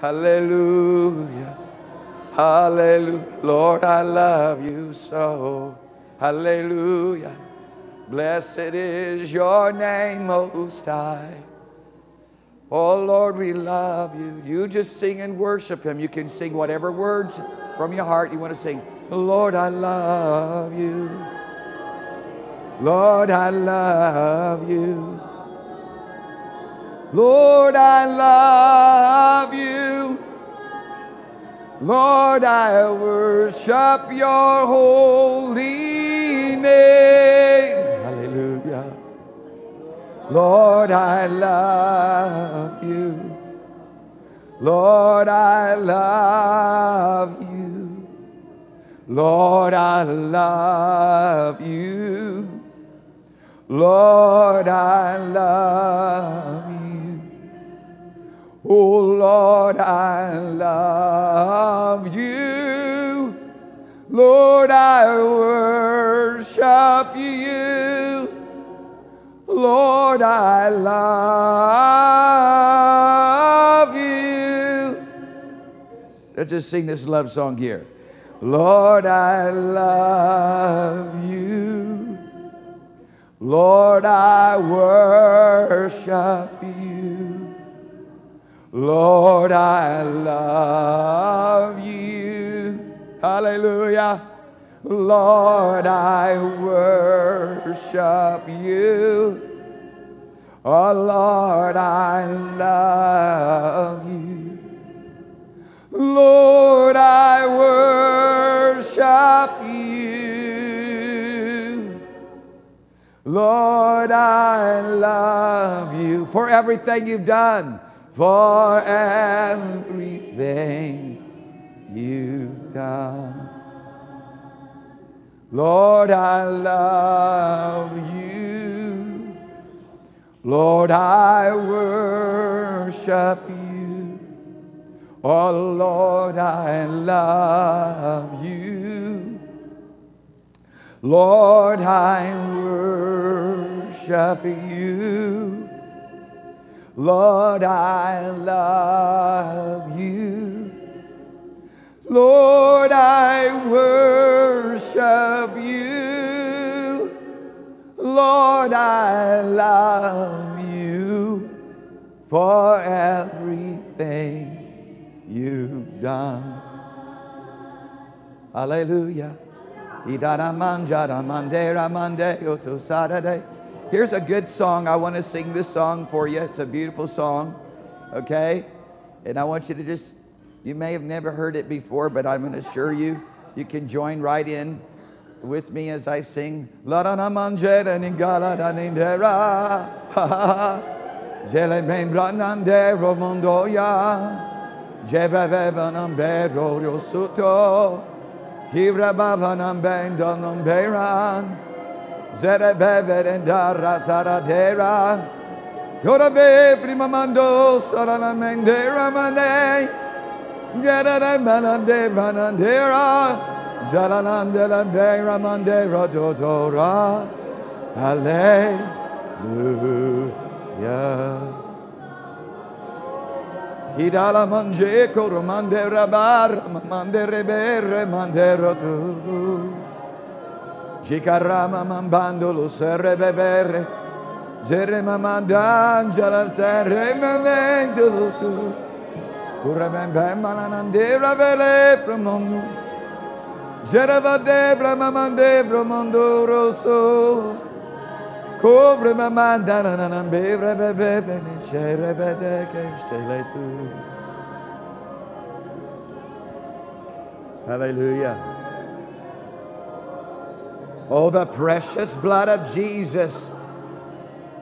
Hallelujah. Hallelujah. Lord, I love you so. Hallelujah. Blessed is your name, Most High. Oh, Lord, we love you. You just sing and worship Him. You can sing whatever words from your heart you want to sing. Lord, I love you. Lord, I love you. Lord, I love you. Lord, I worship your holy name. Hallelujah. Lord, I love you. Lord, I love you. Lord, I love you. Lord, I love you. Oh, Lord, I love you. Lord, I worship you. Lord, I love you. Let's just sing this love song here. Lord, I love you. Lord, I worship you. Lord, I love you. Hallelujah. Lord, I worship you. Oh, Lord, I love you. Lord, I worship you. Lord, I love you for everything you've done, for everything you've done. Lord, I love you. Lord, I worship you. Oh, Lord, I love you. Lord, I worship you. Lord, I love you. Lord, I worship you. Lord, I love you for everything you've done. Hallelujah. Here's a good song. I want to sing this song for you. It's a beautiful song. Okay? And I want you to just, you may have never heard it before, but I'm going to assure you, you can join right in with me as I sing. La da na manjera ningala da nindera. Jele membra nandero mondoya. Jebebe nambero riosuto. Hibra bava nambendo namberan. Zere bebe endara saradera. Yora be prima mando sarana mendera mane. Gera manande manandera. Jalanandela bera mandera dodora. Hallelujah. Hidala manje koro mandera bar mandere bere mandero tu. Jikarama mambando lo serre bebere. Jere mamandangela serre memendo tu. Kuremembe mananandera vele promondo. Jereva debra mamandebra mondo rosso. Cobre mamanda nananam bevre bebe bene chere bede che stele tu. Hallelujah. Oh, the precious blood of Jesus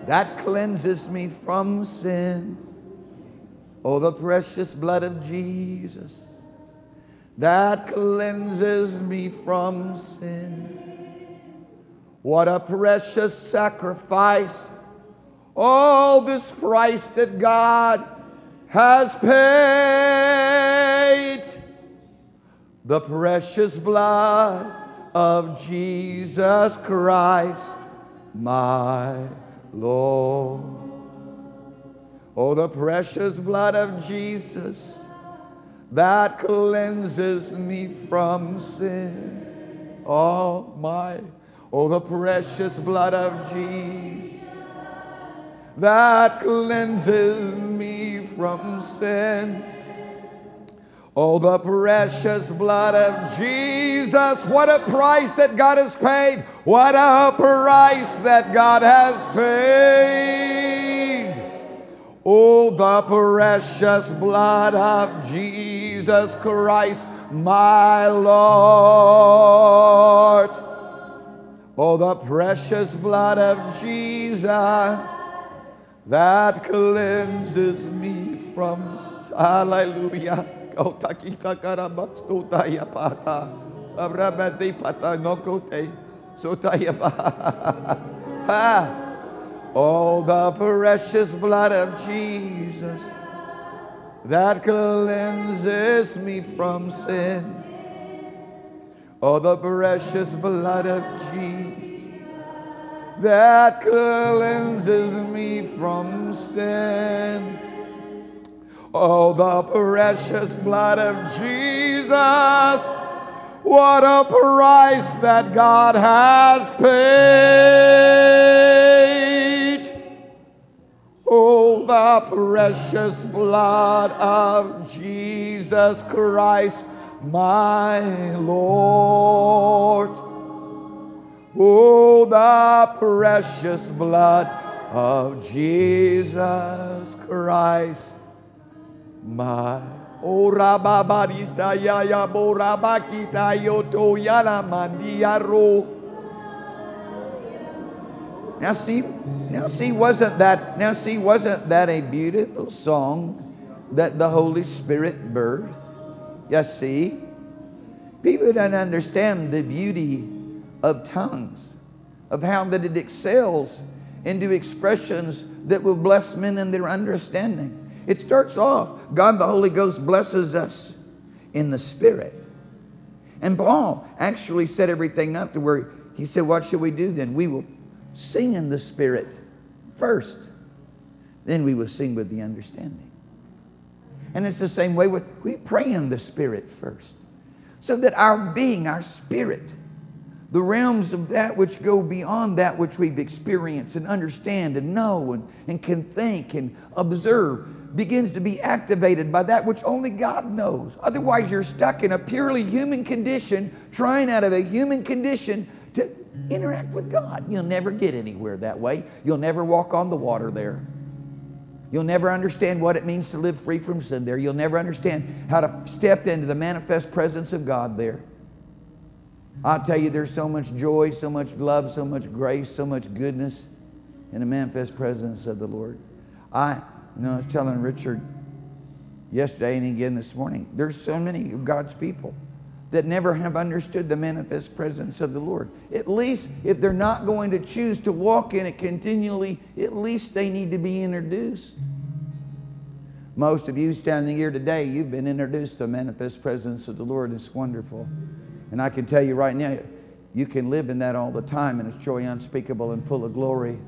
that cleanses me from sin. Oh, the precious blood of Jesus that cleanses me from sin. What a precious sacrifice. All this price that God has paid. The precious blood of Jesus Christ, my Lord. Oh, the precious blood of Jesus that cleanses me from sin. Oh my, oh the precious blood of Jesus that cleanses me from sin. Oh, the precious blood of Jesus. What a price that God has paid. What a price that God has paid. Oh, the precious blood of Jesus Christ, my Lord. Oh, the precious blood of Jesus that cleanses me from hallelujah. Oh, takita karabakstutaya pata. Pata pa. Oh, the precious blood of Jesus that cleanses me from sin. Oh, the precious blood of Jesus that cleanses me from sin. Oh, the precious blood of Jesus. What a price that God has paid. Oh, the precious blood of Jesus Christ, my Lord. Oh, the precious blood of Jesus Christ, my. Ya ya bo rabakita yoto yana mandiaro. Now see, now see, wasn't that now see, wasn't that a beautiful song that the Holy Spirit birthed? You see, people don't understand the beauty of tongues, of how that it excels into expressions that will bless men in their understanding. It starts off, God the Holy Ghost blesses us in the Spirit. And Paul actually set everything up to where he said, What shall we do then? We will sing in the Spirit first, then we will sing with the understanding. And it's the same way with we pray in the Spirit first, so that our being, our spirit, the realms of that which go beyond that which we've experienced and understand and know and, and can think and observe begins to be activated by that which only God knows. Otherwise, you're stuck in a purely human condition, trying out of a human condition to interact with God. You'll never get anywhere that way. You'll never walk on the water there. You'll never understand what it means to live free from sin there. You'll never understand how to step into the manifest presence of God there. I'll tell you, there's so much joy, so much love, so much grace, so much goodness in the manifest presence of the Lord. I, you know, I was telling Richard yesterday and again this morning, there's so many of God's people that never have understood the manifest presence of the Lord. At least if they're not going to choose to walk in it continually, at least they need to be introduced. Most of you standing here today, you've been introduced to the manifest presence of the Lord. It's wonderful. And I can tell you right now, you can live in that all the time, and it's joy unspeakable and full of glory.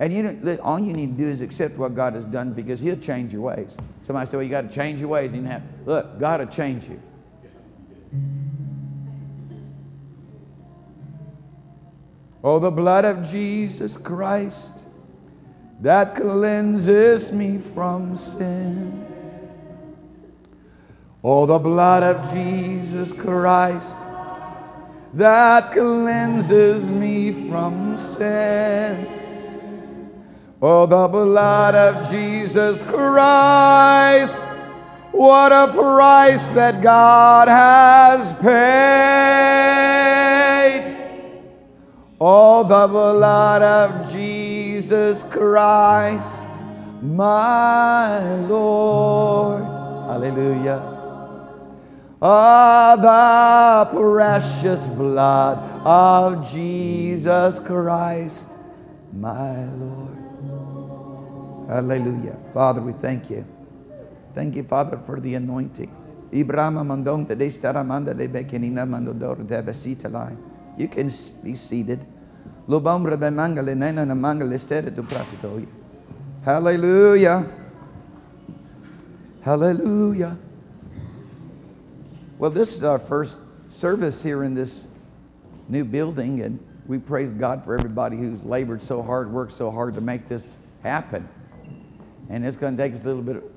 And you all you need to do is accept what God has done because He'll change your ways. Somebody said, Well, you got to change your ways. And you have, look, God will change you. Oh, the blood of Jesus Christ that cleanses me from sin. Oh, the blood of Jesus Christ that cleanses me from sin. Oh, the blood of Jesus Christ. What a price that God has paid. Oh, the blood of Jesus Christ, my Lord. Hallelujah. Oh, the precious blood of Jesus Christ, my Lord. Hallelujah. Father, we thank you. Thank you, Father, for the anointing. Ibrahim mandong de staramanda le bekenina mandodor devasitalai. You can be seated. Lobamra be mangale nena na mangale stere du praticoia. Hallelujah. Hallelujah. Well, this is our first service here in this new building, and we praise God for everybody who's labored so hard, worked so hard to make this happen. And it's going to take us a little bit to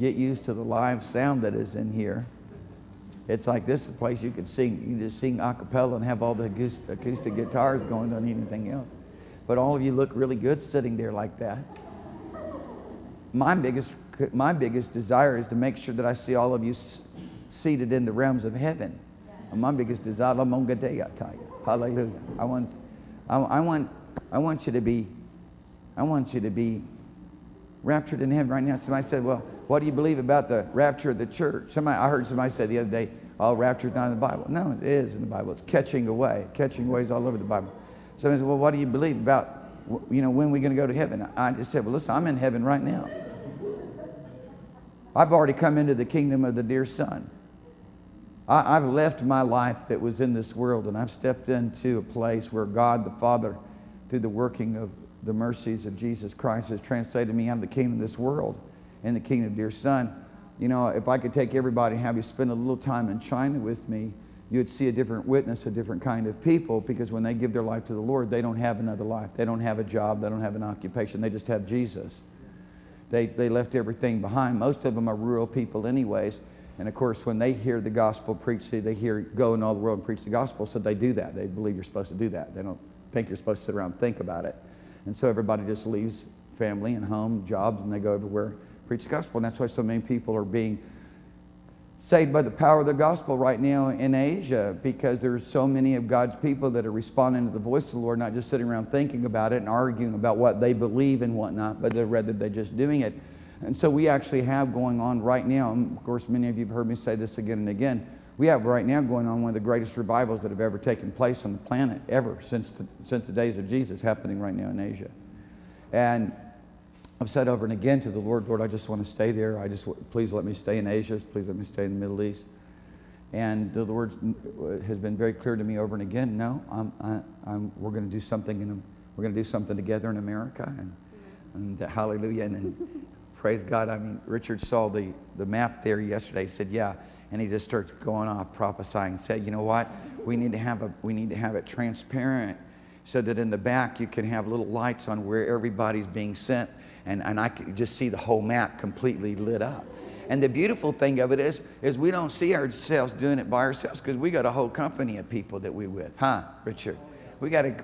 get used to the live sound that is in here. It's like this is a place you could sing. You just sing a cappella and have all the acoustic guitars going, need anything else. But all of you look really good sitting there like that. My biggest, my biggest desire is to make sure that I see all of you seated in the realms of heaven. My biggest desire, hallelujah. I want, I, I want, I want you to be, I want you to be raptured in heaven right now. Somebody said, well, what do you believe about the rapture of the church? Somebody, I heard somebody say the other day, oh, rapture is not in the Bible. No, it is in the Bible. It's catching away. Catching away is all over the Bible. Somebody said, well, what do you believe about, you know, when we're going to go to heaven? I just said, well, listen, I'm in heaven right now. I've already come into the kingdom of the dear Son. I, have left my life that was in this world and I've stepped into a place where God the Father, through the working of the mercies of Jesus Christ, has translated me out of the kingdom of this world and the kingdom of dear Son. You know, if I could take everybody and have you spend a little time in China with me, you'd see a different witness, a different kind of people, because when they give their life to the Lord, they don't have another life. They don't have a job. They don't have an occupation. They just have Jesus. They, they left everything behind. Most of them are rural people anyways. And of course, when they hear the gospel preached, they hear go in all the world and preach the gospel, so they do that. They believe you're supposed to do that. They don't think you're supposed to sit around and think about it. And so everybody just leaves family and home, jobs, and they go everywhere, preach the gospel. And that's why so many people are being saved by the power of the gospel right now in Asia because there's so many of God's people that are responding to the voice of the Lord, not just sitting around thinking about it and arguing about what they believe and whatnot, but rather they're just doing it. And so we actually have going on right now, and of course, many of you have heard me say this again and again. We have right now going on one of the greatest revivals that have ever taken place on the planet, ever, since the, since the days of Jesus, happening right now in Asia. And I've said over and again to the Lord, Lord, I just want to stay there. I just, please let me stay in Asia. Please let me stay in the Middle East. And the Lord uh, has been very clear to me over and again, no, I'm, I, am we're going to do something in, we're going to do something together in America. And, and hallelujah. And then praise God. I mean, Richard saw the, the map there yesterday. He said, yeah. And he just starts going off prophesying. Said, you know what? We need to have, a, we need to have it transparent so that in the back you can have little lights on where everybody's being sent. And, and I can just see the whole map completely lit up. And the beautiful thing of it is, is we don't see ourselves doing it by ourselves because we got a whole company of people that we with. Huh, Richard? We got a,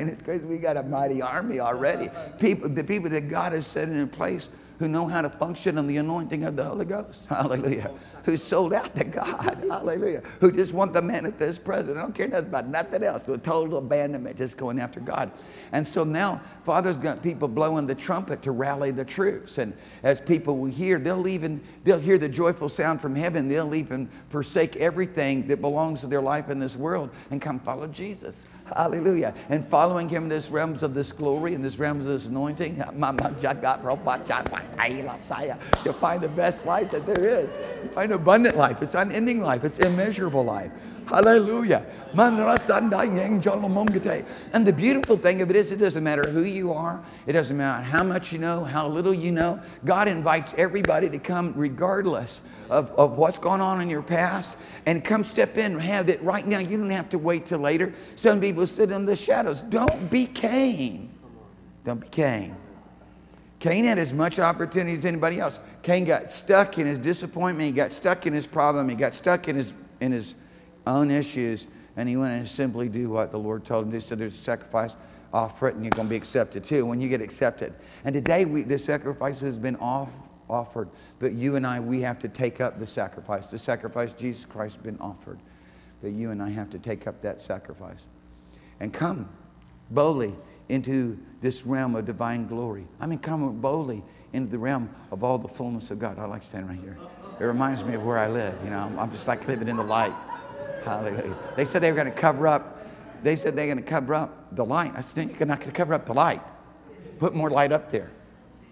it's crazy, we got a mighty army already. People, the people that God has set in place who know how to function in the anointing of the Holy Ghost. Hallelujah. Who sold out to God. Hallelujah. Who just want the manifest presence. I don't care nothing about nothing else. With total abandonment, just going after God. And so now, Father's got people blowing the trumpet to rally the troops. And as people will hear, they'll even, they'll hear the joyful sound from heaven. They'll even forsake everything that belongs to their life in this world and come follow Jesus. Hallelujah. And following him in this realms of this glory and this realms of this anointing, you'll find the best life that there is. You find abundant life. It's unending life. It's immeasurable life. Hallelujah. And the beautiful thing of it is, it doesn't matter who you are, it doesn't matter how much you know, how little you know. God invites everybody to come regardless of, of what's going on in your past and come step in and have it right now. You don't have to wait till later. Some people sit in the shadows. Don't be Cain. Don't be Cain. Cain had as much opportunity as anybody else. Cain got stuck in his disappointment. He got stuck in his problem. He got stuck in his, in his own issues. And he went and simply do what the Lord told him to do. So there's a sacrifice offer it and you're going to be accepted too when you get accepted. And today we, the sacrifice has been off, offered. But you and I, we have to take up the sacrifice. The sacrifice Jesus Christ has been offered. But you and I have to take up that sacrifice and come boldly into this realm of divine glory. I mean, come boldly into the realm of all the fullness of God. I like standing right here. It reminds me of where I live. You know, I'm, I'm just like living in the light. Hallelujah. They said they were going to cover up. They said they're going to cover up the light. I said, you're not going to cover up the light. Put more light up there.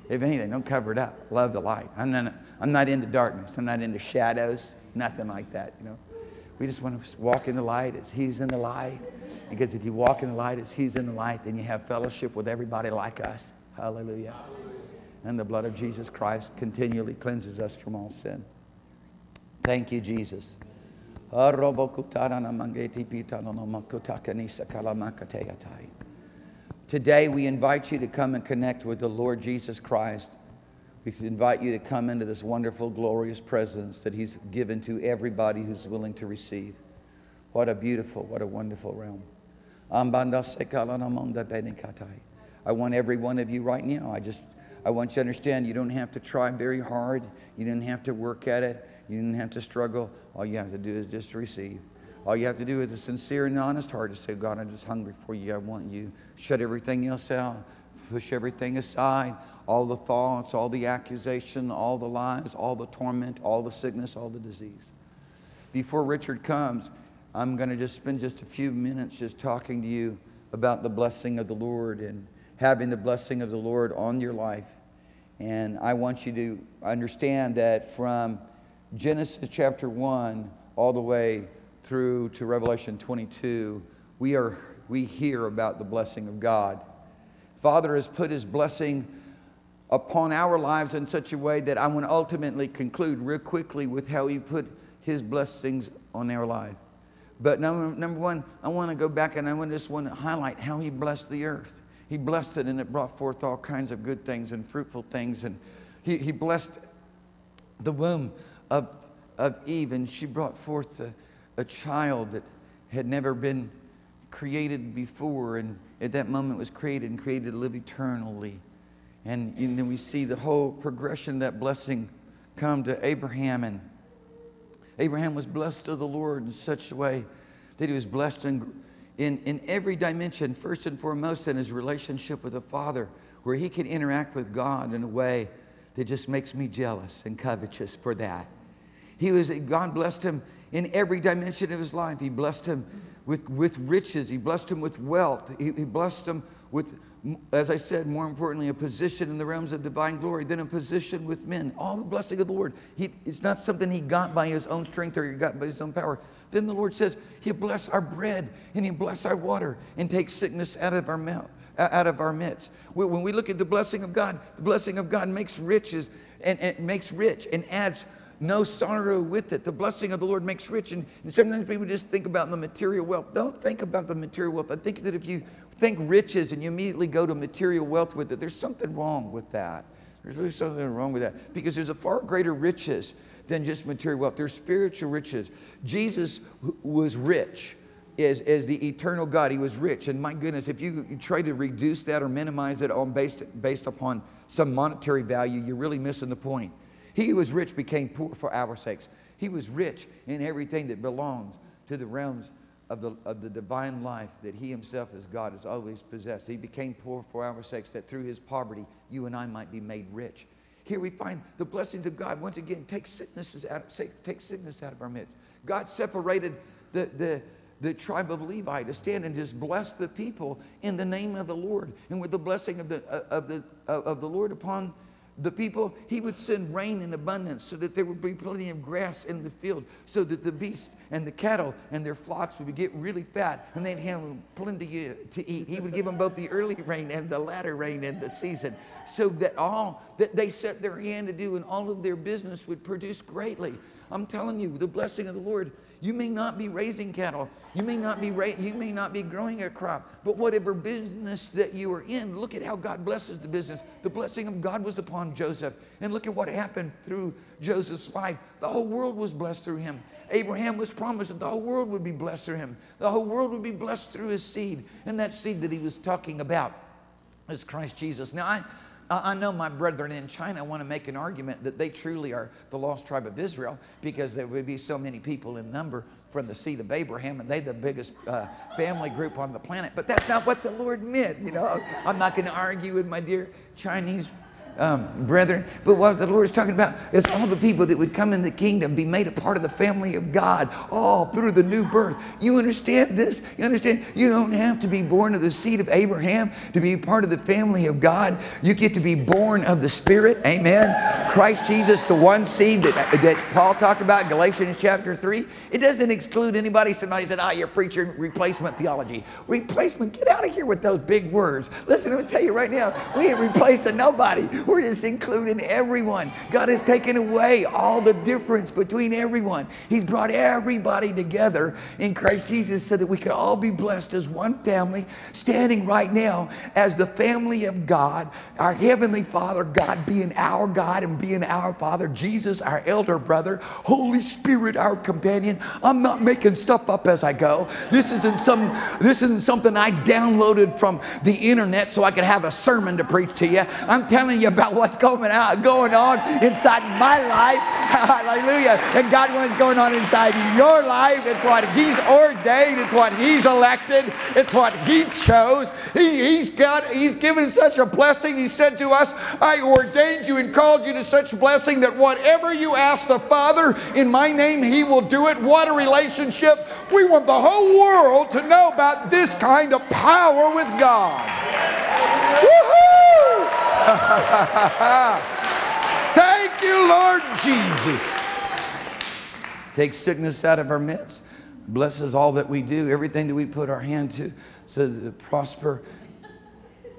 If anything, don't cover it up. Love the light. I'm not, I'm not into darkness. I'm not into shadows. Nothing like that, you know. We just want to walk in the light as He's in the light. Because if you walk in the light as He's in the light, then you have fellowship with everybody like us. Hallelujah. And the blood of Jesus Christ continually cleanses us from all sin. Thank you, Jesus. Today, we invite you to come and connect with the Lord Jesus Christ. We invite you to come into this wonderful, glorious presence that He's given to everybody who's willing to receive. What a beautiful, what a wonderful realm. I want every one of you right now. I just I want you to understand you don't have to try very hard. You didn't have to work at it. You didn't have to struggle. All you have to do is just receive. All you have to do is a sincere and honest heart to say, God, I'm just hungry for you. I want you. Shut everything else out. Push everything aside. All the thoughts, all the accusation, all the lies, all the torment, all the sickness, all the disease. Before Richard comes, I'm going to just spend just a few minutes just talking to you about the blessing of the Lord and having the blessing of the Lord on your life. And I want you to understand that from Genesis chapter 1 all the way through to Revelation 22, we, are, we hear about the blessing of God. Father has put his blessing upon our lives in such a way that I want to ultimately conclude real quickly with how he put his blessings on our life. But number, number one, I want to go back and I want just want to highlight how he blessed the earth. He blessed it and it brought forth all kinds of good things and fruitful things. And he, he blessed the womb of, of Eve and she brought forth a, a child that had never been created before and at that moment was created and created to live eternally. And, and then we see the whole progression that blessing come to Abraham and Abraham was blessed of the Lord in such a way that he was blessed in, in, in every dimension, first and foremost in his relationship with the Father, where he can interact with God in a way that just makes me jealous and covetous for that. He was, God blessed him in every dimension of his life. He blessed him with, with riches. He blessed him with wealth. He, he blessed him with, as I said, more importantly, a position in the realms of divine glory, then a position with men. All the blessing of the Lord. He, it's not something he got by his own strength or he got by his own power. Then the Lord says, He'll bless our bread and He'll bless our water and take sickness out of our mouth. Out of our midst. When we look at the blessing of God, the blessing of God makes riches and, and makes rich and adds no sorrow with it. The blessing of the Lord makes rich. And, and, sometimes people just think about the material wealth. Don't think about the material wealth. I think that if you think riches and you immediately go to material wealth with it, there's something wrong with that. There's really something wrong with that because there's a far greater riches than just material wealth. There's spiritual riches. Jesus was rich as, as the eternal God. He was rich. And my goodness, if you, you try to reduce that or minimize it on based, based upon some monetary value, you're really missing the point. He was rich became poor for our sakes. He was rich in everything that belongs to the realms of the, of the divine life that he himself as God has always possessed. He became poor for our sakes, that through his poverty you and I might be made rich. Here we find the blessings of God. Once again, take sicknesses out, take sickness out of our midst. God separated the, the, the tribe of Levi to stand and just bless the people in the name of the Lord. And with the blessing of the, of the, of the Lord upon the people, he would send rain in abundance so that there would be plenty of grass in the field, so that the beasts and the cattle and their flocks would get really fat and they'd have plenty uh, to eat. He would give them both the early rain and the latter rain in the season, so that all that they set their hand to do and all of their business would produce greatly. I'm telling you, the blessing of the Lord you may not be raising cattle. You may not be ra- you may not be growing a crop. But whatever business that you are in, look at how God blesses the business. The blessing of God was upon Joseph. And look at what happened through Joseph's life. The whole world was blessed through him. Abraham was promised that the whole world would be blessed through him. The whole world would be blessed through his seed. And that seed that he was talking about is Christ Jesus. Now I I know my brethren in China want to make an argument that they truly are the lost tribe of Israel because there would be so many people in number from the seed of Abraham, and they're the biggest uh, family group on the planet. But that's not what the Lord meant. You know, I'm not going to argue with my dear Chinese um, brethren. But what the Lord is talking about is all the people that would come in the kingdom, be made a part of the family of God, all through the new birth. You understand this? You understand? You don't have to be born of the seed of Abraham to be part of the family of God. You get to be born of the Spirit. Amen. Christ Jesus, the one seed that, that Paul talked about Galatians chapter 3. It doesn't exclude anybody. Somebody said, ah, oh, you're preaching replacement theology. Replacement, get out of here with those big words. Listen, let me tell you right now, we ain't replacing nobody. We're just including everyone. God has taken away all the difference between everyone. He's brought everybody together in Christ Jesus so that we could all be blessed as one family, standing right now as the family of God, our Heavenly Father, God being our God and being our Father, Jesus, our elder brother, Holy Spirit, our companion. I'm not making stuff up as I go. This isn't some this isn't something I downloaded from the internet so I could have a sermon to preach to you. I'm telling you about what's going out, going on inside my life. Hallelujah. And God what's going on inside your life. It's what He's ordained. It's what He's elected. It's what He chose. He, he's got He's given such a blessing. He said to us, I ordained you and called you to such blessing that whatever you ask the Father in my name, He will do it. What a relationship. We want the whole world to know about this kind of power with God. Woohoo! Thank you, Lord Jesus. Take sickness out of our midst. Blesses all that we do, everything that we put our hand to, so that it prosper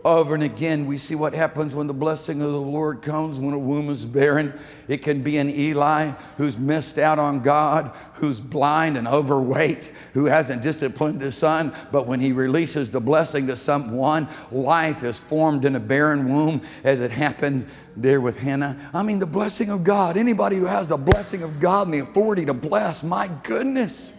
over and again, we see what happens when the blessing of the Lord comes when a womb is barren. It can be an Eli who's missed out on God, who's blind and overweight, who hasn't disciplined his son. But when he releases the blessing to someone, life is formed in a barren womb as it happened there with Hannah. I mean, the blessing of God. Anybody who has the blessing of God and the authority to bless, my goodness,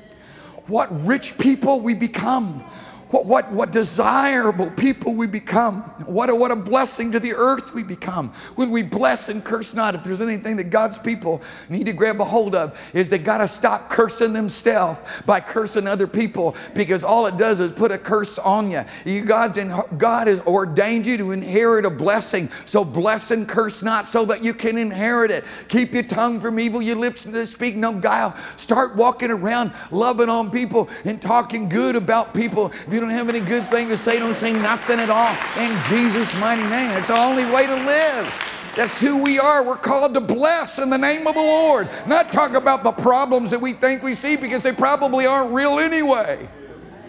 what rich people we become what, what, what desirable people we become. What a, what a blessing to the earth we become. When we bless and curse not, if there's anything that God's people need to grab a hold of, is they got to stop cursing themselves by cursing other people because all it does is put a curse on you. you God's in, God has ordained you to inherit a blessing. So bless and curse not so that you can inherit it. Keep your tongue from evil, your lips to speak no guile. Start walking around loving on people and talking good about people you don't have any good thing to say, don't say nothing at all. In Jesus' mighty name. It's the only way to live. That's who we are. We're called to bless in the name of the Lord. Not talk about the problems that we think we see because they probably aren't real anyway.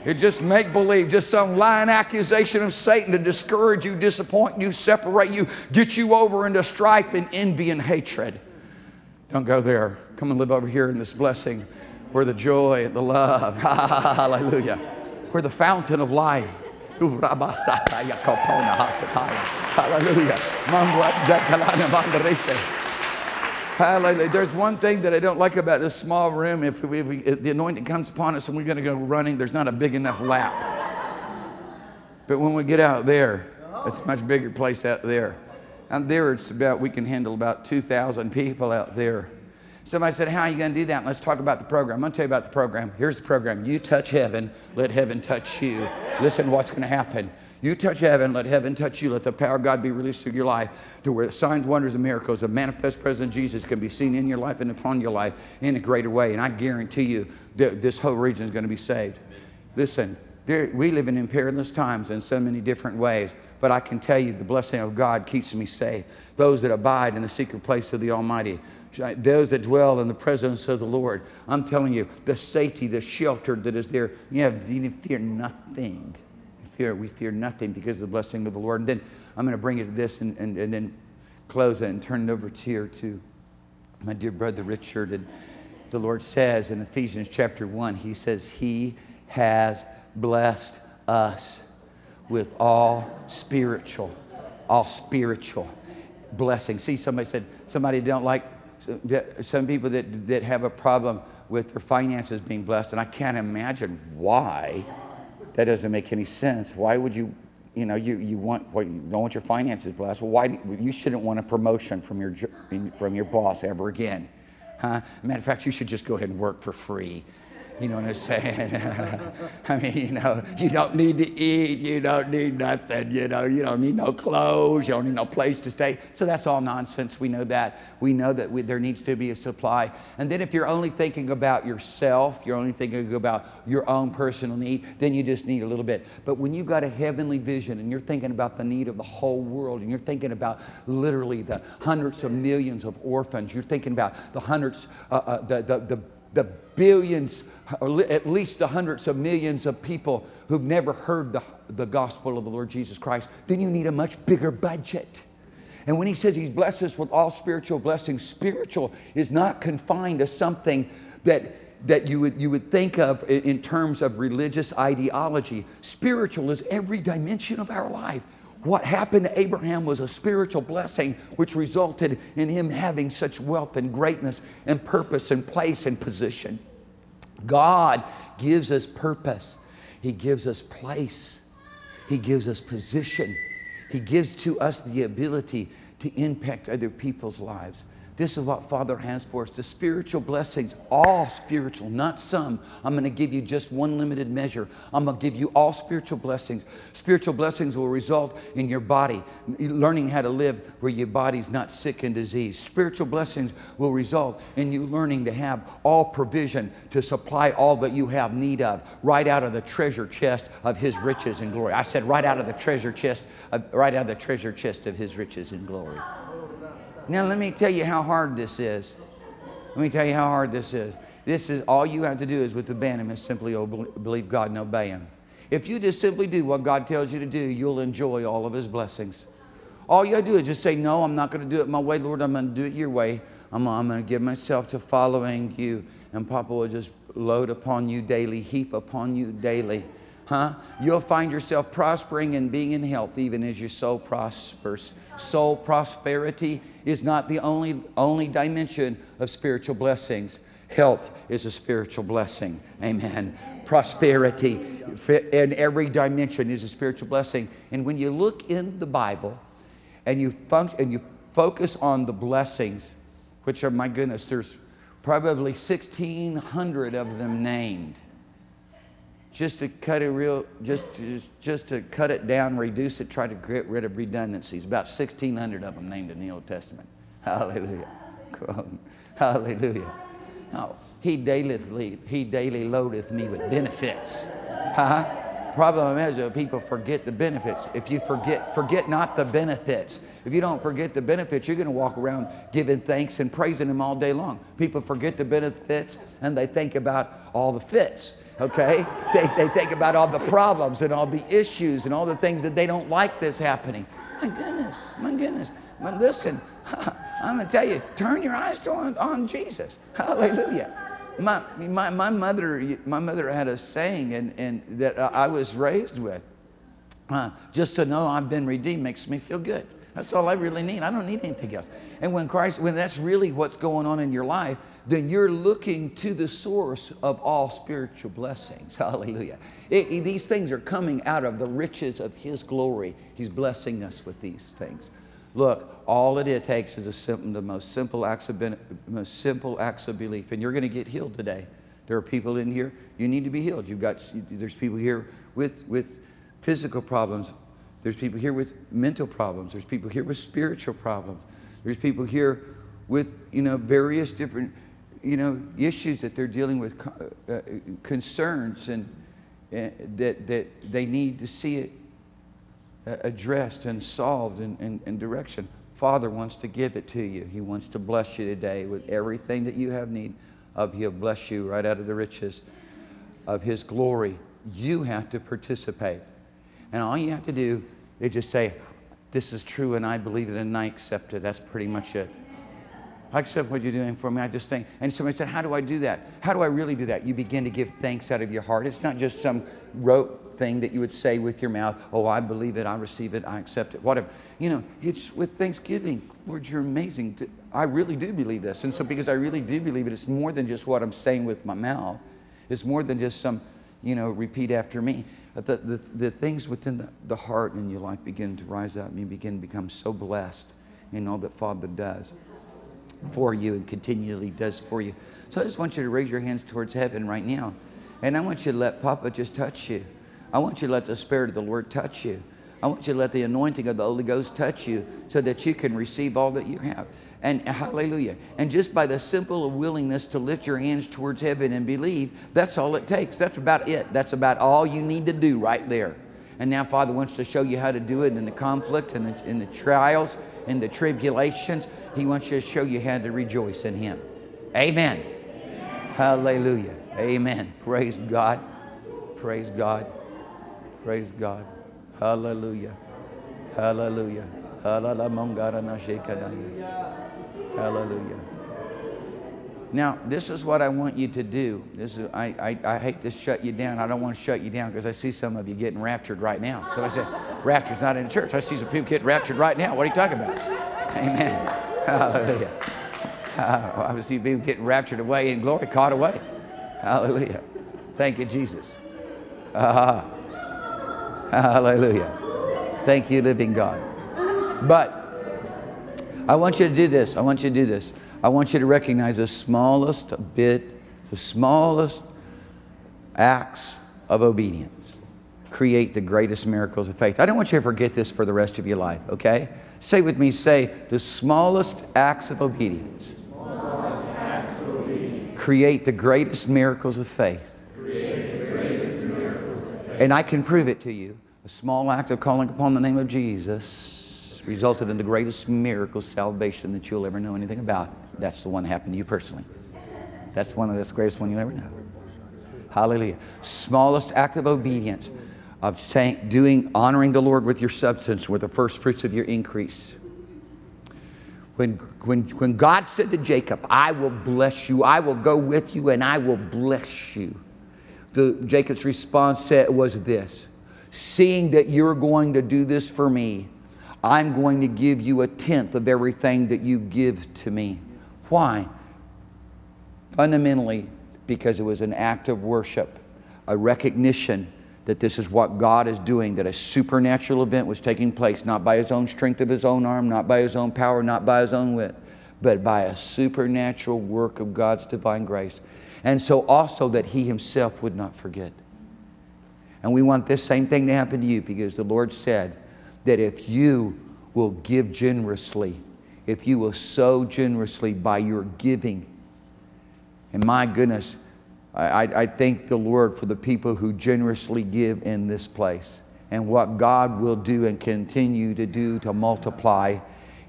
It's just make believe, just some lying accusation of Satan to discourage you, disappoint you, separate you, get you over into strife and envy and hatred. Don't go there. Come and live over here in this blessing where the joy and the love. Hallelujah where the fountain of life. Hallelujah. Hallelujah. There's one thing that I don't like about this small room. If, we, if, we, if the anointing comes upon us and we're going to go running, there's not a big enough lap. But when we get out there, it's a much bigger place out there. And there, it's about, we can handle about 2,000 people out there. Somebody said, How are you going to do that? Let's talk about the program. I'm going to tell you about the program. Here's the program. You touch heaven, let heaven touch you. Listen what's going to happen. You touch heaven, let heaven touch you. Let the power of God be released through your life to where signs, wonders, and miracles of manifest presence of Jesus can be seen in your life and upon your life in a greater way. And I guarantee you that this whole region is going to be saved. Listen, there, we live in perilous times in so many different ways, but I can tell you the blessing of God keeps me safe. Those that abide in the secret place of the Almighty those that dwell in the presence of the Lord. I'm telling you, the safety, the shelter that is there, you, have, you fear nothing. Fear, we fear nothing because of the blessing of the Lord. And then I'm going to bring it to this and, and, and then close it and turn it over to here to my dear brother Richard. And the Lord says in Ephesians chapter 1, He says, He has blessed us with all spiritual, all spiritual blessings. See, somebody said, somebody don't like some people that, that have a problem with their finances being blessed, and I can't imagine why. That doesn't make any sense. Why would you, you know, you, you want, well, you don't want your finances blessed. Well, why, you shouldn't want a promotion from your, from your boss ever again. Huh? Matter of fact, you should just go ahead and work for free. You know what I'm saying? I mean, you know, you don't need to eat, you don't need nothing, you know, you don't need no clothes, you don't need no place to stay. So that's all nonsense. We know that. We know that we, there needs to be a supply. And then if you're only thinking about yourself, you're only thinking about your own personal need, then you just need a little bit. But when you've got a heavenly vision and you're thinking about the need of the whole world and you're thinking about literally the hundreds of millions of orphans, you're thinking about the hundreds, uh, uh, the, the, the, the billions or at least the hundreds of millions of people who've never heard the, the gospel of the Lord Jesus Christ, then you need a much bigger budget. And when he says he's blessed us with all spiritual blessings, spiritual is not confined to something that that you would, you would think of in terms of religious ideology. Spiritual is every dimension of our life. What happened to Abraham was a spiritual blessing which resulted in him having such wealth and greatness and purpose and place and position. God gives us purpose, He gives us place, He gives us position, He gives to us the ability to impact other people's lives. This is what Father has for us the spiritual blessings, all spiritual, not some. I'm going to give you just one limited measure. I'm going to give you all spiritual blessings. Spiritual blessings will result in your body learning how to live where your body's not sick and diseased. Spiritual blessings will result in you learning to have all provision to supply all that you have need of right out of the treasure chest of His riches and glory. I said right out of the treasure chest, right out of the treasure chest of His riches and glory. Now, let me tell you how hard this is. Let me tell you how hard this is. This is all you have to do is with abandonment, simply believe God and obey Him. If you just simply do what God tells you to do, you'll enjoy all of His blessings. All you do is just say, No, I'm not going to do it my way, Lord. I'm going to do it your way. I'm, I'm going to give myself to following you. And Papa will just load upon you daily, heap upon you daily. Huh? You'll find yourself prospering and being in health even as your soul prospers soul prosperity is not the only, only dimension of spiritual blessings. Health is a spiritual blessing. Amen. Prosperity in every dimension is a spiritual blessing. And when you look in the Bible and you, and you focus on the blessings, which are, my goodness, there's probably 1,600 of them named just to cut it real, just, just, just to cut it down, reduce it, try to get rid of redundancies. About 1,600 of them named in the Old Testament. Hallelujah. Hallelujah. No, he daily, he daily loadeth me with benefits. Huh? Problem is that people forget the benefits. If you forget, forget not the benefits. If you don't forget the benefits, you're going to walk around giving thanks and praising Him all day long. People forget the benefits and they think about all the fits okay? They, they think about all the problems and all the issues and all the things that they don't like that's happening. My goodness, my goodness. But listen, I'm going to tell you, turn your eyes on, on Jesus. Hallelujah. My, my, my, mother, my mother had a saying and, and that I was raised with. Uh, just to know I've been redeemed makes me feel good. That's all I really need. I don't need anything else. And when Christ, when that's really what's going on in your life, then you're looking to the source of all spiritual blessings. Hallelujah. It, it, these things are coming out of the riches of His glory. He's blessing us with these things. Look, all it takes is simple, the most simple acts of most simple acts of belief, and you're going to get healed today. There are people in here you need to be healed. You've got there's people here with with physical problems. There's people here with mental problems. There's people here with spiritual problems. There's people here with you know various different you know, issues that they're dealing with, uh, uh, concerns, and uh, that, that they need to see it uh, addressed and solved in, in, in, direction. Father wants to give it to you. He wants to bless you today with everything that you have need of. He'll bless you right out of the riches of His glory. You have to participate. And all you have to do is just say, This is true, and I believe it, and I accept it. That's pretty much it. I accept what you're doing for me. I just think. And somebody said, How do I do that? How do I really do that? You begin to give thanks out of your heart. It's not just some rote thing that you would say with your mouth. Oh, I believe it. I receive it. I accept it. Whatever. You know, it's with thanksgiving. Lord, you're amazing. I really do believe this. And so, because I really do believe it, it's more than just what I'm saying with my mouth. It's more than just some, you know, repeat after me. The, the, the things within the, the heart in your life begin to rise up and you begin to become so blessed in all that Father does for you and continually does for you. So I just want you to raise your hands towards heaven right now. And I want you to let Papa just touch you. I want you to let the Spirit of the Lord touch you. I want you to let the anointing of the Holy Ghost touch you so that you can receive all that you have. And hallelujah. And just by the simple willingness to lift your hands towards heaven and believe, that's all it takes. That's about it. That's about all you need to do right there. And now Father wants to show you how to do it in the conflict and the, in the trials and the tribulations. He wants you to show you how to rejoice in Him. Amen. Amen. Hallelujah. Amen. Praise God. Praise God. Praise God. Hallelujah. Hallelujah. Hallelujah. Now, this is what I want you to do. This is, I, I, I hate to shut you down. I don't want to shut you down because I see some of you getting raptured right now. So I said, rapture's not in church. I see some people getting raptured right now. What are you talking about? Amen. Hallelujah. Uh, I see people getting raptured away in glory, caught away. Hallelujah. Thank you, Jesus. Uh, hallelujah. Thank you, living God. But I want you to do this. I want you to do this. I want you to recognize the smallest bit, the smallest acts of obedience create the greatest miracles of faith. I don't want you to forget this for the rest of your life, okay? Say with me, say, the smallest acts of obedience, acts of obedience. create the greatest miracles of faith. Greatest miracles of faith. And I can prove it to you. A small act of calling upon the name of Jesus resulted in the greatest miracle salvation that you'll ever know anything about. That's the one that happened to you personally. That's one of the greatest one you'll ever know. Hallelujah. Smallest act of obedience of saying, doing, honoring the Lord with your substance, with the first fruits of your increase. When, when, when God said to Jacob, I will bless you, I will go with you, and I will bless you, the, Jacob's response said, was this Seeing that you're going to do this for me, I'm going to give you a tenth of everything that you give to me. Why? Fundamentally, because it was an act of worship, a recognition that this is what God is doing, that a supernatural event was taking place, not by his own strength of his own arm, not by his own power, not by his own wit, but by a supernatural work of God's divine grace. And so also that he himself would not forget. And we want this same thing to happen to you because the Lord said that if you will give generously, if you will sow generously by your giving, and my goodness, I, I, thank the Lord for the people who generously give in this place and what God will do and continue to do to multiply.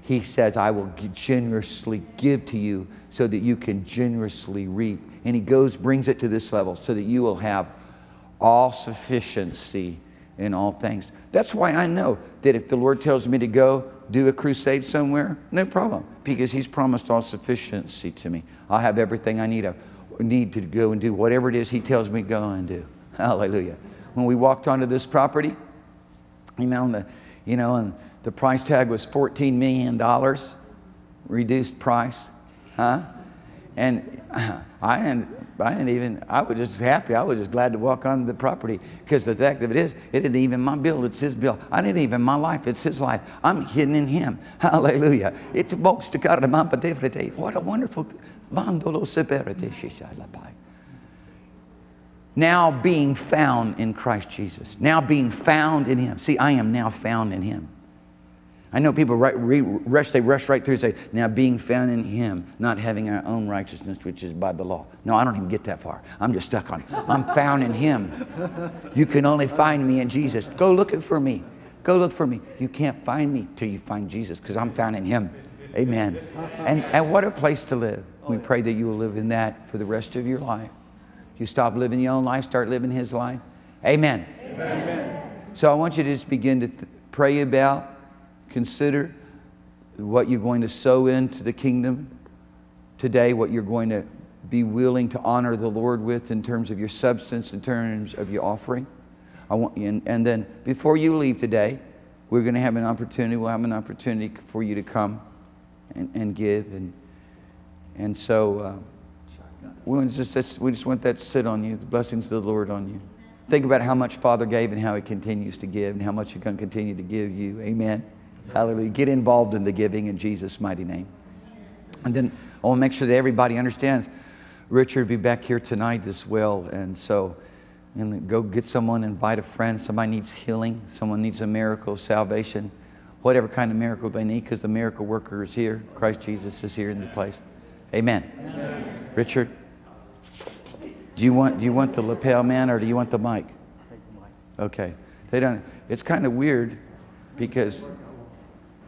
He says, I will generously give to you so that you can generously reap. And He goes, brings it to this level so that you will have all sufficiency in all things. That's why I know that if the Lord tells me to go do a crusade somewhere, no problem, because He's promised all sufficiency to me. I'll have everything I need, of, need to go and do whatever it is He tells me go and do. Hallelujah. When we walked onto this property, you know, the, you know, and the price tag was $14 million, reduced price, huh? And I didn't, I didn't even, I was just happy. I was just glad to walk on the property because the fact of it is, it isn't even my bill, it's his bill. I didn't even my life, it's his life. I'm hidden in him. Hallelujah. It's de frite. What a wonderful, now being found in Christ Jesus. Now being found in him. See, I am now found in him. I know people rush, they rush right through and say, now being found in him, not having our own righteousness, which is by the law. No, I don't even get that far. I'm just stuck on it. I'm found in him. You can only find me in Jesus. Go looking for me. Go look for me. You can't find me till you find Jesus because I'm found in him. Amen. And, and what a place to live. We pray that you will live in that for the rest of your life. You stop living your own life, start living his life. Amen. Amen. So I want you to just begin to th- pray about consider what you're going to sow into the kingdom today, what you're going to be willing to honor the Lord with in terms of your substance, in terms of your offering. I want, and, and then before you leave today, we're going to have an opportunity, we'll have an opportunity for you to come and, and give. And, and so uh, we, just, we just want that to sit on you, the blessings of the Lord on you. Think about how much Father gave and how He continues to give and how much He's going to continue to give you. Amen. Hallelujah. Get involved in the giving in Jesus' mighty name. And then I want to make sure that everybody understands Richard will be back here tonight as well. And so, and go get someone, invite a friend. Somebody needs healing. Someone needs a miracle salvation. Whatever kind of miracle they need, because the miracle worker is here. Christ Jesus is here in the place. Amen. Amen. Richard, do you want do you want the lapel man or do you want the mic? I take the mic okay. They don't. It's kind of weird because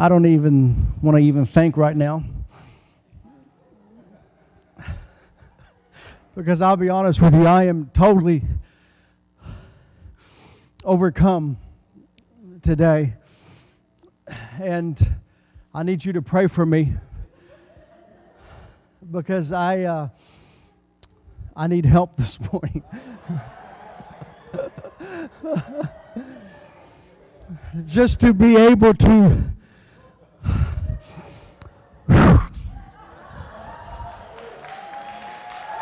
I don't even want to even think right now. because I'll be honest with you, I am totally overcome today. And I need you to pray for me because I, uh, I need help this morning. Just to be able to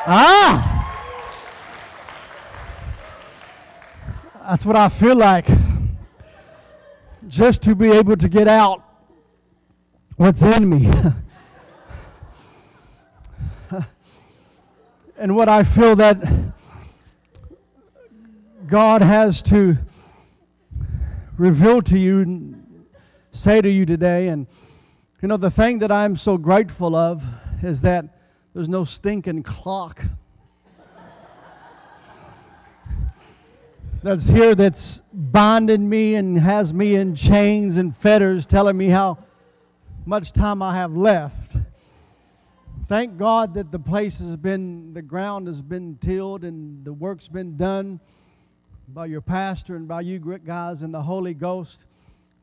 Ah! That's what I feel like. Just to be able to get out what's in me. and what I feel that God has to reveal to you and say to you today. And, you know, the thing that I'm so grateful of is that there's no stinking clock that's here that's bonding me and has me in chains and fetters, telling me how much time I have left. Thank God that the place has been, the ground has been tilled and the work's been done by your pastor and by you guys and the Holy Ghost.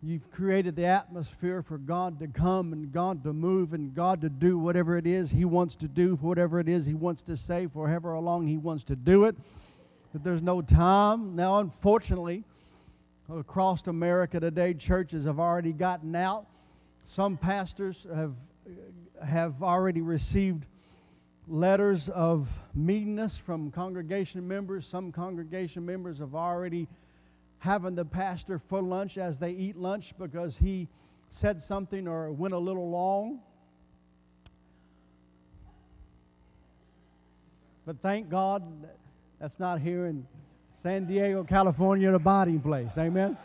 You've created the atmosphere for God to come and God to move and God to do whatever it is He wants to do, for whatever it is He wants to say, for however long He wants to do it. That there's no time. Now, unfortunately, across America today, churches have already gotten out. Some pastors have, have already received letters of meanness from congregation members. Some congregation members have already having the pastor for lunch as they eat lunch because he said something or went a little long. But thank God that's not here in San Diego, California, the abiding place. Amen.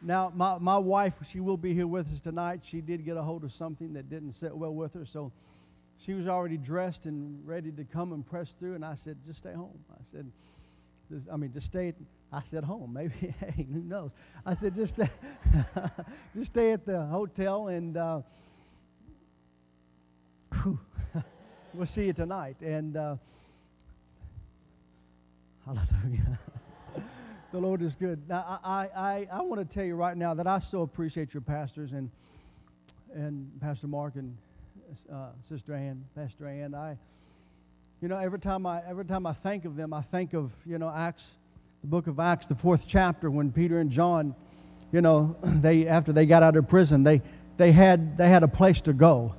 Now, my, my wife, she will be here with us tonight. She did get a hold of something that didn't sit well with her, so she was already dressed and ready to come and press through. And I said, just stay home. I said, I mean, just stay. At, I said home. Maybe, hey, who knows? I said, just stay, just stay at the hotel and uh, we'll see you tonight. And uh, hallelujah. the Lord is good. Now, I, I, I want to tell you right now that I so appreciate your pastors and, and Pastor Mark and uh, Sister Ann, Pastor Ann. I, you know, every time I every time I think of them, I think of you know Acts, the book of Acts, the fourth chapter, when Peter and John, you know, they after they got out of prison, they they had they had a place to go.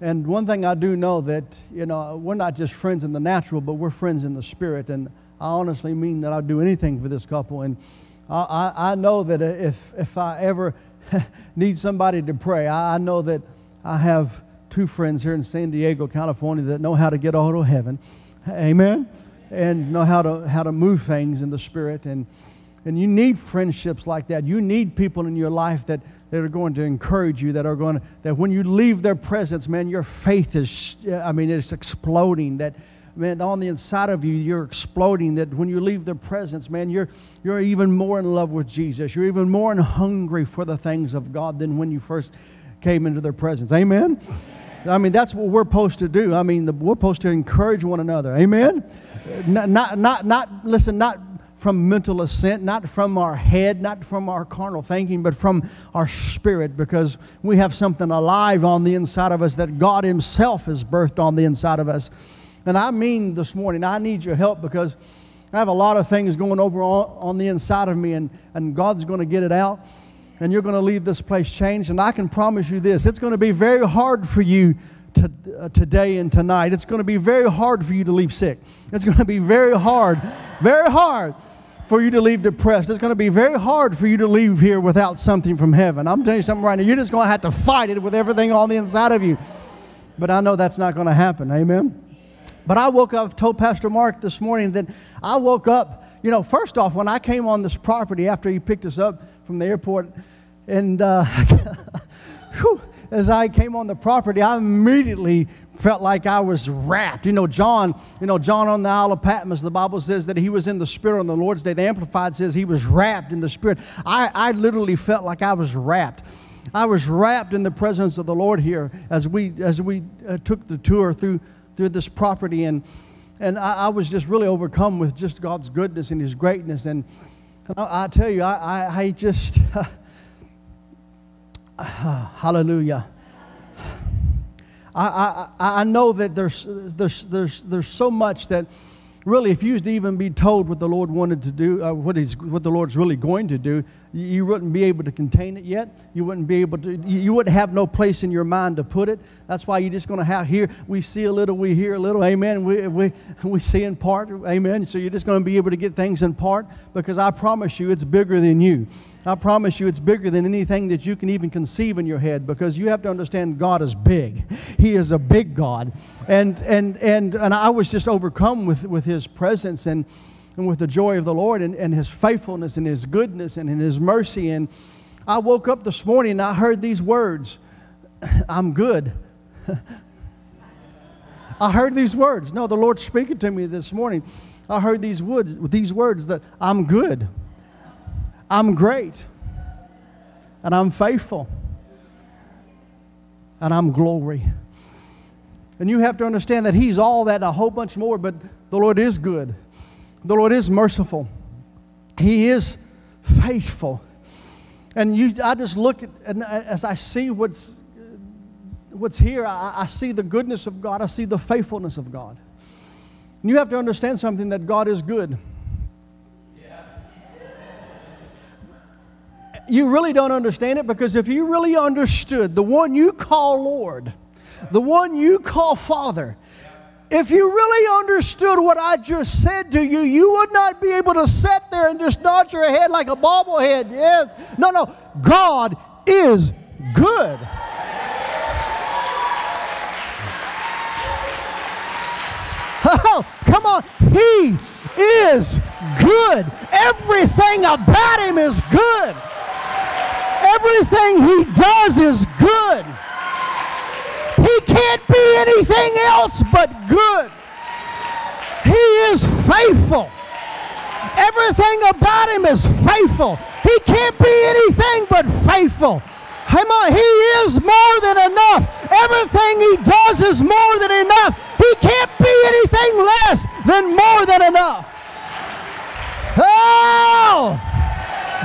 And one thing I do know that you know we're not just friends in the natural, but we're friends in the spirit. And I honestly mean that I'd do anything for this couple. And I, I, I know that if if I ever need somebody to pray, I, I know that I have two friends here in San Diego, California that know how to get out of heaven. Amen. And know how to how to move things in the spirit and and you need friendships like that. You need people in your life that, that are going to encourage you, that are going to, that when you leave their presence, man, your faith is, uh, I mean, it's exploding. That, man, on the inside of you, you're exploding. That when you leave their presence, man, you're, you're even more in love with Jesus. You're even more hungry for the things of God than when you first came into their presence. Amen? I mean, that's what we're supposed to do. I mean, the, we're supposed to encourage one another. Amen? Not, not, not, not, listen, not from mental assent, not from our head, not from our carnal thinking, but from our spirit, because we have something alive on the inside of us that God Himself has birthed on the inside of us. And I mean this morning, I need your help because I have a lot of things going over on, on the inside of me, and, and God's going to get it out and you're going to leave this place changed. And I can promise you this it's going to be very hard for you to, uh, today and tonight. It's going to be very hard for you to leave sick. It's going to be very hard, very hard for you to leave depressed. It's going to be very hard for you to leave here without something from heaven. I'm telling you something right now. You're just going to have to fight it with everything on the inside of you. But I know that's not going to happen. Amen. But I woke up, told Pastor Mark this morning that I woke up, you know, first off, when I came on this property after he picked us up from the airport, and uh, whew, as I came on the property, I immediately felt like I was wrapped. You know, John, you know, John on the Isle of Patmos, the Bible says that he was in the Spirit on the Lord's day. The Amplified says he was wrapped in the Spirit. I, I literally felt like I was wrapped. I was wrapped in the presence of the Lord here as we as we uh, took the tour through through this property and and I, I, was just really overcome with just God's goodness and His greatness and I, I tell you I I, I just hallelujah. I, I, I know that there's, there's, there's, there's so much that really, if you used to even be told what the Lord wanted to do, uh, what, he's, what the Lord's really going to do, you, wouldn't be able to contain it yet. You wouldn't be able to, you wouldn't have no place in your mind to put it. That's why you're just going to have here, we see a little, we hear a little, amen. We, we, we see in part, amen. So you're just going to be able to get things in part because I promise you it's bigger than you. I promise you it's bigger than anything that you can even conceive in your head because you have to understand God is big. He is a big God. And, and, and, and I was just overcome with, with His presence and, and with the joy of the Lord and, and His faithfulness and His goodness and, and His mercy. And I woke up this morning and I heard these words I'm good. I heard these words. No, the Lord's speaking to me this morning. I heard these words, these words that I'm good. I'm great, and I'm faithful, and I'm glory. And you have to understand that He's all that and a whole bunch more, but the Lord is good. The Lord is merciful. He is faithful. And you, I just look at, and as I see what's, what's here, I, I see the goodness of God, I see the faithfulness of God. And you have to understand something that God is good. You really don't understand it because if you really understood the one you call Lord, the one you call Father, if you really understood what I just said to you, you would not be able to sit there and just nod your head like a bobblehead. Yes. No, no. God is good. Oh, come on. He is good. Everything about him is good. Everything he does is good. He can't be anything else but good. He is faithful. Everything about him is faithful. He can't be anything but faithful. He is more than enough. Everything he does is more than enough. He can't be anything less than more than enough. Oh!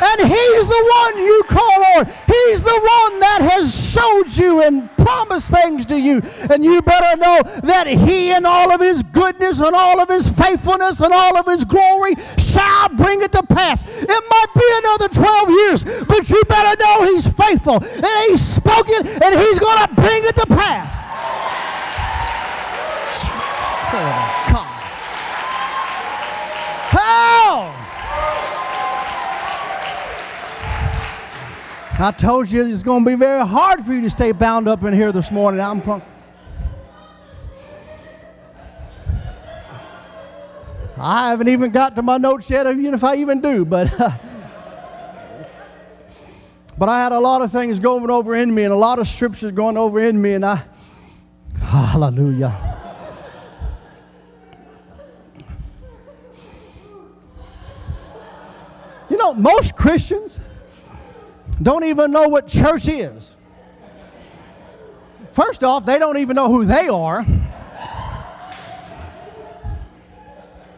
And He's the one you call on. He's the one that has showed you and promised things to you. And you better know that He and all of His goodness and all of His faithfulness and all of His glory shall bring it to pass. It might be another 12 years, but you better know He's faithful. And He's spoken and He's going to bring it to pass. Oh, God. I told you it's going to be very hard for you to stay bound up in here this morning. I'm from. I haven't even got to my notes yet, even if I even do, but. but I had a lot of things going over in me and a lot of scriptures going over in me, and I. Hallelujah. You know, most Christians don't even know what church is. First off, they don't even know who they are.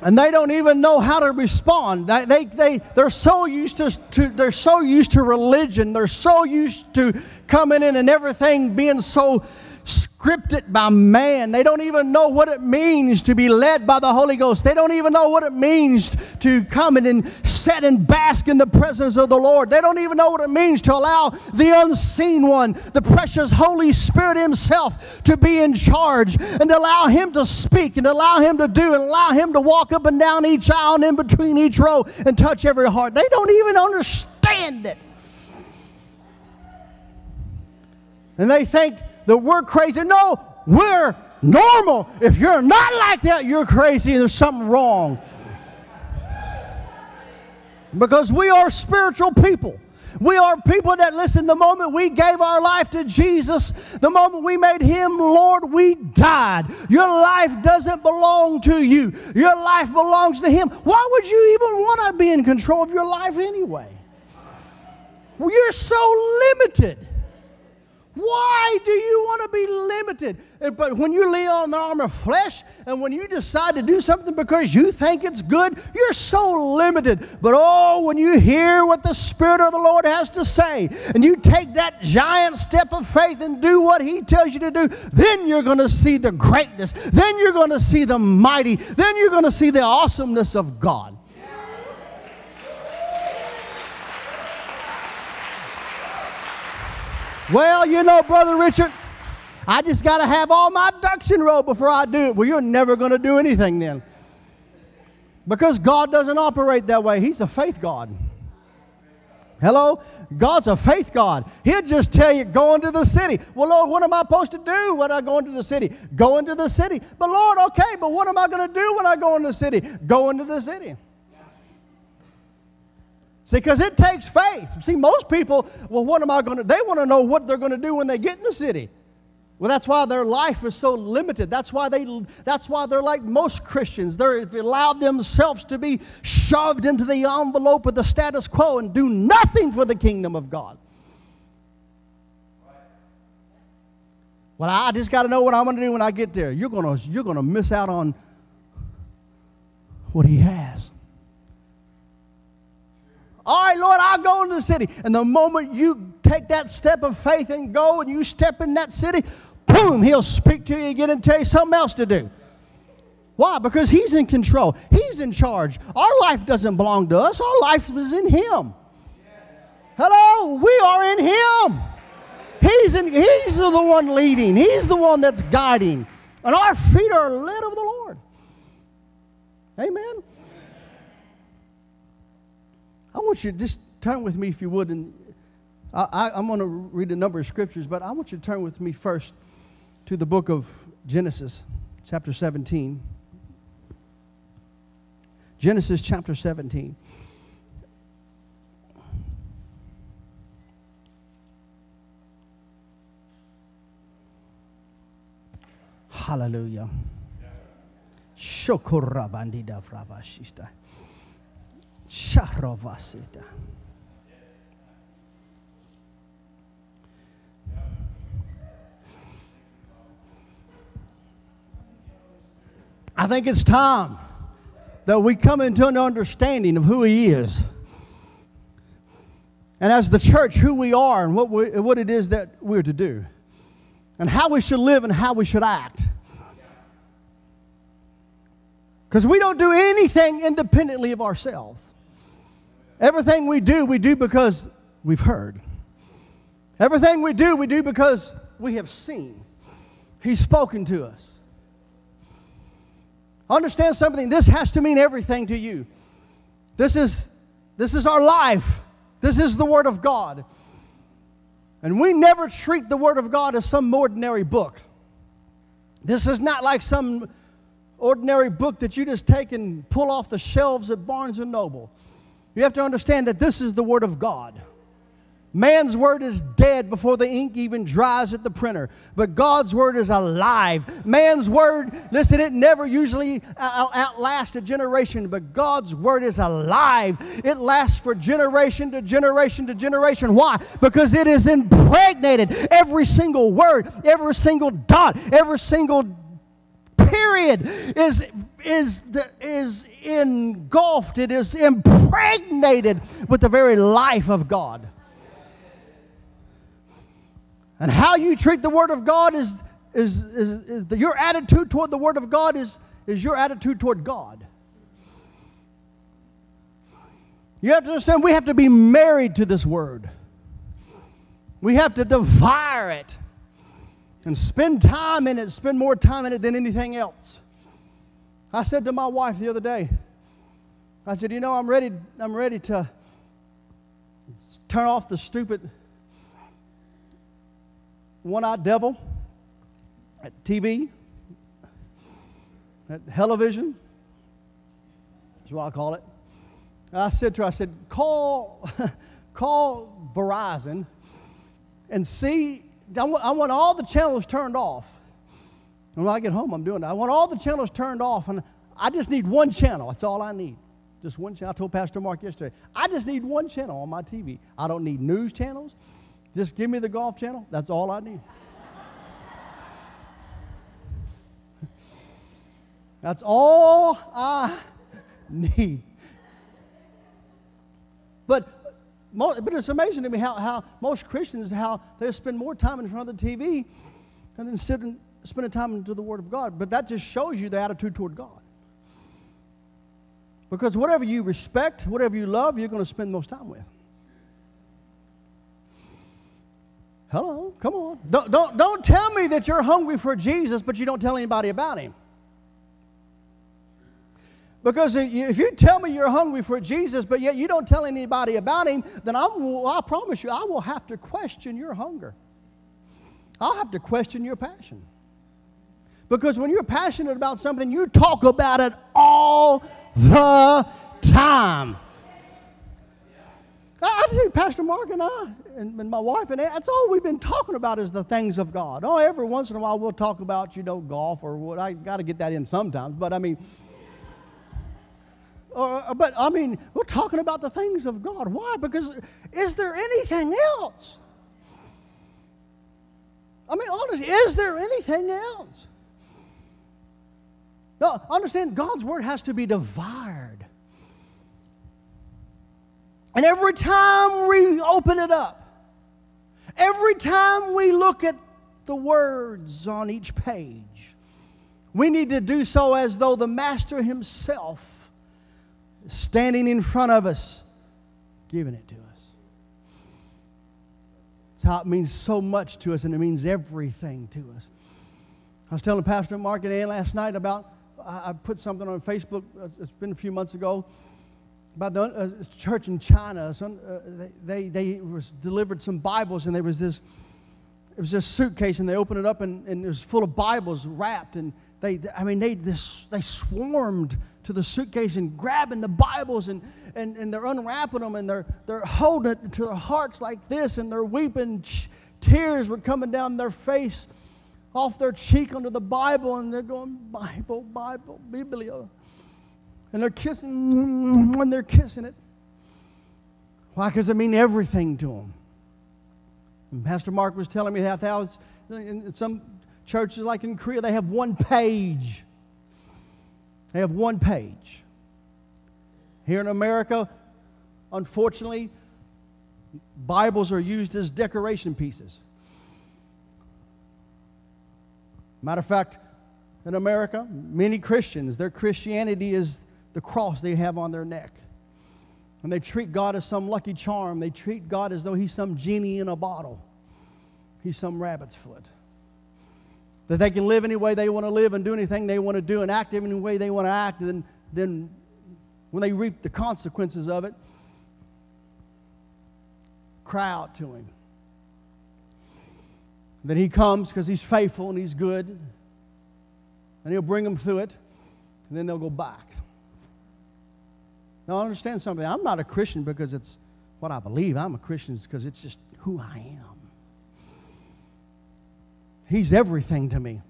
And they don't even know how to respond. They, they, they, they're, so used to, to, they're so used to religion. They're so used to coming in and everything being so scripted by man. They don't even know what it means to be led by the Holy Ghost. They don't even know what it means to come and sit and bask in the presence of the Lord. They don't even know what it means to allow the unseen one, the precious Holy Spirit Himself, to be in charge and allow Him to speak and allow Him to do and allow Him to walk up and down each aisle and in between each row and touch every heart. They don't even understand it. And they think that we're crazy. No, we're normal. If you're not like that, you're crazy and there's something wrong. Because we are spiritual people. We are people that listen, the moment we gave our life to Jesus, the moment we made Him Lord, we died. Your life doesn't belong to you, your life belongs to Him. Why would you even want to be in control of your life anyway? You're so limited. Why do you want to be limited? Eh, but when you lay on the arm of flesh and when you decide to do something because you think it's good, you're so limited. But oh, when you hear what the Spirit of the Lord has to say and you take that giant step of faith and do what He tells you to do, then you're going to see the greatness. Then you're going to see the mighty. Then you're going to see the awesomeness of God. Well, you know, Brother Richard, I just got to have all my ducks in a row before I do it. Well, you're never going to do anything then. Because God doesn't operate that way, He's a faith God. Hello? God's a faith God. He'll just tell you, go into the city. Well, Lord, what am I supposed to do when I go into the city? Go into the city. But Lord, okay, but what am I going to do when I go into the city? Go into the city. See, because it takes faith. See, most people, well, what am I going to, they want to know what they're going to do when they get in the city. Well, that's why their life is so limited. That's why, they, that's why they're like most Christians. They've allowed themselves to be shoved into the envelope of the status quo and do nothing for the kingdom of God. Well, I just got to know what I'm going to do when I get there. You're going to you're going to miss out on what He has. All right, Lord, I'll go into the city. And the moment you take that step of faith and go and you step in that city, boom, he'll speak to you again and tell you something else to do. Why? Because he's in control. He's in charge. Our life doesn't belong to us. Our life is in him. Hello? We are in him. He's, in, he's the one leading. He's the one that's guiding. And our feet are led of the Lord. Amen. Want you to just turn with me, if you would, and I, am going to read a number of scriptures, but I want you to turn with me first to the book of Genesis, chapter 17. Genesis chapter 17. Hallelujah. Shokorabandida frabashista. Sharovasita. I think it's time that we come into an understanding of who He is. And as the church, who we are and what, we, what it is that we're to do. And how we should live and how we should act. Because we don't do anything independently of ourselves. Everything we do, we do because we've heard. Everything we do, we do because we have seen. He's spoken to us. Understand something, this has to mean everything to you. This is, this is our life. This is the Word of God. And we never treat the Word of God as some ordinary book. This is not like some ordinary book that you just take and pull off the shelves at Barnes and Noble. You have to understand that this is the Word of God. Man's word is dead before the ink even dries at the printer, but God's word is alive. Man's word, listen, it never usually outlasts a generation, but God's word is alive. It lasts for generation to generation to generation. Why? Because it is impregnated. Every single word, every single dot, every single period is, is, is engulfed, it is impregnated with the very life of God. And how you treat the Word of God is, is, is, is the, your attitude toward the Word of God is, is your attitude toward God. You have to understand we have to be married to this Word. We have to devour it and spend time in it, spend more time in it than anything else. I said to my wife the other day, I said, you know, I'm ready, I'm ready to turn off the stupid one-eyed devil at TV, at television, is what I call it. And I said to her, I said, call, call Verizon and see, I want, I want all the channels turned off. And when I get home, I'm doing that. I want all the channels turned off, and I just need one channel. That's all I need. Just one channel. I told Pastor Mark yesterday, I just need one channel on my TV. I don't need news channels. Just give me the golf channel. That's all I need. That's all I need. But, but it's amazing to me how, how most Christians, how they spend more time in front of the TV and then sitting, spending time into the Word of God. But that just shows you the attitude toward God. Because whatever you respect, whatever you love, you're going to spend most time with. Hello, come on. Don't, don't, don't tell me that you're hungry for Jesus, but you don't tell anybody about him. Because if you tell me you're hungry for Jesus, but yet you don't tell anybody about him, then I'm, I promise you, I will have to question your hunger. I'll have to question your passion. Because when you're passionate about something, you talk about it all the time. I tell Pastor Mark and I, and, and my wife and that's all we've been talking about is the things of God. Oh, every once in a while we'll talk about, you know, golf or what. I got to get that in sometimes, but I mean, or, but I mean, we're talking about the things of God. Why? Because is there anything else? I mean, honestly, is there anything else? No, understand, God's word has to be devoured. And every time we open it up, every time we look at the words on each page, we need to do so as though the Master Himself is standing in front of us, giving it to us. That's how it means so much to us, and it means everything to us. I was telling Pastor Mark and Ann last night about I, put something on Facebook, uh, it's been a few months ago, about the uh, church in China. Uh, they, they, they was delivered some Bibles, and there was this, it was this suitcase, and they opened it up, and, and it was full of Bibles wrapped, and they, I mean, they, this, they swarmed to the suitcase and grabbing the Bibles, and, and, and they're unwrapping them, and they're, they're holding it to their hearts like this, and they're weeping. Tears were coming down their face off their cheek onto the Bible and they're going, Bible, Bible, Biblia. And they're kissing when they're kissing it. Why? Because it mean everything to them. And Pastor Mark was telling me that how in some churches, like in Korea, they have one page. They have one page. Here in America, unfortunately, Bibles are used as decoration pieces. Matter of fact, in America, many Christians, their Christianity is the cross they have on their neck. And they treat God as some lucky charm. They treat God as though He's some genie in a bottle, He's some rabbit's foot. That they can live any way they want to live and do anything they want to do and act any way they want to act. And then, when they reap the consequences of it, cry out to Him. Then he comes because he's faithful and he's good, and he'll bring them through it, and then they'll go back. Now, understand something. I'm not a Christian because it's what I believe. I'm a Christian because it's just who I am. He's everything to me.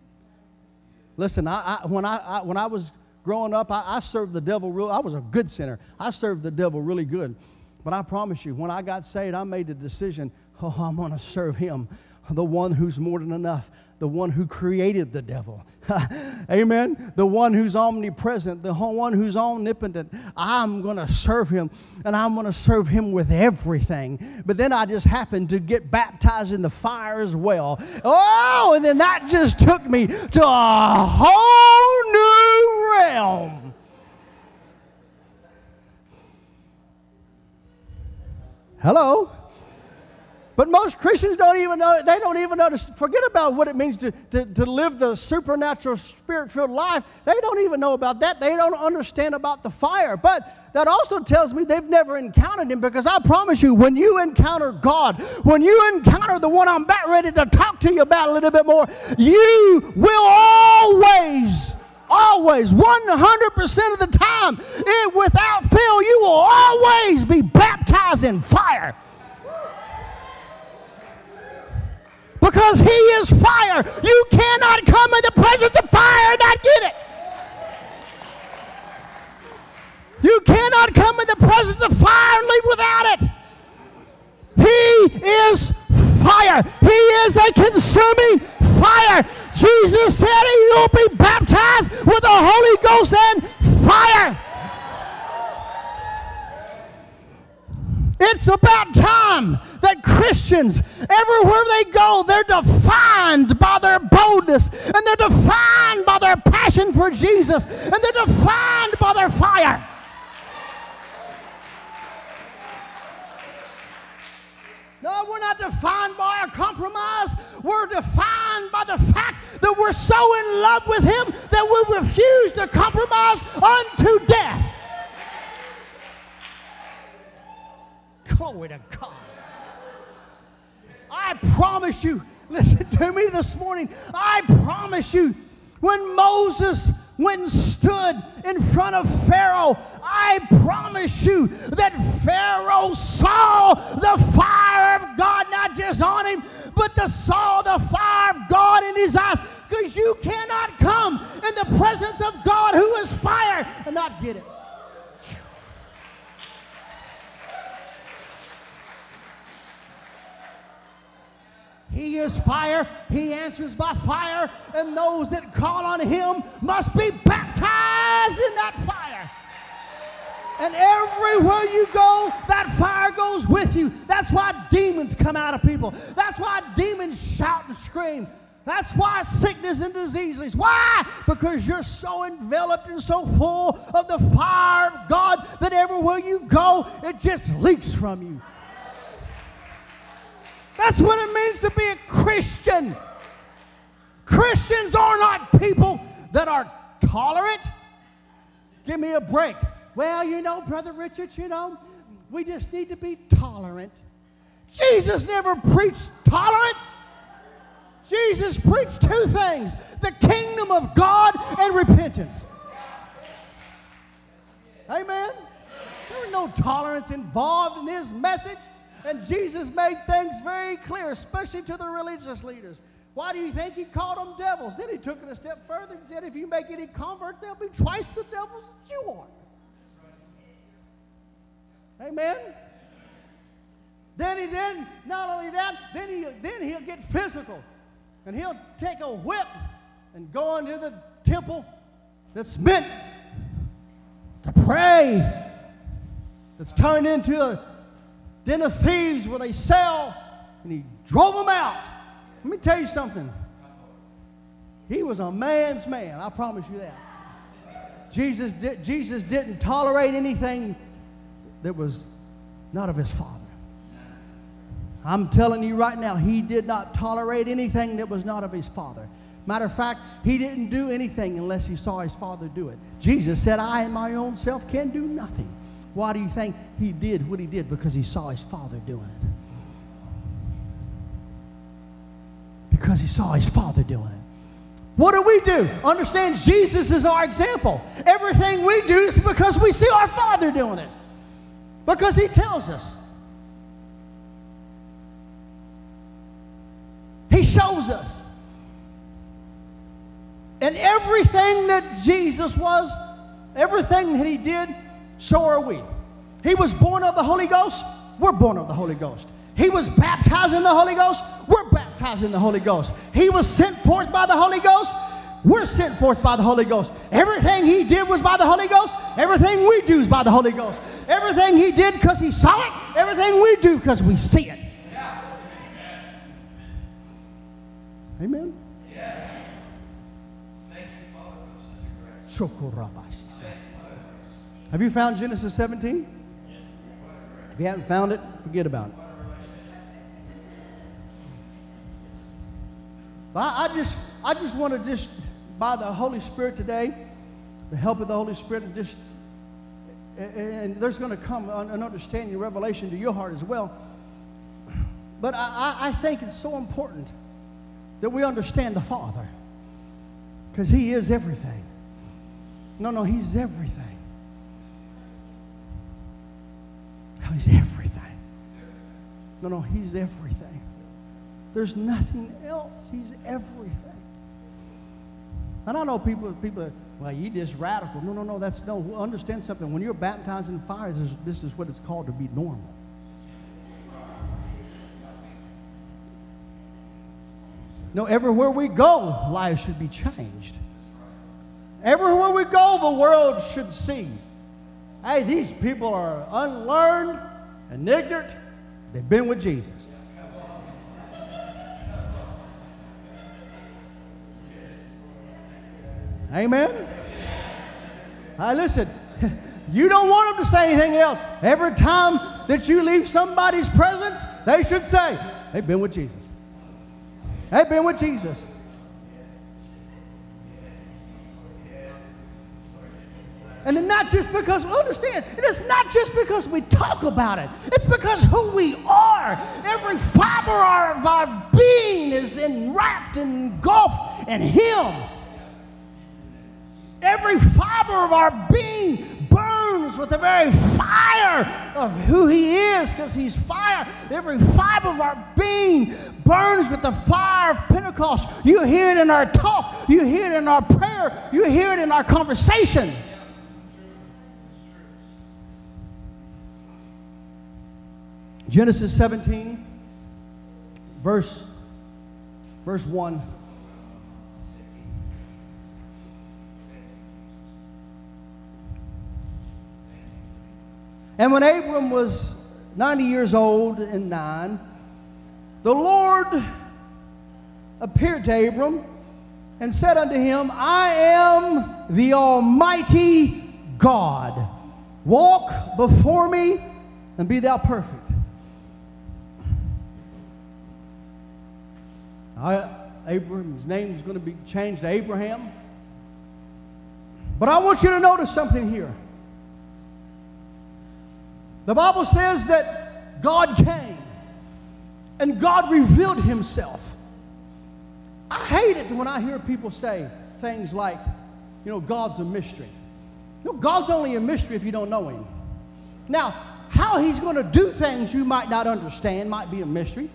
Listen, I, I when, I, I, when I was growing up, I, I served the devil real. I was a good sinner. I served the devil really good. But I promise you, when I got saved, I made the decision, oh, I'm going to serve him the one who's more than enough, the one who created the devil. Amen. The one who's omnipresent, the one who's omnipotent. I'm going to serve him and I'm going to serve him with everything. But then I just happened to get baptized in the fire as well. Oh, and then that just took me to a whole new realm. Hello. But most Christians don't even know, they don't even know to forget about what it means to, to, to live the supernatural, spirit filled life. They don't even know about that. They don't understand about the fire. But that also tells me they've never encountered Him because I promise you, when you encounter God, when you encounter the one I'm about ready to talk to you about a little bit more, you will always always 100% of the time it, without fail you will always be baptized in fire because He is fire. You cannot come in the presence of fire and not get it. You cannot come in the presence of fire and leave without it. He is fire. He is a consuming fire. Jesus said will be baptized with the Holy Ghost and fire. It's about time that Christians, everywhere they go, they're defined by their boldness and they're defined by their passion for Jesus and they're defined by their fire. No, we're not defined by our compromise. We're defined by the fact that we're so in love with Him that we refuse to compromise unto death. Glory to God. I promise you, listen to me this morning. I promise you, when Moses went and stood in front of Pharaoh, I promise you that Pharaoh saw the fire of God not just on him, but to saw the fire of God in his eyes. Because you cannot come in the presence of God who is fire and not get it. He is fire. He answers by fire. And those that call on him must be baptized in that fire. And everywhere you go, that fire goes with you. That's why demons come out of people. That's why demons shout and scream. That's why sickness and diseases. Why? Because you're so enveloped and so full of the fire of God that everywhere you go, it just leaks from you. That's what it means to be a Christian. Christians are not people that are tolerant. Give me a break. Well, you know, Brother Richard, you know, we just need to be tolerant. Jesus never preached tolerance. Jesus preached two things the kingdom of God and repentance. Amen. There was no tolerance involved in his message. And Jesus made things very clear, especially to the religious leaders. Why do you think he called them devils? Then he took it a step further and said, if you make any converts, they'll be twice the devils that you are. Amen. Then he then, not only that, then he then he'll get physical. And he'll take a whip and go into the temple that's meant to pray. That's turned into a den of thieves where they sell, and he drove them out. Let me tell you something. He was a man's man, I promise you that. Jesus, did, Jesus didn't tolerate anything that was not of his Father. I'm telling you right now, he did not tolerate anything that was not of his Father. Matter of fact, he didn't do anything unless he saw his Father do it. Jesus said, I in my own self can do nothing. Why do you think he did what he did? Because he saw his father doing it. Because he saw his father doing it. What do we do? Understand Jesus is our example. Everything we do is because we see our father doing it. Because he tells us. He shows us. And everything that Jesus was, everything that he did, so are we. He was born of the Holy Ghost, we're born of the Holy Ghost. He was baptized in the Holy Ghost, we're baptized in the Holy Ghost. He was sent forth by the Holy Ghost, we're sent forth by the Holy Ghost. Everything he did was by the Holy Ghost. Everything we do is by the Holy Ghost. Everything he did because he saw it. Everything we do because we see it. Amen. Yeah. Thank you, Father, for such a grace. Have you found Genesis 17? If you haven't found it, forget about it. But I, I just, I just want to just, by the Holy Spirit today, the help of the Holy Spirit, and just, and there's going to come an understanding, revelation to your heart as well. But I, I think it's so important that we understand the Father, because He is everything. No, no, He's everything. No, he's everything. No, no, he's everything. There's nothing else. He's everything. And I know people, people, well, you just radical. No, no, no. That's no. Understand something. When you're baptized in fire, this is, this is what it's called to be normal. No, everywhere we go, lives should be changed. Everywhere we go, the world should see. Hey, these people are unlearned and ignorant. They've been with Jesus. Amen. I listen, you don't want them to say anything else. Every time that you leave somebody's presence, they should say, they've been with Jesus. They've been with Jesus. And not just because, we understand, it is not just because we talk about it, it's because who we are. Every fiber of our being is enwrapped, engulfed in Him. Every fiber of our being burns with the very fire of who He is because He's fire. Every fiber of our being burns with the fire of Pentecost. You hear it in our talk, you hear it in our prayer, you hear it in our conversation. Genesis 17, verse, verse 1. And when Abram was 90 years old and nine, the Lord appeared to Abram and said unto him, I am the Almighty God. Walk before me and be thou perfect. I, Abram's name is going to be changed to Abraham. But I want you to notice something here. The Bible says that God came and God revealed himself. I hate it when I hear people say things like, you know, God's a mystery. You know, God's only a mystery if you don't know him. Now, how he's going to do things you might not understand might be a mystery.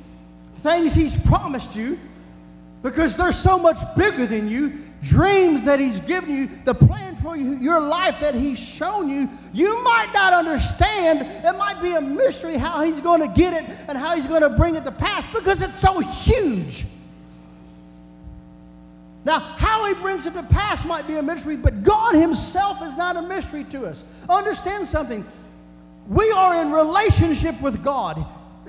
Things he's promised you because they're so much bigger than you. Dreams that He's given you, the plan for you, your life that He's shown you, you might not understand. It might be a mystery how He's going to get it and how He's going to bring it to pass because it's so huge. Now, how he brings it to pass might be a mystery, but God Himself is not a mystery to us. Understand something. We are in relationship with God.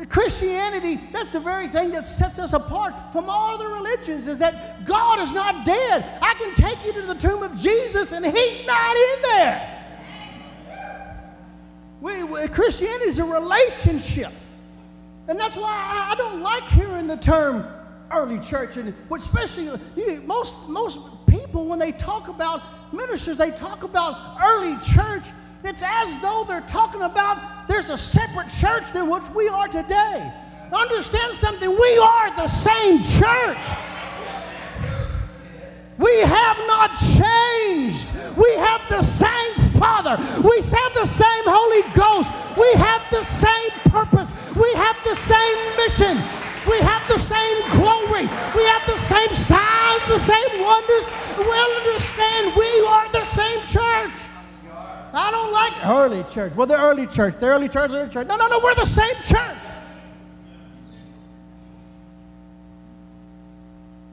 Christianity, that's the very thing that sets us apart from all other religions, is that God is not dead. I can take you to the tomb of Jesus and He's not in there. We, Christianity is a relationship. And that's why I, I don't like hearing the term early church, and especially you, most, most people, when they talk about ministers, they talk about early church it's as though they're talking about there's a separate church than which we are today. Understand something, we are the same church. We have not changed. We have the same Father. We have the same Holy Ghost. We have the same purpose. We have the same mission. We have the same glory. We have the same signs, the same wonders. We'll understand we are the same church. I don't like early church. Well, the early church, the early church, the early church. No, no, no, we're the same church.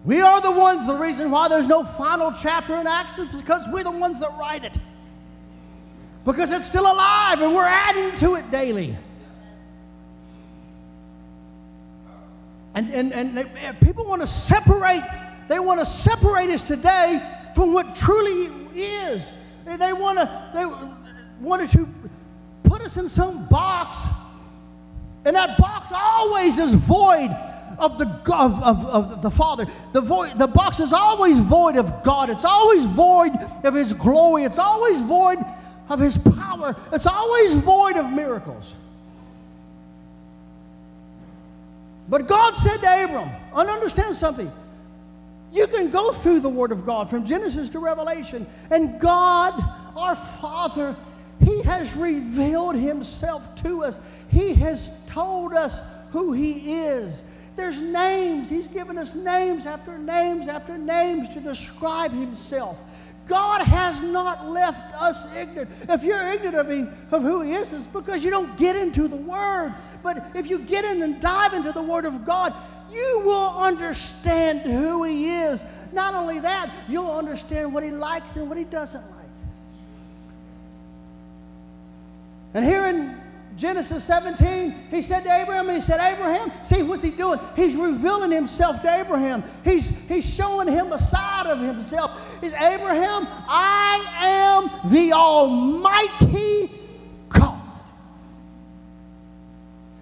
We are the ones, the reason why there's no final chapter in Acts is because we're the ones that write it. Because it's still alive and we're adding to it daily. And, and, and they, eh, people want to separate, they want to separate us today from what truly is. They want to they wanted to put us in some box, and that box always is void of the of, of, of the Father. The void, the box is always void of God. It's always void of His glory. It's always void of His power. It's always void of miracles. But God said to Abram, and understand something. You can go through the Word of God from Genesis to Revelation, and God, our Father, He has revealed Himself to us. He has told us who He is. There's names. He's given us names after names after names to describe Himself. God has not left us ignorant. If you're ignorant of, he, of who He is, it's because you don't get into the Word. But if you get in and dive into the Word of God, you will understand who He is. Not only that, you'll understand what He likes and what He doesn't like. And here in Genesis 17, he said to Abraham, he said, Abraham, see what's he doing? He's revealing himself to Abraham. He's, he's showing him a side of himself. He's Abraham, I am the Almighty God.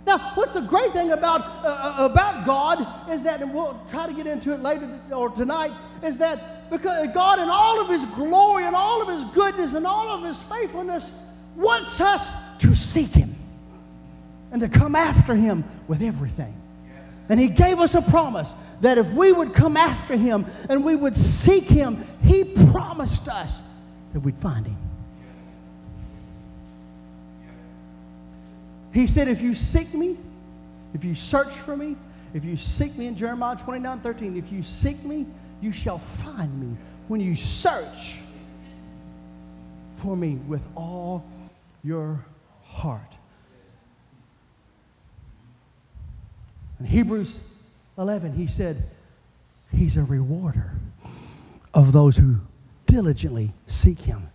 Now, what's the great thing about, uh, uh about God is that, and we'll try to get into it later or tonight, is that because God, in all of His glory and all of His goodness and all of His faithfulness, wants us to seek Him and to come after him with everything. And he gave us a promise that if we would come after him and we would seek him, he promised us that we'd find him. He said, If you seek me, if you search for me, if you seek me in Jeremiah 29 13, if you seek me, you shall find me when you search for me with all your heart. In Hebrews 11, he said, He's a rewarder of those who diligently seek Him.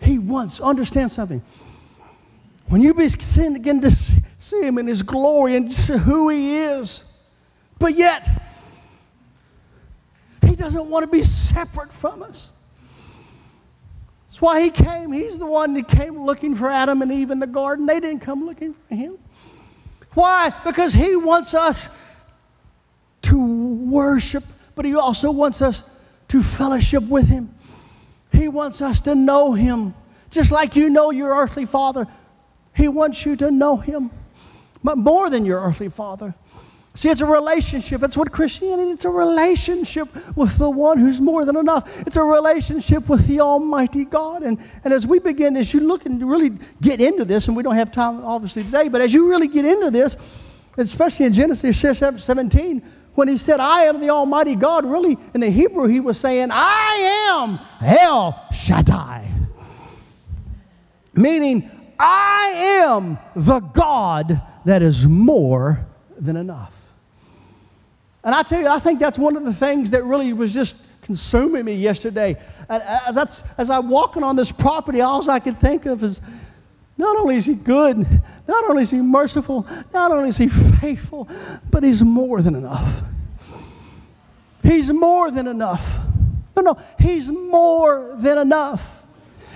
He wants, understand something. When you begin to see Him in His glory and who He is, but yet, He doesn't want to be separate from us. That's why he came. He's the one that came looking for Adam and Eve in the garden. They didn't come looking for him. Why? Because he wants us to worship, but he also wants us to fellowship with him. He wants us to know him. Just like you know your earthly father, he wants you to know him, but more than your earthly father. See, it's a relationship. That's what Christianity It's a relationship with the one who's more than enough. It's a relationship with the Almighty God. And, and as we begin, as you look and really get into this, and we don't have time obviously today, but as you really get into this, especially in Genesis 17, when he said, I am the Almighty God, really in the Hebrew, he was saying, I am El Shaddai. Meaning, I am the God that is more than enough. And I tell you, I think that's one of the things that really was just consuming me yesterday. Uh, that's as I'm walking on this property, all I could think of is not only is he good, not only is he merciful, not only is he faithful, but he's more than enough. He's more than enough. No, no, he's more than enough.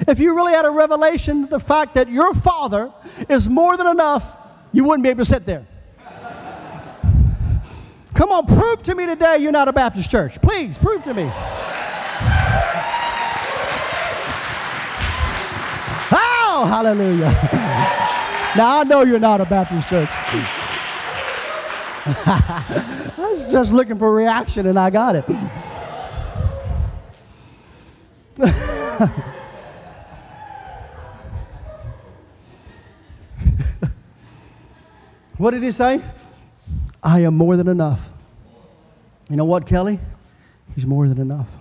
If you really had a revelation, the fact that your father is more than enough, you wouldn't be able to sit there. Come on, prove to me today you're not a Baptist church. Please, prove to me. Hallelujah. now, I know you're not a Baptist church. I was just looking for reaction and I got it. what did he say? I am more than enough. You know what, Kelly? He's more than enough.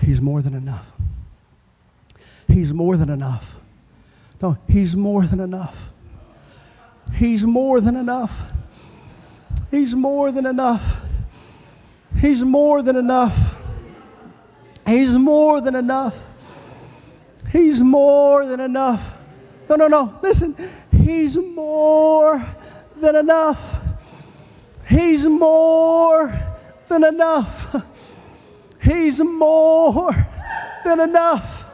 He's more than enough. He's more than enough. No, He's more than enough. He's more than enough. He's more than enough. He's more than enough. He's more than enough. He's more than enough. No, no, no. Listen. He's more than enough. He's more than enough. He's more than enough.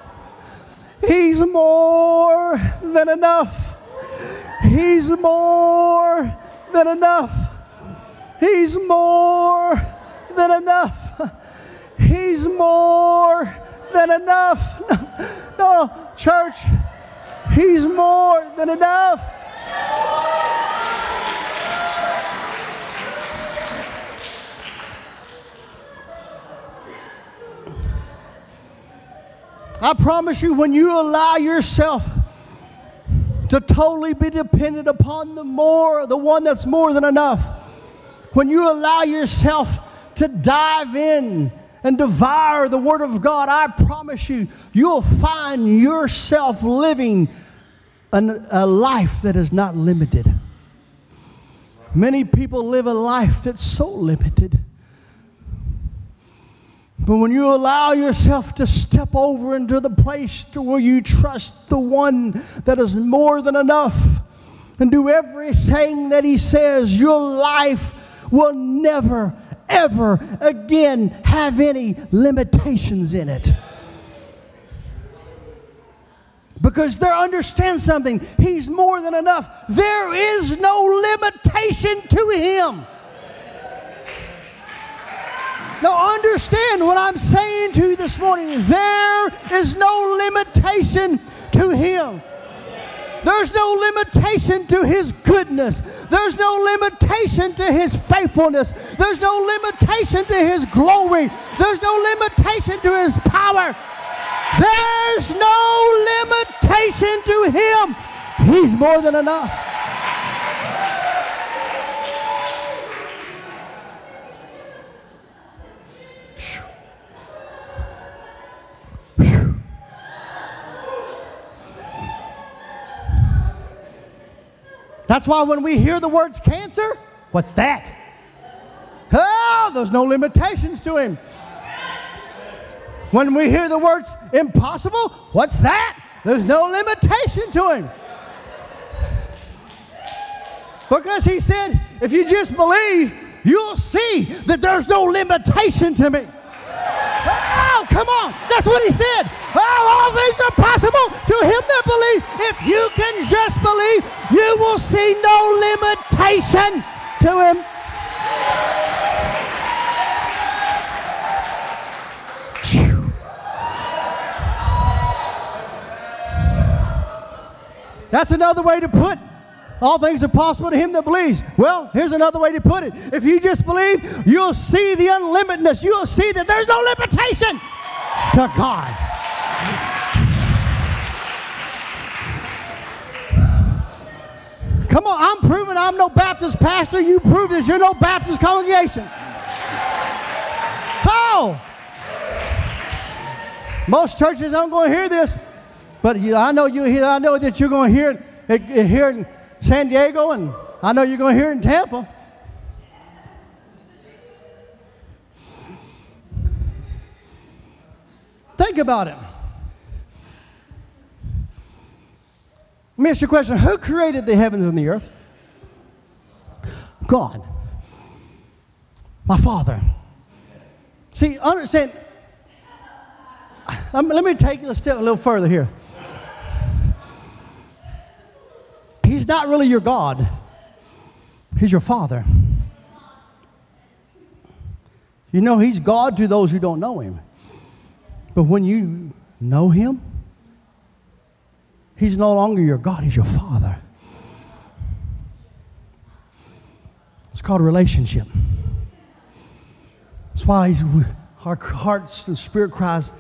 He's more than enough. He's more than enough. He's more than enough. He's more than enough. No, no, church, He's more than enough. I promise you, when you allow yourself to totally be dependent upon the more, the one that's more than enough. When you allow yourself to dive in and devour the Word of God, I promise you, you'll find yourself living an, a life that is not limited. Many people live a life that's so limited. But when you allow yourself to step over into the place to where you trust the one that is more than enough and do everything that he says, your life will never, ever again have any limitations in it. Because they understand something. He's more than enough. There is no limitation to him. Now, understand what I'm saying to you this morning. There is no limitation to Him. There's no limitation to His goodness. There's no limitation to His faithfulness. There's no limitation to His glory. There's no limitation to His power. There's no limitation to Him. He's more than enough. That's why when we hear the words cancer, what's that? Oh, there's no limitations to him. When we hear the words impossible, what's that? There's no limitation to him. Because he said, if you just believe, you'll see that there's no limitation to me. Oh, come on. That's what he said. Oh, all things are possible to him that believes. If you can just believe, you will see no limitation to him. That's another way to put all things are possible to him that believes. Well, here's another way to put it. If you just believe, you'll see the unlimitedness. You'll see that there's no limitation to God. Come on, I'm proving I'm no Baptist pastor. You prove this. You're no Baptist congregation. How? Most churches aren't going to hear this, but I know you hear. I know that you're going to hear it, hear it San Diego, and I know you're going to hear in Tampa. Think about it. Let me ask you a question Who created the heavens and the earth? God. My Father. See, understand. Um, let me take it a step a little further here. He's not really your God, He's your Father. You know, He's God to those who don't know Him. But when you know Him, He's no longer your God, He's your Father. It's called a relationship. That's why our hearts and spirit cries,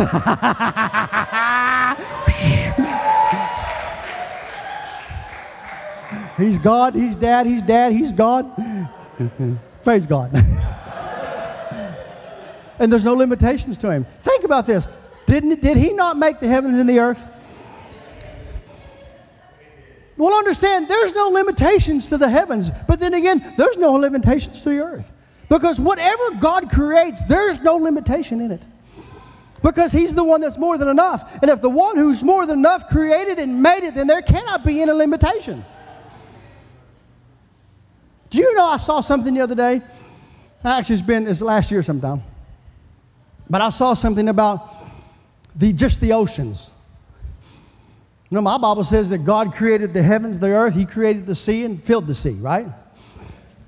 he's God, he's dad, he's dad, he's God. Praise God. and there's no limitations to him. Think about this. Didn't, did he not make the heavens and the earth? Well, understand, there's no limitations to the heavens, but then again, there's no limitations to the earth. Because whatever God creates, there's no limitation in it. Because He's the one that's more than enough. And if the one who's more than enough created and made it, then there cannot be any limitation. Do you know I saw something the other day? Actually, it's been it's last year sometime. But I saw something about the just the oceans. You know, my Bible says that God created the heavens, the earth, He created the sea and filled the sea, right?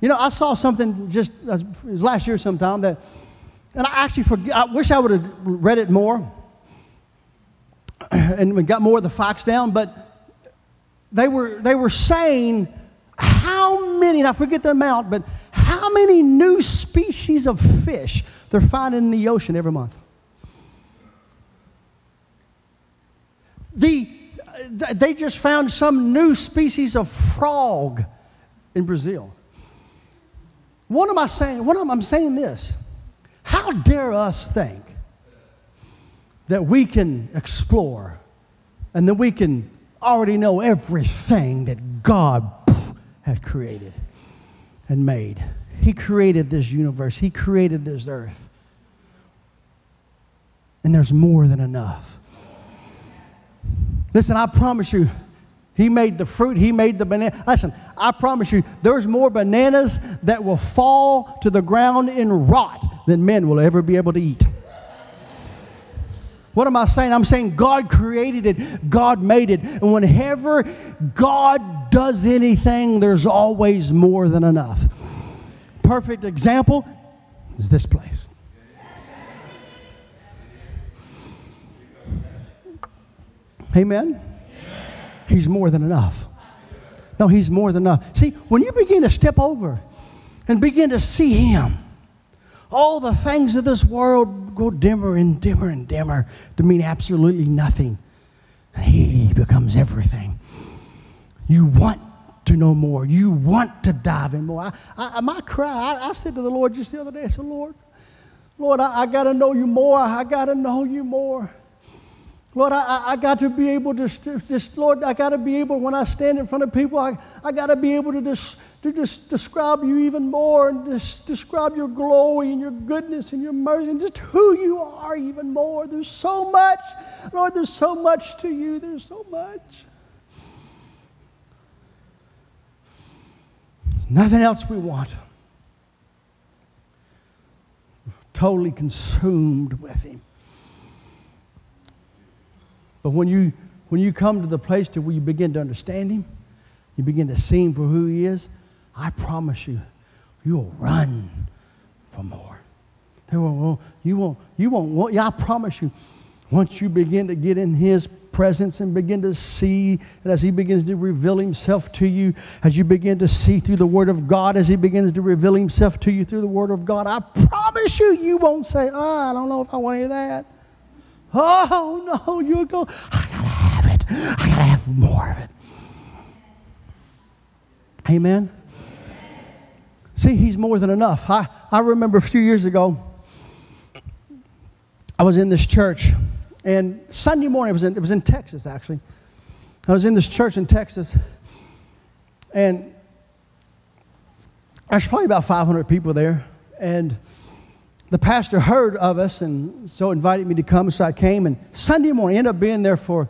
You know, I saw something just uh, was last year sometime that, and I actually forget, I wish I would have read it more and got more of the facts down, but they were, they were saying how many, and I forget the amount, but how many new species of fish they're finding in the ocean every month. The, they just found some new species of frog in Brazil. What am I saying? What am I saying this? How dare us think that we can explore and that we can already know everything that God has created and made? He created this universe, He created this earth. And there's more than enough. Listen, I promise you, he made the fruit, he made the banana. Listen, I promise you, there's more bananas that will fall to the ground and rot than men will ever be able to eat. What am I saying? I'm saying God created it, God made it. And whenever God does anything, there's always more than enough. Perfect example is this place. Amen? He's more than enough. No, He's more than enough. See, when you begin to step over and begin to see Him, all the things of this world go dimmer and dimmer and dimmer to mean absolutely nothing. And He becomes everything. You want to know more. You want to dive in more. I, I, my cry, I, I, said to the Lord just the other day, I said, Lord, Lord, I, I got to know you more. I got to know you more. Lord, I, I got to be able to just, Lord, I got to be able, when I stand in front of people, I, I got to be able to just, to just describe you even more and just describe your glory and your goodness and your mercy and just who you are even more. There's so much. Lord, there's so much to you. There's so much. Nothing else we want. Totally consumed with Him. But when you, when you come to the place to where you begin to understand Him, you begin to see Him for who He is, I promise you, you will run for more. You won't, you won't, you won't, yeah, I promise you, once you begin to get in His presence and begin to see, and as He begins to reveal Himself to you, as you begin to see through the Word of God, as He begins to reveal Himself to you through the Word of God, I promise you, you won't say, oh, I don't know if I want any of that. Oh, no, you'll go, I gotta have it. I gotta have more of it. Amen. See, he's more than enough. I, I remember a few years ago, I was in this church, and Sunday morning, it was in, it was in Texas actually. I was in this church in Texas, and there's probably about 500 people there. And the pastor heard of us and so invited me to come. So I came and Sunday morning, ended up being there for,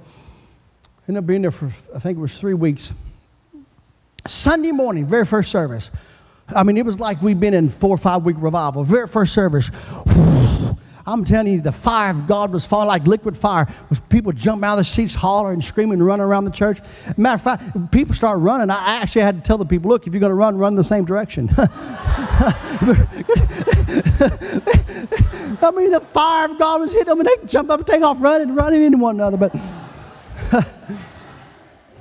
ended up being there for, I think it was three weeks. Sunday morning, very first service. I mean, it was like we'd been in four or five week revival. Very first service. I'm telling you, the fire of God was falling like liquid fire. With people jumping out of their seats, hollering, screaming, and running around the church. Matter of fact, people start running. I actually had to tell the people, look, if you're going to run, run the same direction. I mean, the fire of God was hitting them, and they jump up and take off running, running into one another. But,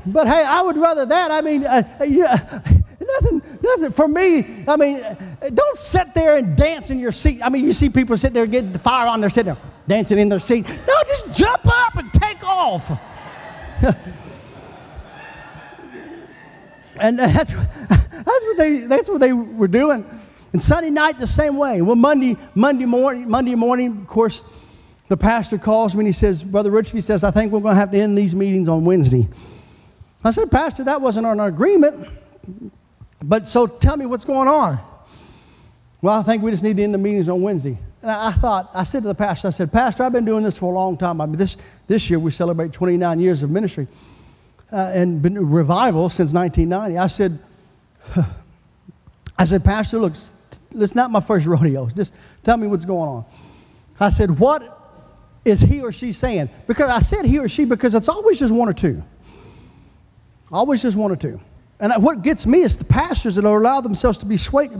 but hey, I would rather that. I mean, uh, yeah, nothing, nothing for me. I mean, don't sit there and dance in your seat. I mean, you see people sitting there getting the fire on, they're sitting there dancing in their seat. No, just jump up and take off. and that's, that's what they that's what they were doing. And Sunday night the same way. Well, Monday, Monday morning, Monday morning, of course, the pastor calls me and he says, Brother Richard, he says, I think we're going to have to end these meetings on Wednesday. I said, Pastor, that wasn't on our agreement. But so tell me what's going on. Well, I think we just need to end the meetings on Wednesday. And I thought, I said to the pastor, I said, Pastor, I've been doing this for a long time. I mean, this, this year we celebrate 29 years of ministry uh, and been revival since 1990. I said, I said, Pastor, look, it's not my first rodeo. Just tell me what's going on. I said, What is he or she saying? Because I said he or she because it's always just one or two. Always just one or two. And what gets me is the pastors that allow themselves to be, swayed,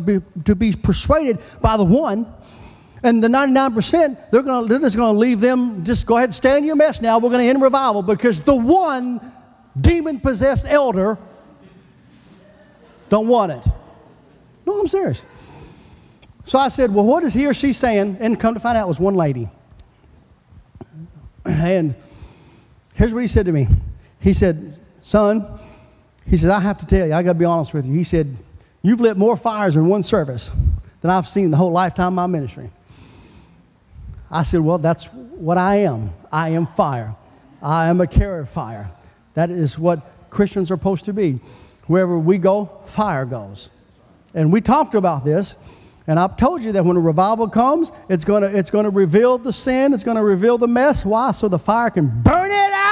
to be persuaded by the one, and the 99%, they're, gonna, they're just going to leave them, just go ahead and stay in your mess now. We're going to end revival because the one demon possessed elder don't want it. No, I'm serious. So I said, Well, what is he or she saying? And come to find out, it was one lady. And here's what he said to me He said, Son, he said, I have to tell you, I got to be honest with you. He said, You've lit more fires in one service than I've seen the whole lifetime of my ministry. I said, Well, that's what I am. I am fire. I am a carrier of fire. That is what Christians are supposed to be. Wherever we go, fire goes. And we talked about this, and I've told you that when a revival comes, it's going to it's going to reveal the sin, it's going to reveal the mess. Why? So the fire can burn it out.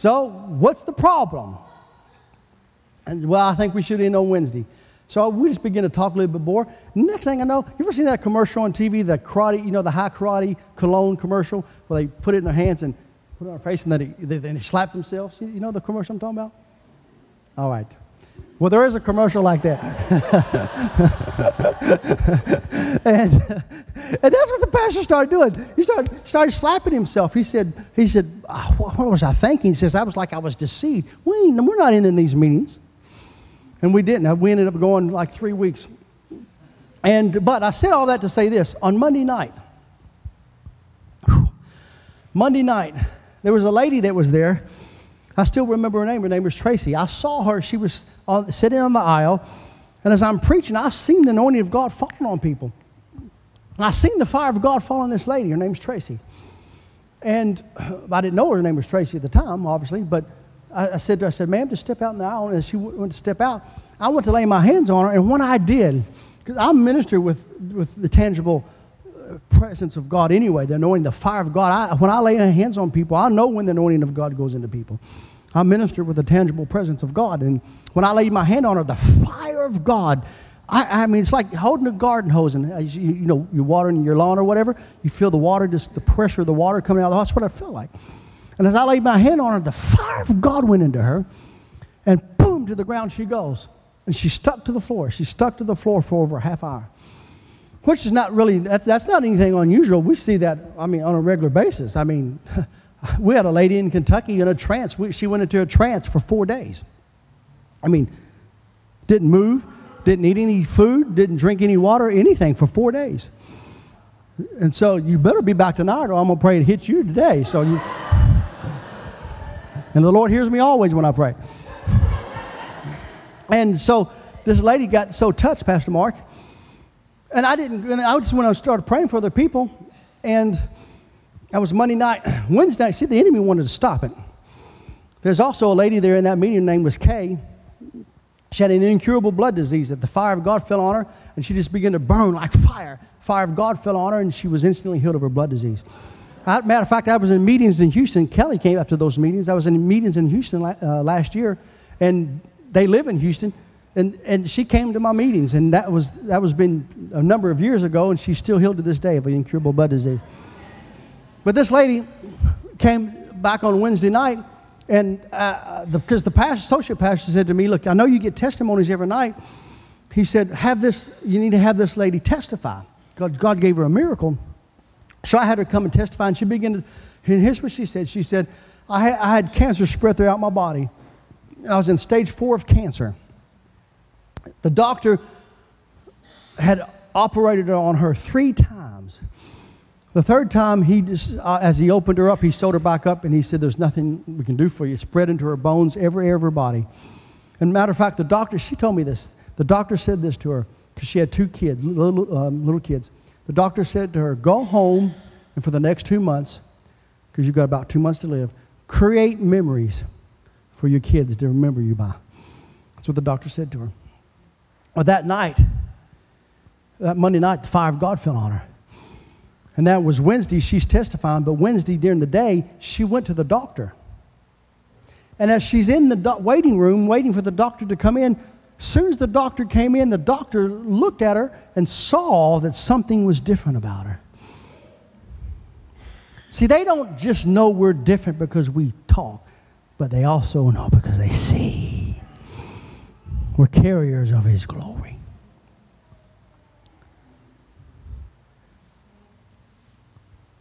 So, what's the problem? And well, I think we should end on Wednesday. So we just begin to talk a little bit more. Next thing I know, you ever seen that commercial on TV, the karate, you know, the Hai Karate cologne commercial, where they put it in their hands and put it on their face and then they, they, they slap themselves? You know the commercial I'm talking about? All right. Well, there is a commercial like that. and, and that's what the pastor started doing. He started, started slapping himself. He said, he said oh, what was I thinking? He says, I was like I was deceived. We we're not in, these meetings. And we didn't. We ended up going like three weeks. And, but I said all that to say this. On Monday night, Monday night, there was a lady that was there. I still remember her name. Her name was Tracy. I saw her. She was on, sitting on the aisle. And as I'm preaching, I seen the anointing of God falling on people. And I seen the fire of God fall on this lady. Her name's Tracy. And I didn't know her name was Tracy at the time, obviously, but I, I said to her, I said, ma'am, just step out in the aisle. And as she went to step out, I went to lay my hands on her. And when I did, because I'm minister with, with the tangible uh, presence of God anyway, the anointing, the fire of God. I, when I lay hands on people, I know when the anointing of God goes into people. I minister with the tangible presence of God. And when I laid my hand on her, the fire of God, I, I mean, it's like holding a garden hose and you, you know, you're watering your lawn or whatever, you feel the water, just the pressure of the water coming out of the house. That's what I felt like. And as I laid my hand on her, the fire of God went into her, and boom, to the ground she goes. And she stuck to the floor. She stuck to the floor for over a half hour, which is not really, that's, that's not anything unusual. We see that, I mean, on a regular basis. I mean, we had a lady in Kentucky in a trance. We, she went into a trance for four days. I mean, didn't move, didn't eat any food, didn't drink any water, anything for four days. And so you better be back tonight or I'm going to pray to hit you today. So you. And the Lord hears me always when I pray. And so this lady got so touched, Pastor Mark. And I didn't, and I just when I started praying for other people, and that was Monday night. Wednesday night, see, the enemy wanted to stop it. There's also a lady there in that meeting, her name was Kay. She had an incurable blood disease that the fire of God fell on her, and she just began to burn like fire. Fire of God fell on her, and she was instantly healed of her blood disease. I, matter of fact, I was in meetings in Houston. Kelly came up to those meetings. I was in meetings in Houston uh, last year, and they live in Houston. And, and she came to my meetings, and that was, that was been a number of years ago, and she's still healed to this day of an incurable blood disease. But this lady came back on Wednesday night, and uh, the, because the pastor, associate pastor said to me, Look, I know you get testimonies every night. He said, Have this, you need to have this lady testify. God, God gave her a miracle. So I had her come and testify, and she began to, and here's what she said. She said, I, I had cancer spread throughout my body. I was in stage four of cancer. The doctor had operated on her three times. The third time, he just, uh, as he opened her up, he sewed her back up, and he said, "There's nothing we can do for you. Spread into her bones, every her body." And matter of fact, the doctor, she told me this. The doctor said this to her because she had two kids, little, um, little kids. The doctor said to her, Go home and for the next two months, because you've got about two months to live, create memories for your kids to remember you by. That's what the doctor said to her. Well, that night, that Monday night, the fire of God fell on her. And that was Wednesday, she's testifying, but Wednesday during the day, she went to the doctor. And as she's in the do- waiting room, waiting for the doctor to come in, as soon as the doctor came in, the doctor looked at her and saw that something was different about her. See, they don't just know we're different because we talk, but they also know because they see. We're carriers of His glory.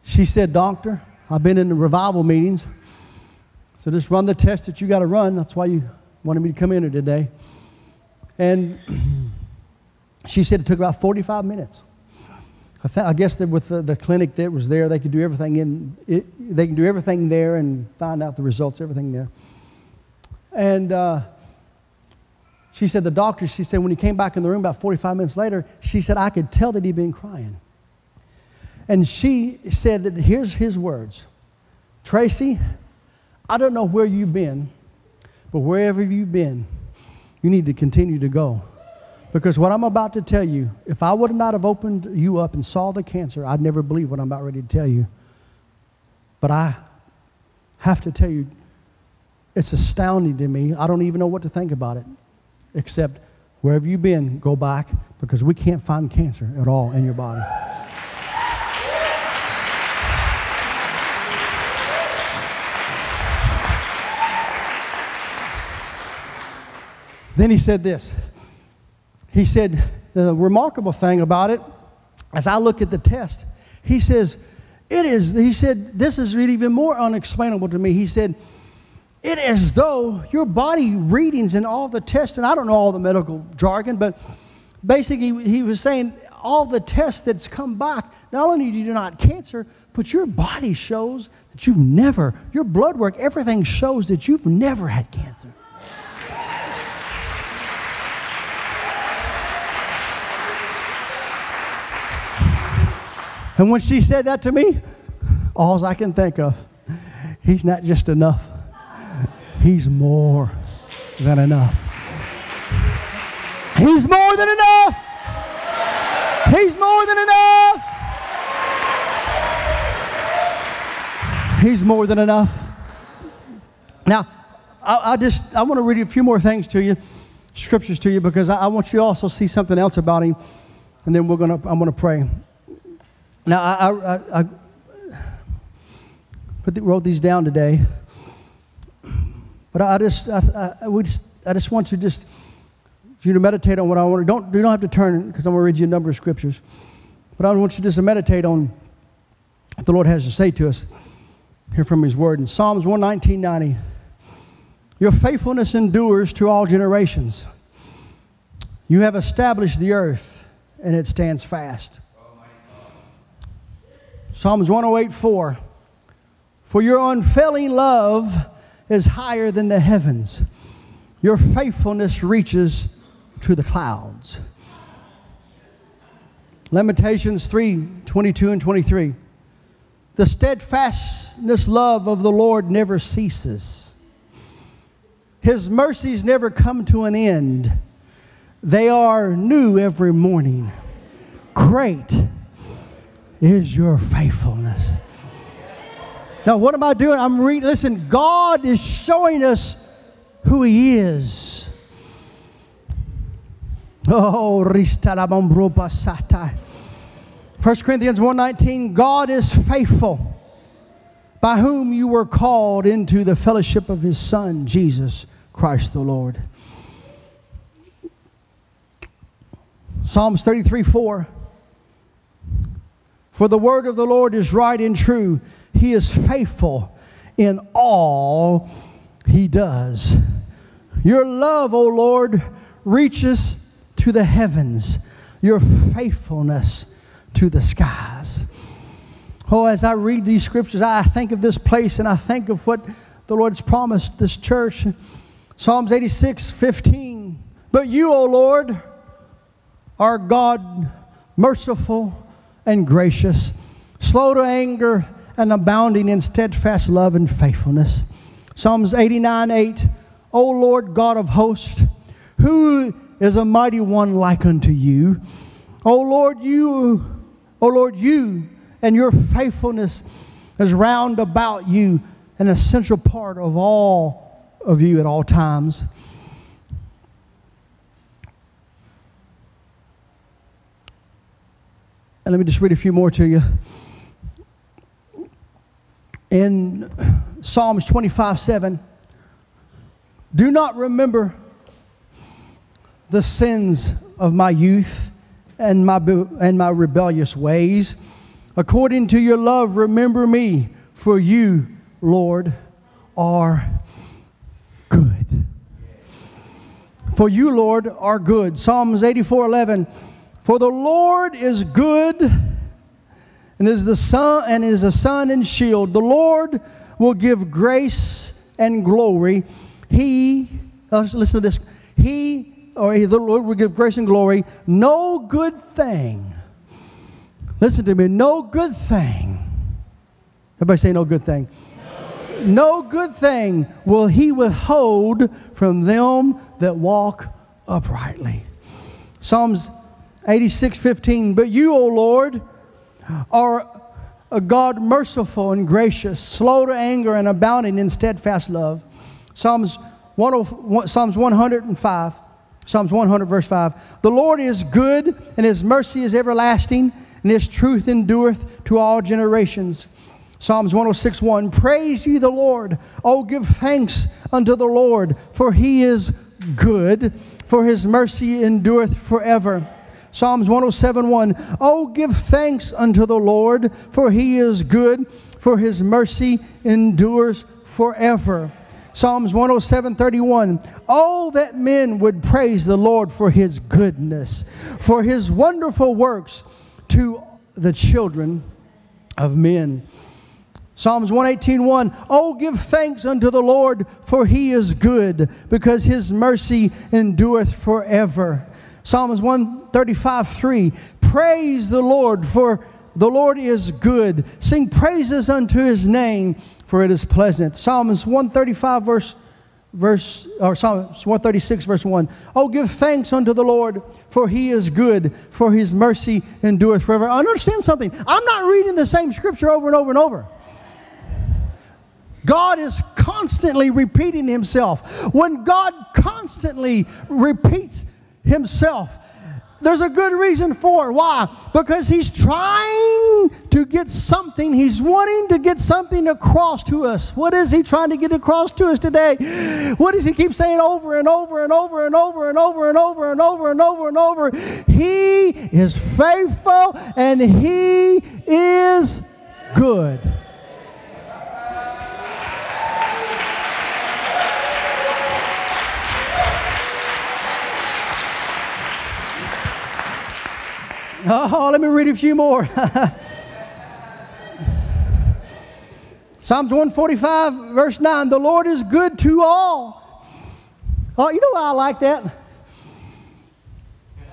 She said, Doctor, I've been in the revival meetings, so just run the test that you got to run. That's why you wanted me to come in here today. And She said it took about 45 minutes. I, th- I guess that with the, the, clinic that was there, they could do everything in it, they can do everything there and find out the results, everything there. And uh, she said the doctor, she said when he came back in the room about 45 minutes later, she said I could tell that he'd been crying. And she said that here's his words Tracy, I don't know where you've been, but wherever you've been, you need to continue to go. Because what I'm about to tell you, if I would not have opened you up and saw the cancer, I'd never believe what I'm about ready to tell you. But I have to tell you, it's astounding to me. I don't even know what to think about it, except wherever you've been, go back because we can't find cancer at all in your body. Then he said this. He said, the remarkable thing about it, as I look at the test, he says, it is, he said, this is even more unexplainable to me. He said, it is though your body readings and all the tests, and I don't know all the medical jargon, but basically he was saying all the tests that's come back, not only do you not cancer, but your body shows that you've never, your blood work, everything shows that you've never had cancer. And when she said that to me, all I can think of, he's not just enough, he's more than enough. He's more than enough. He's more than enough. He's more than enough. Now, I, I just I want to read a few more things to you, scriptures to you, because I, I want you to also see something else about him, and then we're gonna I'm gonna pray. Now, I, I, I put the, wrote these down today, but I just, I, I, we just, I just want you to just you to meditate on what I want. To don't, you don't have to turn because I'm going to read you a number of scriptures, but I want you just to meditate on what the Lord has to say to us here from His Word in Psalms 119:90. Your faithfulness endures to all generations. You have established the earth, and it stands fast. Psalms 108 4. For your unfailing love is higher than the heavens, your faithfulness reaches to the clouds. Lamentations 3 22 and 23. The steadfastness love of the Lord never ceases. His mercies never come to an end. They are new every morning. Great is your faithfulness. Now, what am I doing? I'm reading. Listen, God is showing us who He is. Oh, Rista Labom Ropa Satai. 1 Corinthians 1:19 God is faithful by whom you were called into the fellowship of his son Jesus Christ the Lord. Psalms 33 4 for the word of the Lord is right and true. He is faithful in all he does. Your love, O Lord, reaches to the heavens, your faithfulness to the skies. Oh, as I read these scriptures, I think of this place and I think of what the Lord's promised this church. Psalms 86 15. But you, O Lord, are God merciful and gracious, slow to anger, and abounding in steadfast love and faithfulness. Psalms 89 8. O Lord God of hosts, who is a mighty one like unto you? O Lord, you, O Lord, you and your faithfulness is round about you, an essential part of all of you at all times. And let me just read a few more to you. In Psalms 25 7, do not remember the sins of my youth and my, and my rebellious ways. According to your love, remember me, for you, Lord, are good. For you, Lord, are good. Psalms 84 11. For the Lord is good and is the sun and is a sun and shield. The Lord will give grace and glory. He uh, listen to this. He or he, the Lord will give grace and glory. No good thing. Listen to me. No good thing. Everybody say no good thing. No good thing will he withhold from them that walk uprightly. Psalms 86 15. But you, O Lord, are a God merciful and gracious, slow to anger and abounding in steadfast love. Psalms, 10, Psalms 105. Psalms 100, verse 5. The Lord is good, and his mercy is everlasting, and his truth endureth to all generations. Psalms 106, 1. Praise ye the Lord. Oh, give thanks unto the Lord, for he is good, for his mercy endureth forever. Psalms 107, 1. Oh, give thanks unto the Lord, for he is good, for his mercy endures forever. Psalms 107, 31. Oh, that men would praise the Lord for his goodness, for his wonderful works to the children of men. Psalms 118, 1. Oh, give thanks unto the Lord, for he is good, because his mercy endureth forever. Psalms 135, 3. Praise the Lord, for the Lord is good. Sing praises unto his name, for it is pleasant. Psalms 135, verse verse or Psalms 136 verse 1 oh give thanks unto the lord for he is good for his mercy endureth forever I understand something i'm not reading the same scripture over and over and over god is constantly repeating himself when god constantly repeats himself there's a good reason for it. Why? Because he's trying to get something. He's wanting to get something across to us. What is he trying to get across to us today? What does he keep saying over and over and over and over and over and over and over and over and over? He is faithful and he is good. Oh, let me read a few more. Psalms 145, verse 9 The Lord is good to all. Oh, you know why I like that?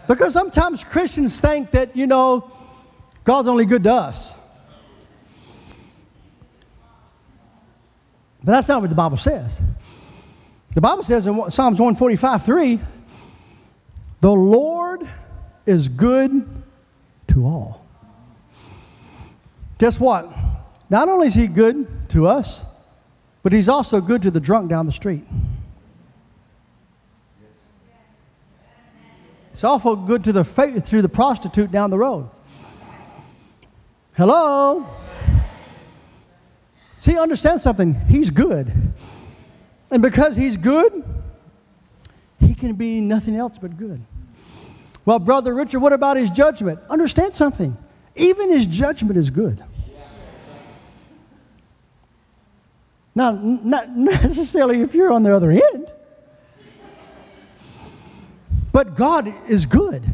Because sometimes Christians think that, you know, God's only good to us. But that's not what the Bible says. The Bible says in Psalms 145 3, the Lord is good to all. Guess what? Not only is he good to us, but he's also good to the drunk down the street. It's also good to the to the prostitute down the road. Hello? See, understand something. He's good. And because he's good, he can be nothing else but good. Well, Brother Richard, what about his judgment? Understand something. Even his judgment is good. Now, not necessarily if you're on the other end, but God is good.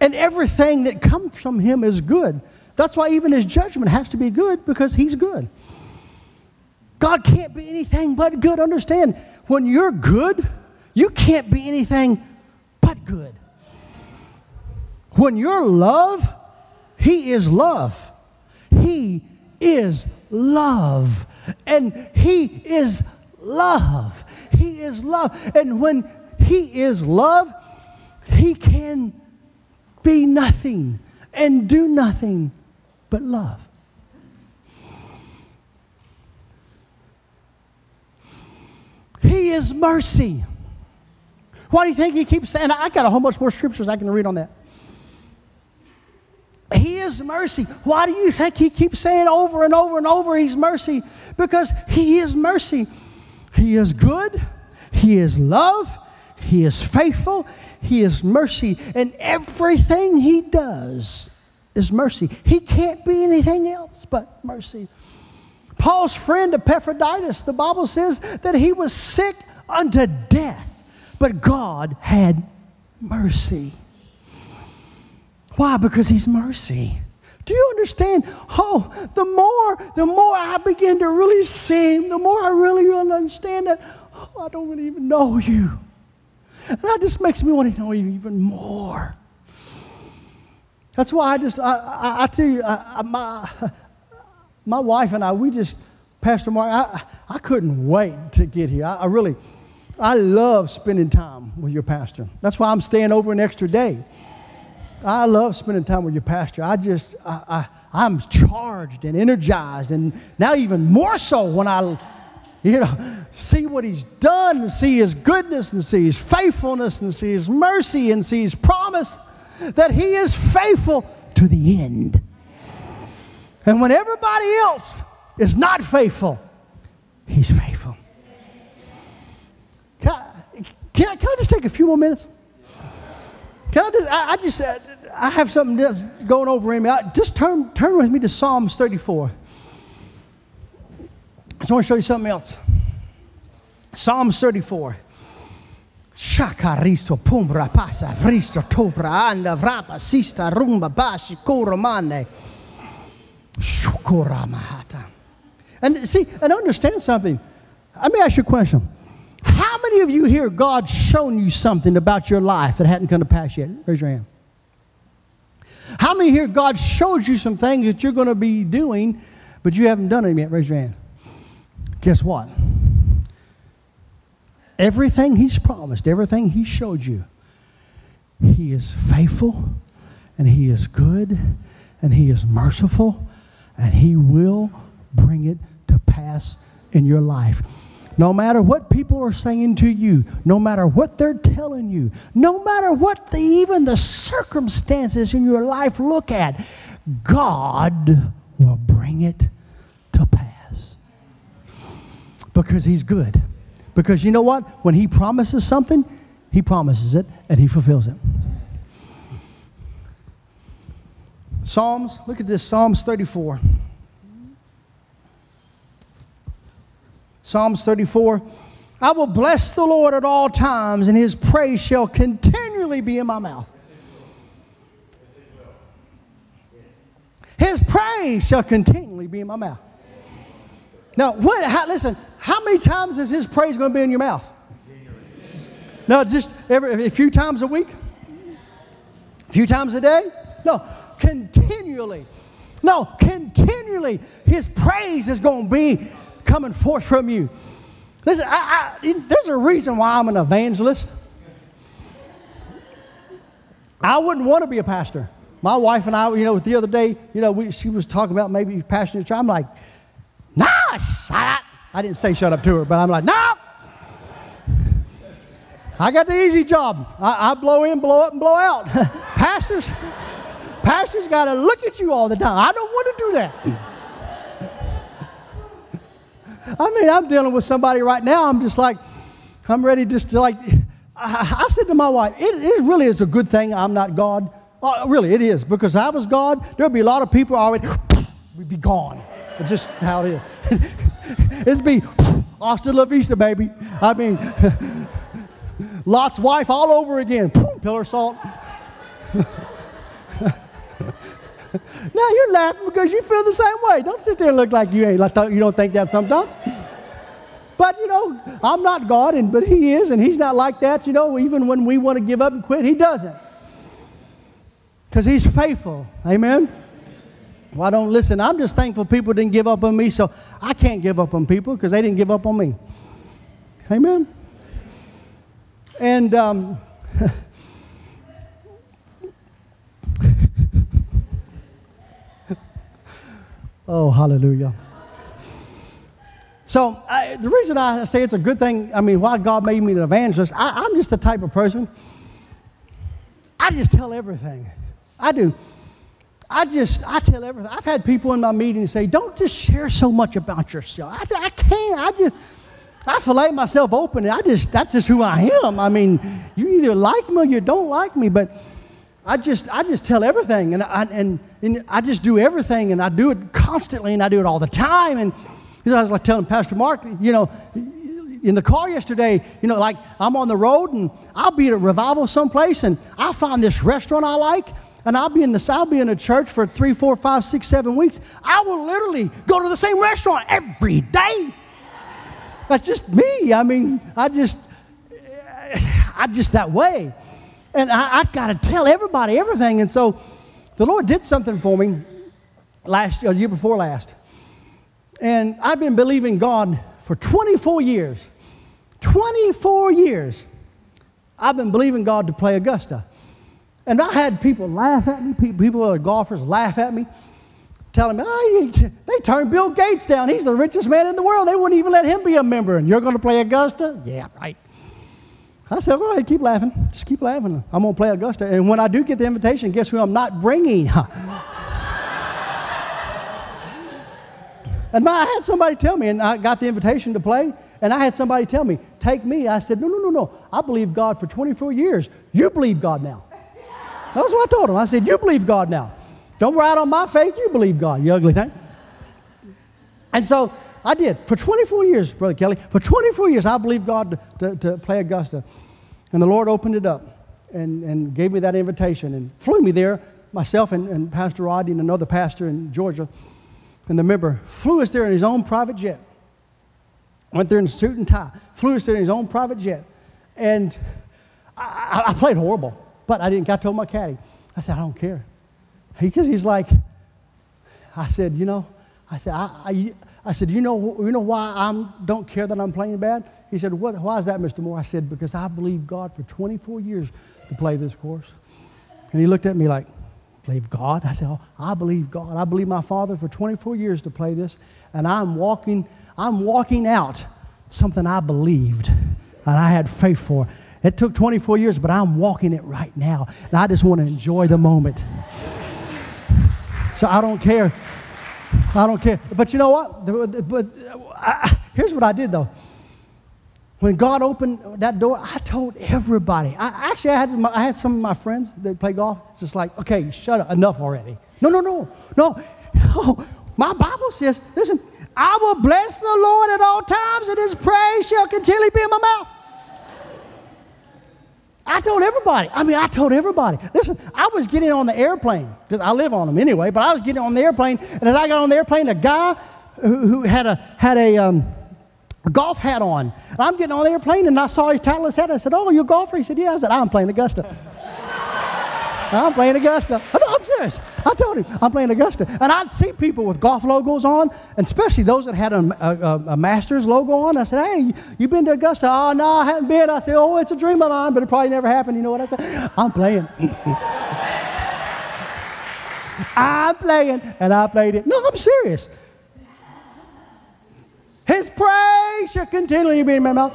And everything that comes from him is good. That's why even his judgment has to be good because he's good. God can't be anything but good. Understand, when you're good, you can't be anything but good. When you're love, He is love. He is love. And He is love. He is love. And when He is love, He can be nothing and do nothing but love. He is mercy. Why do you think he keeps saying? I got a whole bunch more scriptures I can read on that. Is mercy. Why do you think he keeps saying over and over and over he's mercy? Because he is mercy. He is good. He is love. He is faithful. He is mercy. And everything he does is mercy. He can't be anything else but mercy. Paul's friend Epaphroditus, the Bible says that he was sick unto death, but God had mercy. Why? Because He's mercy. Do you understand? Oh, the more, the more I begin to really see Him, the more I really understand that, oh, I don't really even know you. And that just makes me want to know you even more. That's why I just, I, I, I tell you, I, my, my wife and I, we just, Pastor Mark, I, I couldn't wait to get here. I, I really, I love spending time with your pastor. That's why I'm staying over an extra day. I love spending time with your pastor. I just, I, I, I'm charged and energized, and now even more so when I, you know, see what he's done and see his goodness and see his faithfulness and see his mercy and see his promise that he is faithful to the end. And when everybody else is not faithful, he's faithful. Can I, can I, can I just take a few more minutes? Can I just, I, I just, uh, I have something that's going over in me. I, just turn, turn with me to Psalms 34. I just want to show you something else. Psalms 34. Shakaristo pumbra pasa vristo tobra anda vrapa sista rumba bashi koromane. Shukura mahata. And see, and understand something. Let me ask you a question. How many of you here God's shown you something about your life that hadn't come to pass yet? Raise your hand. How many here God shows you some things that you're going to be doing, but you haven't done them yet? Raise your hand. Guess what? Everything He's promised, everything He showed you, He is faithful and He is good and He is merciful and He will bring it to pass in your life. No matter what people are saying to you, no matter what they're telling you, no matter what the, even the circumstances in your life look at, God will bring it to pass. Because He's good. Because you know what? When He promises something, He promises it and He fulfills it. Psalms, look at this Psalms 34. Psalms 34. I will bless the Lord at all times, and his praise shall continually be in my mouth. His praise shall continually be in my mouth. Now, what, how, listen, how many times is his praise going to be in your mouth? No, just every, a few times a week? A few times a day? No, continually. No, continually. His praise is going to be coming forth from you. Listen, I, I, there's a reason why I'm an evangelist. I wouldn't want to be a pastor. My wife and I, you know, the other day, you know, we, she was talking about maybe pastoring. The church. I'm like, nah, shut up. I didn't say shut up to her, but I'm like, nah. I got the easy job. I, I blow in, blow up, and blow out. pastors, pastors got to look at you all the time. I don't want to do that. I mean, I'm dealing with somebody right now. I'm just like, I'm ready just to like. I, I said to my wife, it, it, really is a good thing I'm not God. Oh, really, it is. Because if I was God, there'd be a lot of people already, we'd be gone. It's just how it is. It'd be hasta la vista, baby. I mean, Lot's wife all over again. Pillar salt. now you're laughing because you feel the same way. Don't sit there and look like you ain't like you don't think that sometimes. But you know, I'm not God, and but He is, and He's not like that. You know, even when we want to give up and quit, He doesn't, because He's faithful. Amen. Well, I don't listen. I'm just thankful people didn't give up on me, so I can't give up on people because they didn't give up on me. Amen. And um, Oh, hallelujah. So, I, the reason I say it's a good thing, I mean, why God made me an evangelist, I, I'm just the type of person, I just tell everything. I do. I just, I tell everything. I've had people in my meetings say, don't just share so much about yourself. I, I can't. I just, I fillet myself open. I just, that's just who I am. I mean, you either like me or you don't like me, but I just, I just tell everything, and I, and, and I just do everything, and I do it constantly, and I do it all the time. And you know, I was like telling Pastor Mark, you know, in the car yesterday, you know, like I'm on the road, and I'll be at a revival someplace, and I'll find this restaurant I like, and I'll be in this, I'll be in a church for three, four, five, six, seven weeks. I will literally go to the same restaurant every day. That's just me. I mean, I just, I just that way. And I, I've got to tell everybody everything. And so the Lord did something for me last year, year before last. And I've been believing God for 24 years. 24 years. I've been believing God to play Augusta. And I had people laugh at me, people are golfers laugh at me, telling me, oh, they turned Bill Gates down. He's the richest man in the world. They wouldn't even let him be a member. And you're going to play Augusta? Yeah, right. I said, go ahead, keep laughing. Just keep laughing. I'm going to play Augusta. And when I do get the invitation, guess who I'm not bringing? and I had somebody tell me, and I got the invitation to play, and I had somebody tell me, take me. I said, no, no, no, no. I believe God for 24 years. You believe God now. That's what I told him. I said, You believe God now. Don't ride on my faith, you believe God, you ugly thing. And so I did. For 24 years, Brother Kelly, for 24 years, I believed God to, to, to play Augusta. And the Lord opened it up and, and gave me that invitation and flew me there, myself and, and Pastor Rodney and another pastor in Georgia. And the member flew us there in his own private jet. Went there in suit and tie, flew us there in his own private jet. And I, I played horrible. But I didn't. I told my caddy, I said, I don't care. Because he's like, I said, you know, I said, I, I, I said, you know, you know why I don't care that I'm playing bad? He said, what, why is that, Mr. Moore? I said, because I believe God for 24 years to play this course. And he looked at me like, believe God? I said, oh, I believe God. I believe my father for 24 years to play this. And I'm walking, I'm walking out something I believed and I had faith for. It took 24 years, but I'm walking it right now. And I just want to enjoy the moment. So I don't care. I don't care. But you know what? But here's what I did though. When God opened that door, I told everybody. I, actually, I had, I had some of my friends that play golf. It's just like, okay, shut up, enough already. No, no, no, no. no. My Bible says, listen, I will bless the Lord at all times, and his praise shall continually be in my mouth. I told everybody. I mean, I told everybody. Listen, I was getting on the airplane because I live on them anyway. But I was getting on the airplane, and as I got on the airplane, a guy who, who had a had a, um, golf hat on. And I'm getting on the airplane, and I saw his Titleist hat. I said, "Oh, you're a golfer?" He said, "Yeah." I said, "I'm playing Augusta." I'm playing Augusta. I'm serious. I told him I'm playing Augusta. And I'd see people with golf logos on, and especially those that had a, a, a Masters logo on. I said, Hey, you been to Augusta? Oh, no, I haven't been. I said, Oh, it's a dream of mine, but it probably never happened. You know what I said? I'm playing. I'm playing. And I played it. No, I'm serious. His praise shall continually be in my mouth.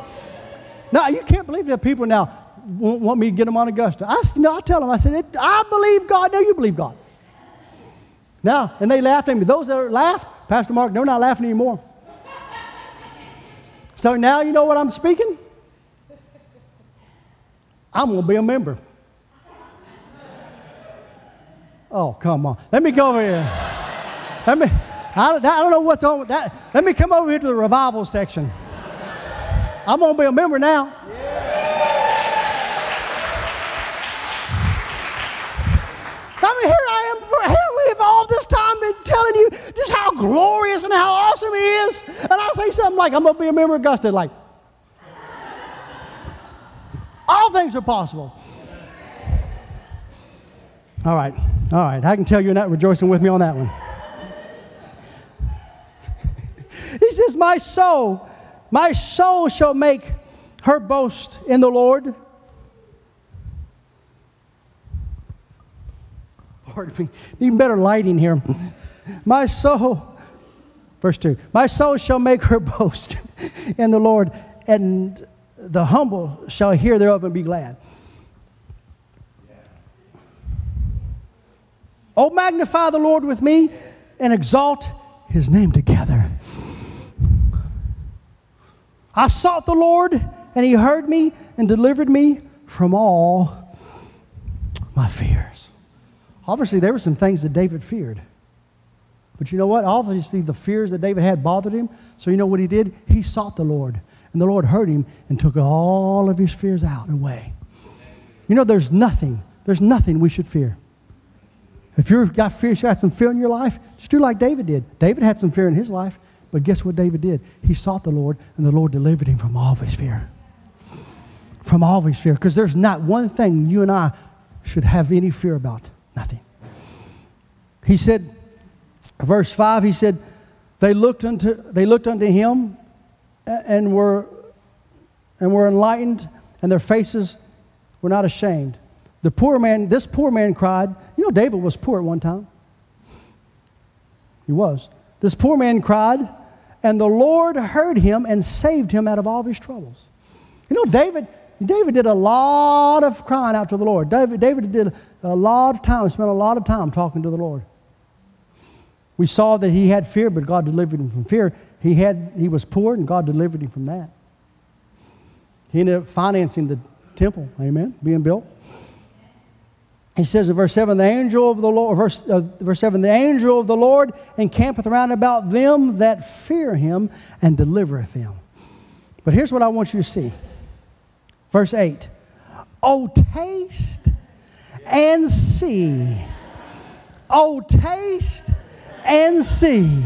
Now, you can't believe that people now want me to get them on Augusta. I, no, I tell them, I said, I believe God. No, you believe God. Now, and they laughed at me. Those that laughed, Pastor Mark, they're not laughing anymore. So now you know what I'm speaking? I'm going to be a member. Oh, come on. Let me go over here. Let me, I, I don't know what's on with that. Let me come over here to the revival section. I'm going to be a member now. telling you just how glorious and how awesome He is. And I'll say something like, I'm going to be a member of Augusta. Like, all things are possible. All right, all right. I can tell you're not rejoicing with me on that one. he says, My soul, my soul shall make her boast in the Lord. Pardon me, even better lighting here. My soul, verse 2, my soul shall make her boast in the Lord, and the humble shall hear thereof and be glad. Oh, magnify the Lord with me and exalt his name together. I sought the Lord, and he heard me and delivered me from all my fears. Obviously, there were some things that David feared. But you know what? Obviously, the fears that David had bothered him. So you know what he did? He sought the Lord. And the Lord heard him and took all of his fears out away. You know, there's nothing, there's nothing we should fear. If you've got fear, you got some fear in your life, just do like David did. David had some fear in his life, but guess what David did? He sought the Lord, and the Lord delivered him from all of his fear. From all of his fear. Because there's not one thing you and I should have any fear about. Nothing. He said, verse 5, he said, they looked unto, they looked unto him and were, and were enlightened, and their faces were not ashamed. The poor man, this poor man cried. You know, David was poor at one time. He was. This poor man cried, and the Lord heard him and saved him out of all of his troubles. You know, David, David did a lot of crying out to the Lord. David, David did a lot of time, spent a lot of time talking to the Lord. We saw that he had fear, but God delivered him from fear. He, had, he was poor, and God delivered him from that. He ended up financing the temple, amen, being built. He says in verse 7, the angel of the Lord, verse, uh, verse 7, the angel of the Lord encampeth around about them that fear him and delivereth them. But here's what I want you to see. Verse 8, Oh, taste and see. Oh, taste and see.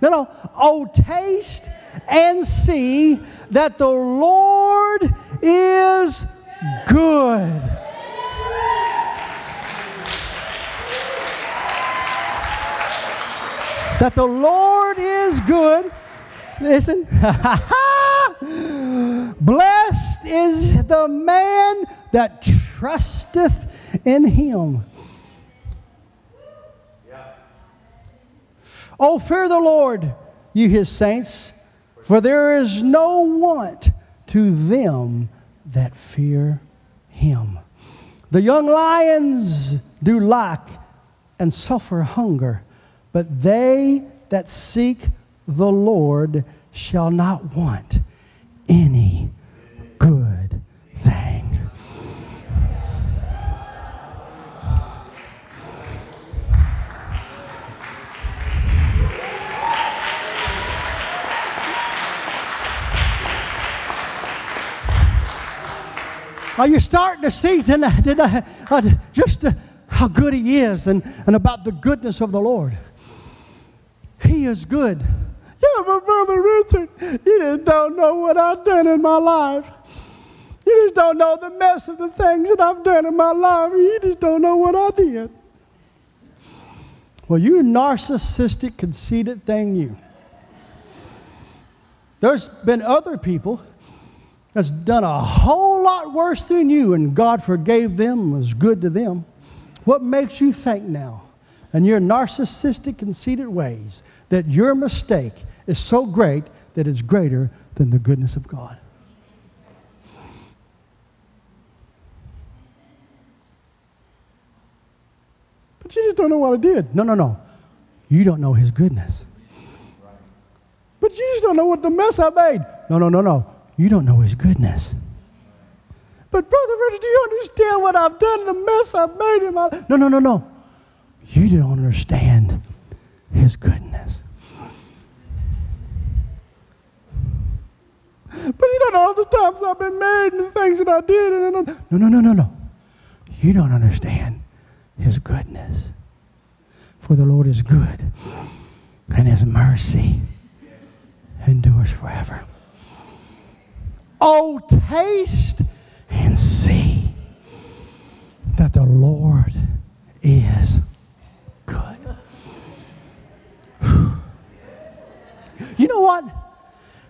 No, no. Oh, taste and see that the Lord is good. that the Lord is good. Listen. Blessed is the man that trusteth in him. Oh, fear the Lord, you his saints, for there is no want to them that fear him. The young lions do lack and suffer hunger but they that seek the Lord shall not want any good Are you starting to see tonight, tonight uh, just uh, how good He is and, and about the goodness of the Lord? He is good. Yeah, but Brother Richard, you just don't know what I've done in my life. You just don't know the mess of the things that I've done in my life. You just don't know what I did. Well, you narcissistic, conceited thing, you. There's been other people that's done a whole lot worse than you, and God forgave them, was good to them. What makes you think now? in your narcissistic, conceited ways that your mistake is so great that it's greater than the goodness of God. But you just don't know what I did. No, no, no. You don't know His goodness. But you just don't know what the mess I made. No, no, no, no. You don't know His goodness. But, Brother Richard, do you understand what I've done, the mess I've made in my life? No, no, no, no. You don't understand His goodness. But you don't know all the times I've been married and the things that I did. And, no, no, no, no, no. You don't understand His goodness. For the Lord is good, and His mercy endures forever. Oh, taste and see that the Lord is good. you know what?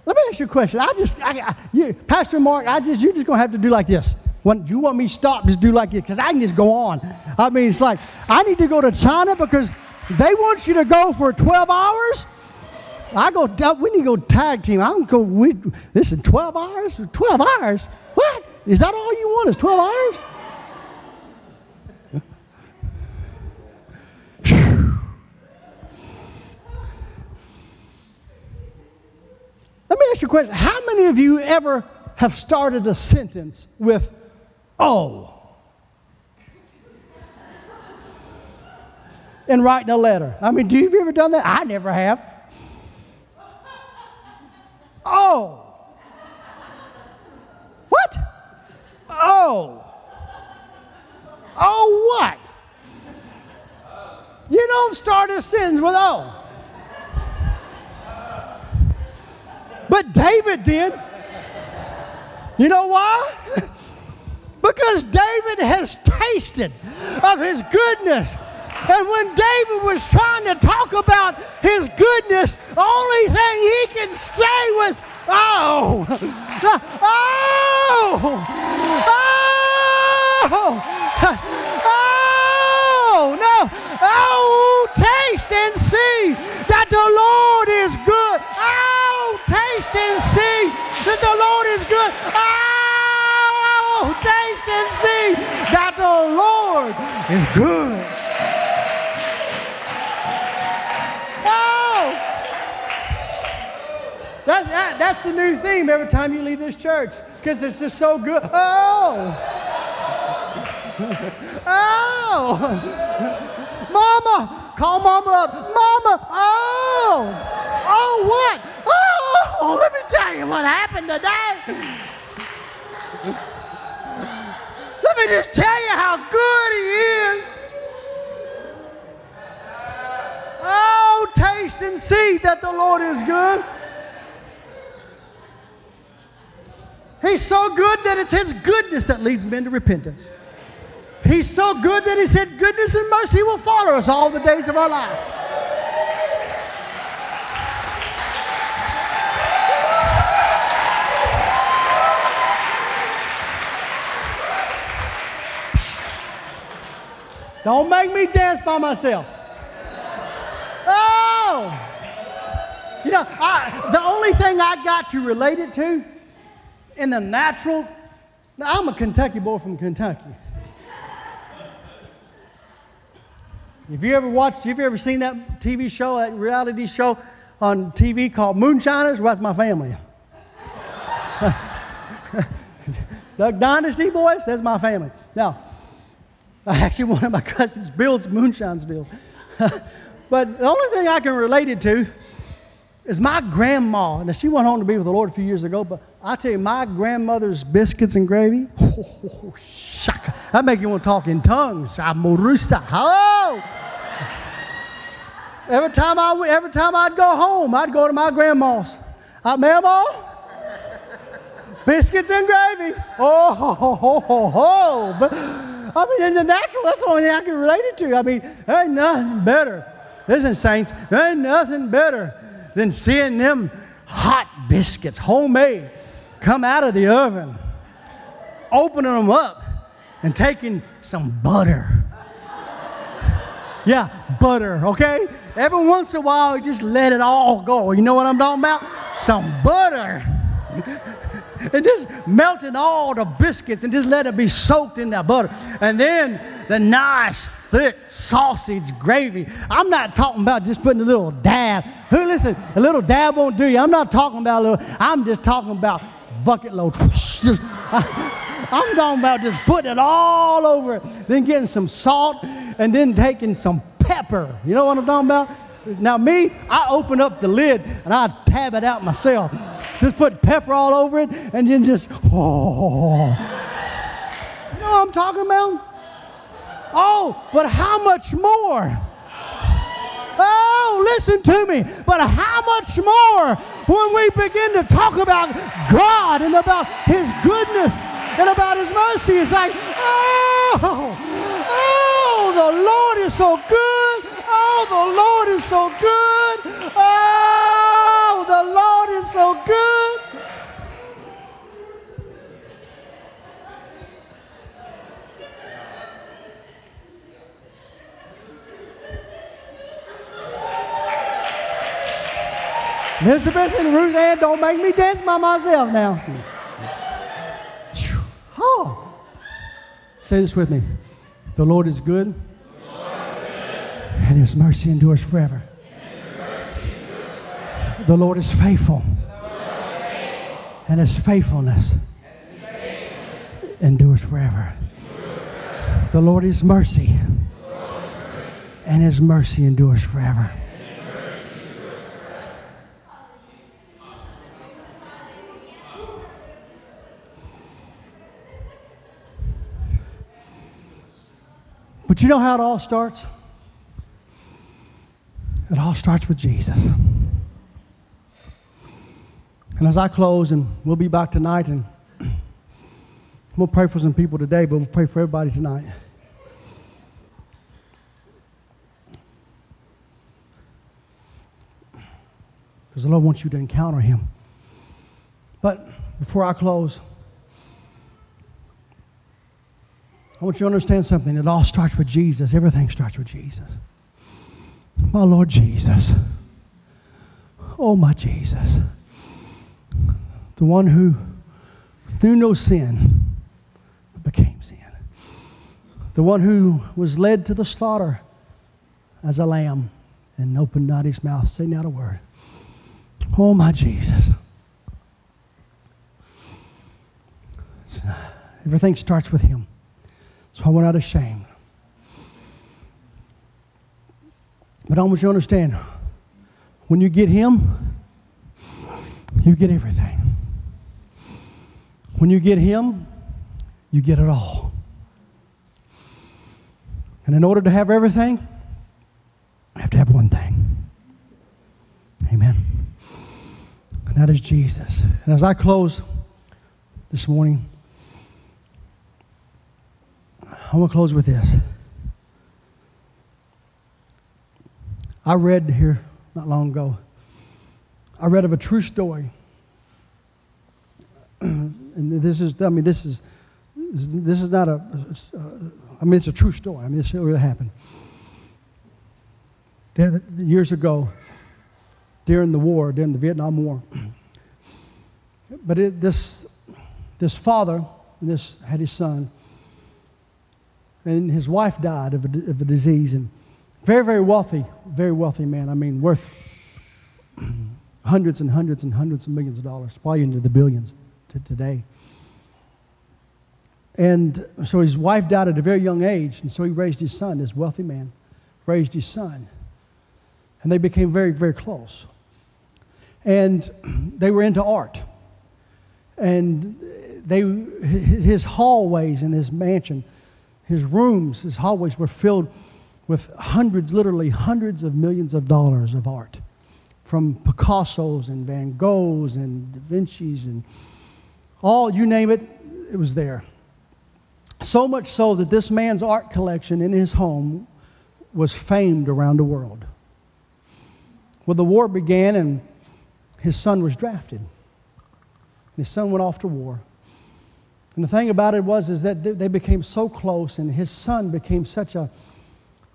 Let me ask you a question. I just, I, I, you, Pastor Mark, I just, you're just gonna have to do like this. When you want me to stop, just do like this, because I can just go on. I mean, it's like I need to go to China because they want you to go for 12 hours. I go. We need to go tag team. I don't go. We listen. 12 hours. 12 hours. What is that? All you want is 12 hours? Let me ask you a question. How many of you ever have started a sentence with, oh? In writing a letter. I mean, do you ever done that? I never have. Oh. What? Oh. Oh, what? You don't start a sentence with oh. But David did. You know why? because David has tasted of his goodness. And when David was trying to talk about his goodness, the only thing he could say was, Oh, oh, oh, oh, no, oh, taste and see that the Lord is good. Oh, taste and see that the Lord is good. Oh, taste and see that the Lord is good. That's, that, that's the new theme every time you leave this church because it's just so good. Oh! oh! Mama! Call mama up. Mama! Oh! Oh, what? Oh! Let me tell you what happened today. Let me just tell you how good he is. Oh, taste and see that the Lord is good. He's so good that it's His goodness that leads men to repentance. He's so good that He said, Goodness and mercy will follow us all the days of our life. Don't make me dance by myself. Oh! You know, I, the only thing I got to relate it to in the natural. Now, I'm a Kentucky boy from Kentucky. If you ever watched, if you ever seen that TV show, that reality show on TV called Moonshiners? Well, that's my family. Duck Dynasty boys, that's my family. Now, actually, one of my cousins builds moonshine stills. but the only thing I can relate it to is my grandma. Now, she went home to be with the Lord a few years ago, but I tell you, my grandmother's biscuits and gravy, oh, shaka, that make you want to talk in tongues. Oh! Every time, I, every time I'd go home, I'd go to my grandma's. Uh, Mama, biscuits and gravy. Oh, ho, ho, ho, ho, ho. But, I mean, in the natural, that's the only thing I can relate it to. I mean, there ain't nothing better. Listen, saints, there ain't nothing better than seeing them hot biscuits, homemade, come out of the oven, opening them up, and taking some butter. Yeah, butter, okay? Every once in a while, just let it all go. You know what I'm talking about? Some butter. and just melting all the biscuits and just let it be soaked in that butter. And then the nice, thick sausage gravy. I'm not talking about just putting a little dab. Who listen, a little dab won't do you. I'm not talking about a little, I'm just talking about bucket load. Just, I'm talking about just putting it all over it, then getting some salt, and then taking some pepper. You know what I'm talking about? Now, me, I open up the lid and I tab it out myself. Just put pepper all over it and then just, oh. You know what I'm talking about? Oh, but how much more? Oh, listen to me. But how much more when we begin to talk about God and about His goodness and about His mercy? It's like, oh, oh, the Lord is so good. Oh, the Lord is so good. Oh, the Lord is so good. Elizabeth and Ruth Ann, don't make me dance by myself now. Oh. Say this with me. The Lord is good, and his mercy endures forever. The Lord is faithful, and his faithfulness endures forever. The Lord is mercy, and his mercy endures forever. But you know how it all starts? It all starts with Jesus. And as I close, and we'll be back tonight, and we'll pray for some people today, but we'll pray for everybody tonight. Because the Lord wants you to encounter Him. But before I close, I want you to understand something. It all starts with Jesus. Everything starts with Jesus. My Lord Jesus. Oh, my Jesus. The one who knew no sin but became sin. The one who was led to the slaughter as a lamb and opened not his mouth, saying not a word. Oh, my Jesus. Everything starts with him. So I went out ashamed. But I want you to understand when you get him, you get everything. When you get him, you get it all. And in order to have everything, I have to have one thing. Amen. And that is Jesus. And as I close this morning, I want to close with this. I read here not long ago, I read of a true story. and this is, I mean, this is, this is not a, I mean, it's a true story. I mean, this really happened. Years ago, during the war, during the Vietnam War, but it, this, this father, and this had his son, and his wife died of a, of a disease, and very, very wealthy, very wealthy man. I mean, worth hundreds and hundreds and hundreds of millions of dollars, probably into the billions to today. And so his wife died at a very young age, and so he raised his son, this wealthy man, raised his son. And they became very, very close. And they were into art. And they, his hallways in his mansion, his rooms, his hallways were filled with hundreds, literally hundreds of millions of dollars of art from Picasso's and Van Gogh's and Da Vinci's and all, you name it, it was there. So much so that this man's art collection in his home was famed around the world. Well, the war began and his son was drafted. His son went off to war. And the thing about it was is that they became so close and his son became such a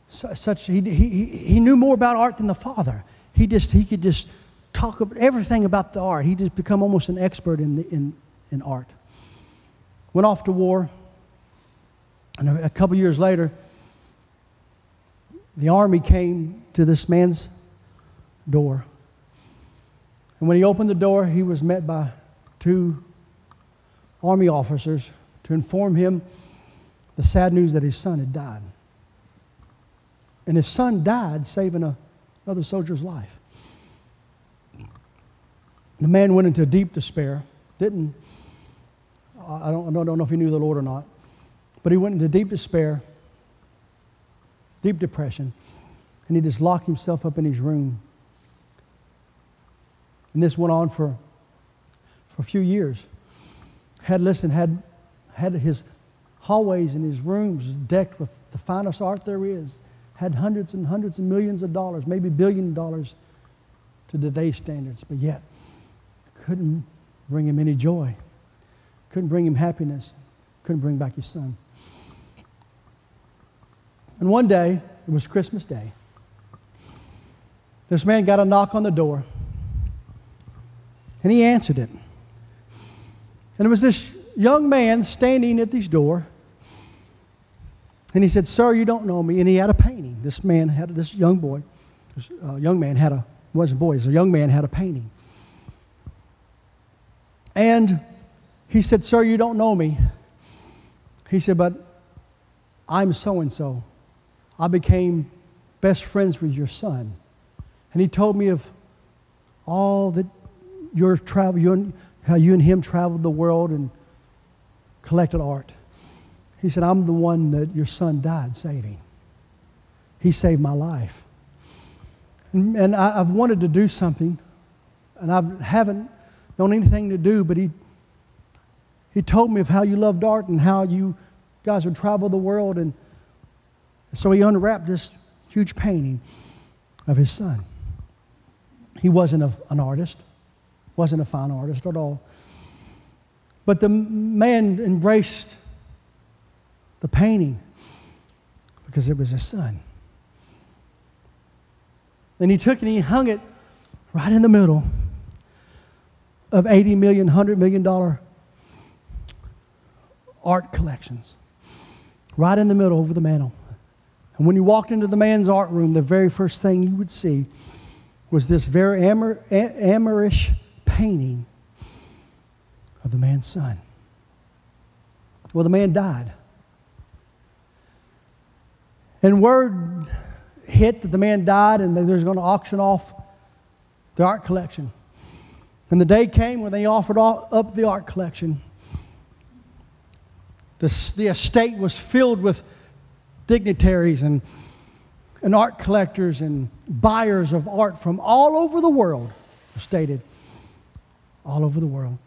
such he, he, he knew more about art than the father. He just he could just talk about everything about the art. He just become almost an expert in, the, in, in art. Went off to war, and a, a couple years later, the army came to this man's door. And when he opened the door, he was met by two army officers to inform him the sad news that his son had died. And his son died saving a, another soldier's life. The man went into deep despair. Didn't, I don't, I don't know if he knew the Lord or not, but he went into deep despair, deep depression, and he just locked himself up in his room. And this went on for, for a few years. Had, listen, had, had his hallways and his rooms decked with the finest art there is had hundreds and hundreds of millions of dollars, maybe billion dollars to today's standards, but yet couldn't bring him any joy, couldn't bring him happiness, couldn't bring back his son. And one day, it was Christmas Day, this man got a knock on the door, and he answered it. And it was this young man standing at this door and he said, Sir, you don't know me. And he had a painting. This man had, this young boy, this uh, young man had a, wasn't a boy, a young man had a painting. And he said, Sir, you don't know me. He said, But I'm so and so. I became best friends with your son. And he told me of all that your travel, you and, how you and him traveled the world and collected art. He said, I'm the one that your son died saving. He saved my life. And, and I, I've wanted to do something, and I haven't known anything to do, but he, he told me of how you loved art and how you guys would travel the world. And so he unwrapped this huge painting of his son. He wasn't a, an artist, wasn't a fine artist at all. But the man embraced the painting because it was his son. And he took and he hung it right in the middle of 80 million, 100 million dollar art collections. Right in the middle over the mantle. And when you walked into the man's art room, the very first thing you would see was this very amor, painting of the man's son. Well, the man died. And word hit that the man died and they was going to auction off the art collection. And the day came when they offered up the art collection. The, the estate was filled with dignitaries and, and art collectors and buyers of art from all over the world, stated. All over the world.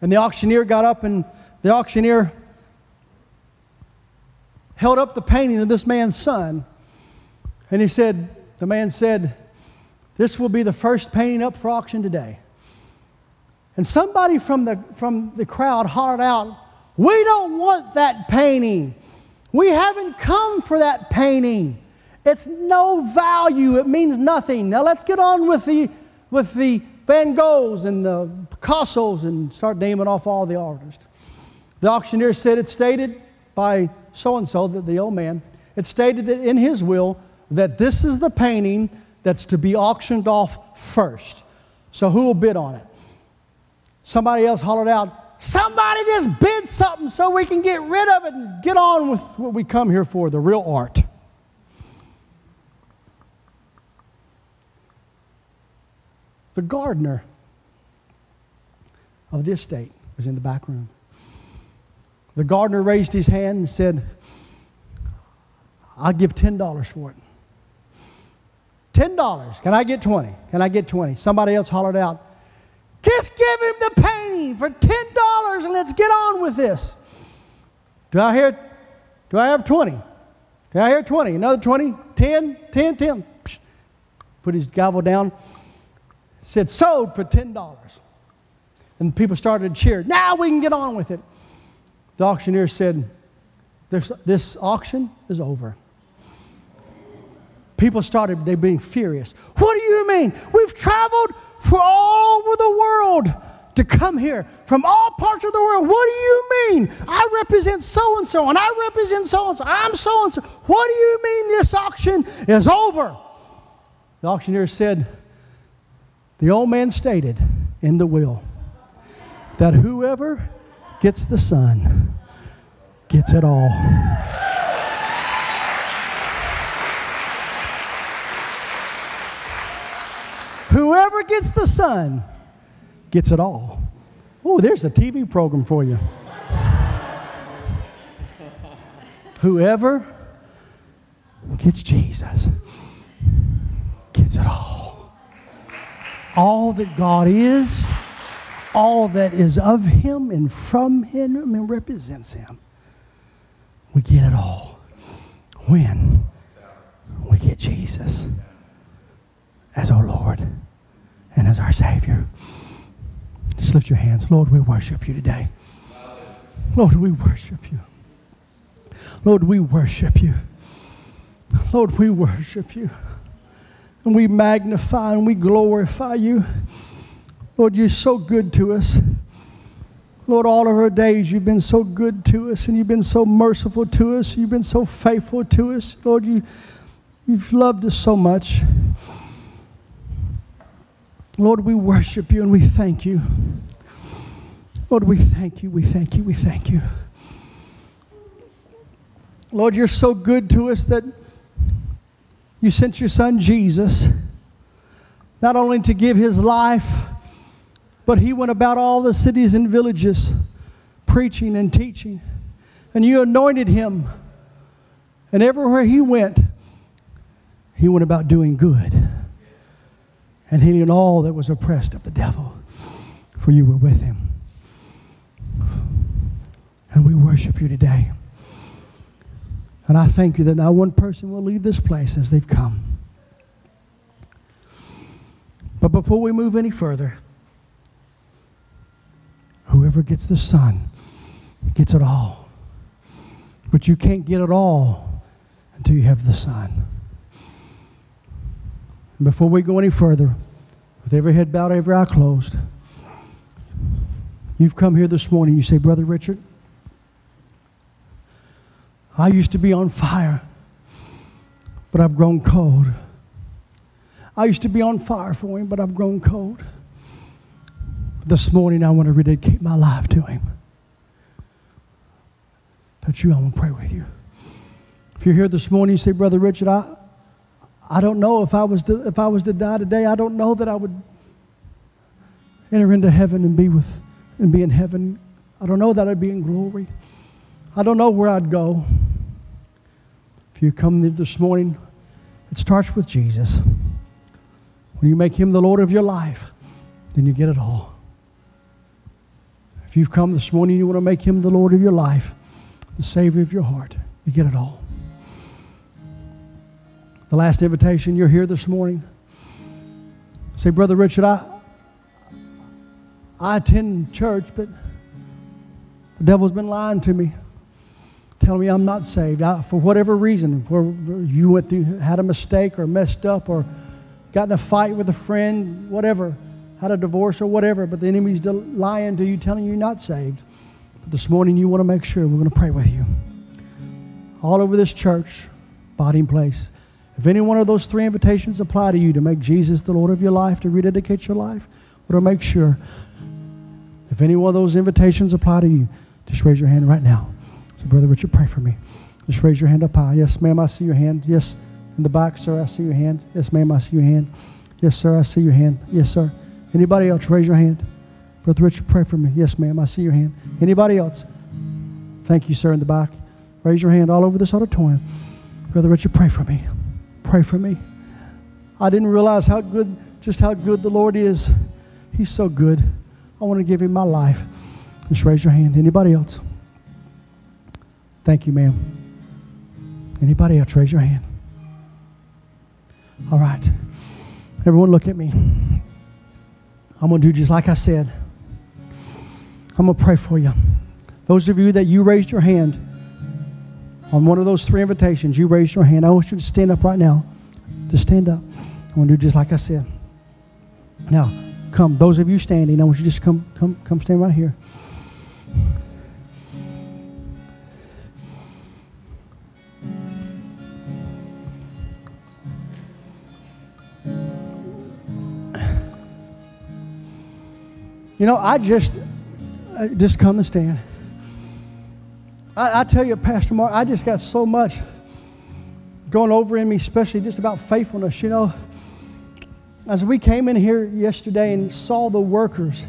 And the auctioneer got up and the auctioneer held up the painting of this man's son. And he said, the man said, This will be the first painting up for auction today. And somebody from the, from the crowd hollered out, We don't want that painting. We haven't come for that painting. It's no value, it means nothing. Now let's get on with the, with the Van Goghs and the Picassos and start naming off all the artists. The auctioneer said it stated by so and so, the old man, it stated that in his will that this is the painting that's to be auctioned off first. So who will bid on it? Somebody else hollered out, Somebody just bid something so we can get rid of it and get on with what we come here for the real art. The gardener of the estate was in the back room. The gardener raised his hand and said, I'll give $10 for it. $10. Can I get 20? Can I get 20? Somebody else hollered out, just give him the painting for $10 and let's get on with this. Do I hear, do I have 20? Do I hear 20? Another 20? 10, 10, 10. Put his gavel down. Said, sold for $10. And people started to cheer. Now we can get on with it. The auctioneer said, This, this auction is over. People started, they being furious. What do you mean? We've traveled for all over the world to come here from all parts of the world. What do you mean? I represent so and so, and I represent so and so. I'm so and so. What do you mean this auction is over? The auctioneer said, The old man stated in the will that whoever gets the Son gets it all. Whoever gets the Son gets it all. Oh, there's a TV program for you. Whoever gets Jesus gets it all. All that God is all that is of him and from him and represents him. We get it all. When we get Jesus as our Lord and as our Savior. Just lift your hands. Lord, we worship you today. Lord, we worship you. Lord, we worship you. Lord, we worship you. And we magnify and we glorify you. Lord, you're so good to us. Lord, all of our days you've been so good to us and you've been so merciful to us. You've been so faithful to us. Lord, you, you've loved us so much. Lord, we worship you and we thank you. Lord, we thank you, we thank you, we thank you. Lord, you're so good to us that you sent your son Jesus not only to give his life but he went about all the cities and villages preaching and teaching. And you anointed him. And everywhere he went, He went about doing good and healing all that was oppressed of the devil, for you were with him. And we worship you today. And I thank you that not one person will leave this place as they've come. But before we move any further, whoever gets the Son gets it all. But you can't get it all until you have the Son. And before we go any further, with every head bowed, every eye closed, you've come here this morning, you say, Brother Richard, I used to be on fire, but I've grown cold. I used to be on fire for him, but I've grown cold. This morning, I want to rededicate my life to him. That's you, I want to pray with you. If you're here this morning, you say, Brother Richard, I, I don't know if I was to, if I was to die today, I don't know that I would enter into heaven and be with and be in heaven. I don't know that I'd be in glory. I don't know where I'd go. If you come this morning, it starts with Jesus. When you make him the Lord of your life, then you get it all. If you've come this morning, you want to make him the Lord of your life, the Savior of your heart, you get it all. The last invitation, you're here this morning. Say, Brother Richard, I, I attend church, but the devil's been lying to me, telling me I'm not saved. I, for whatever reason, where you went through, had a mistake or messed up or got in a fight with a friend, whatever, had a divorce or whatever, but the enemy's lying to you, telling you you're not saved. But this morning, you want to make sure we're going to pray with you. All over this church, body and place. If any one of those three invitations apply to you to make Jesus the Lord of your life, to rededicate your life, or to make sure, if any one of those invitations apply to you, just raise your hand right now. Brother Richard, pray for me. Just raise your hand up high. Yes, ma'am, I see your hand. Yes, in the back, sir, I see your hand. Yes, ma'am, I see your hand. Yes, sir, I see your hand. Yes, sir. Anybody else, raise your hand. Brother Richard, pray for me. Yes, ma'am, I see your hand. Anybody else? Thank you, sir, in the back. Raise your hand all over this auditorium. Brother Richard, pray for me. Pray for me. I didn't realize how good, just how good the Lord is. He's so good. I want to give him my life. Just raise your hand. Anybody else? Thank you, ma'am. Anybody else? Raise your hand. All right. Everyone, look at me. I'm going to do just like I said. I'm going to pray for you. Those of you that you raised your hand, on one of those three invitations, you raised your hand. I want you to stand up right now. Just stand up. I want to do just like I said. Now, come. Those of you standing, I want you to just come, come, come stand right here. You know, I just, just come and stand. I, I tell you, Pastor Mark, I just got so much going over in me, especially just about faithfulness. You know, as we came in here yesterday and saw the workers,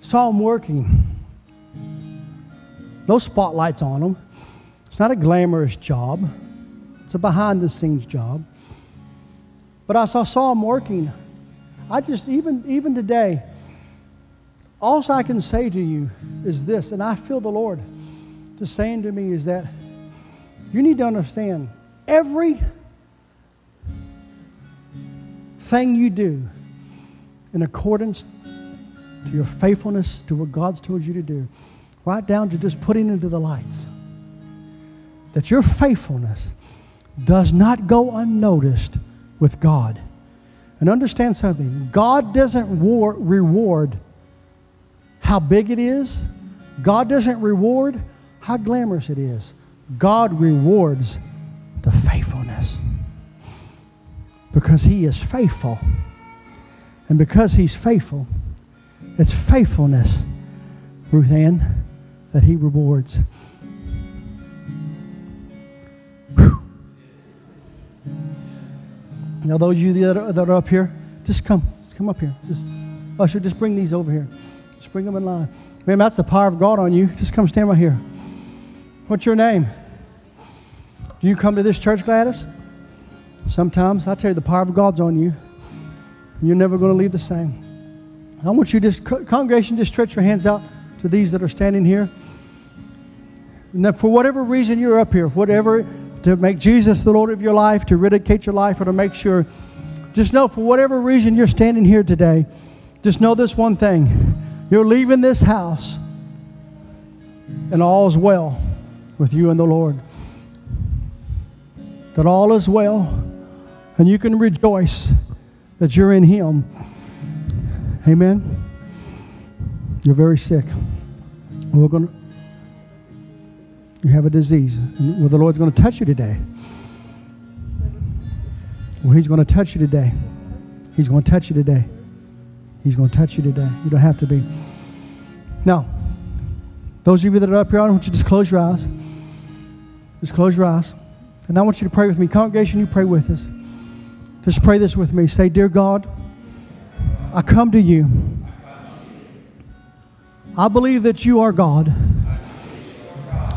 saw them working, no spotlights on them. It's not a glamorous job, it's a behind the scenes job. But as I saw, them working. I just, even, even today, all I can say to you is this, and I feel the Lord just saying to me is that you need to understand every thing you do in accordance to your faithfulness to what God's told you to do, right down to just putting into the lights. That your faithfulness does not go unnoticed with God. And understand something God doesn't war- reward how big it is, God doesn't reward how glamorous it is. God rewards the faithfulness because He is faithful. And because He's faithful, it's faithfulness, Ruth Ann, that He rewards. Whew. Now, those of you that are, that are up here, just come. Just come up here. Just, Usher, just bring these over here. Just bring them in line. Man, that's the power of God on you. Just come stand right here. What's your name? Do you come to this church, Gladys? Sometimes I tell you, the power of God's on you. You're never going to leave the same. I want you just, congregation, just stretch your hands out to these that are standing here. Now, for whatever reason you're up here, whatever to make Jesus the Lord of your life, to rededicate your life, or to make sure, just know for whatever reason you're standing here today, just know this one thing. You're leaving this house, and all is well with you and the Lord. That all is well, and you can rejoice that you're in Him. Amen. You're very sick. We're going to, you have a disease. And well, the Lord's going to touch you today. Well, He's going to touch you today. He's going to touch you today. He's going to touch you today. You don't have to be. Now, those of you that are up here, I want you to just close your eyes. Just close your eyes. And I want you to pray with me. Congregation, you pray with us. Just pray this with me. Say, Dear God, I come to you. I believe that you are God.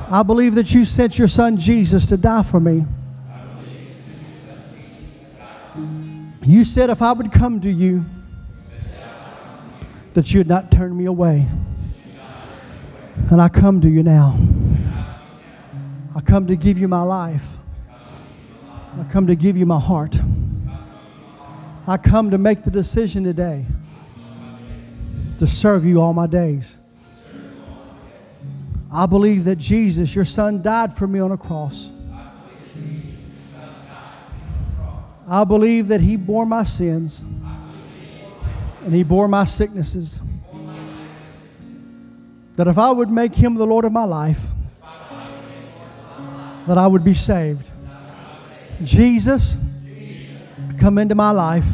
I believe that you sent your son Jesus to die for me. You said if I would come to you, that you had not turned me away. And I come to you now. I come to give you my life. I come to give you my heart. I come to make the decision today to serve you all my days. I believe that Jesus, your son, died for me on a cross. I believe that he bore my sins and he bore my sicknesses. That if I would make him the Lord of my life, that I would be saved. Jesus, come into my life.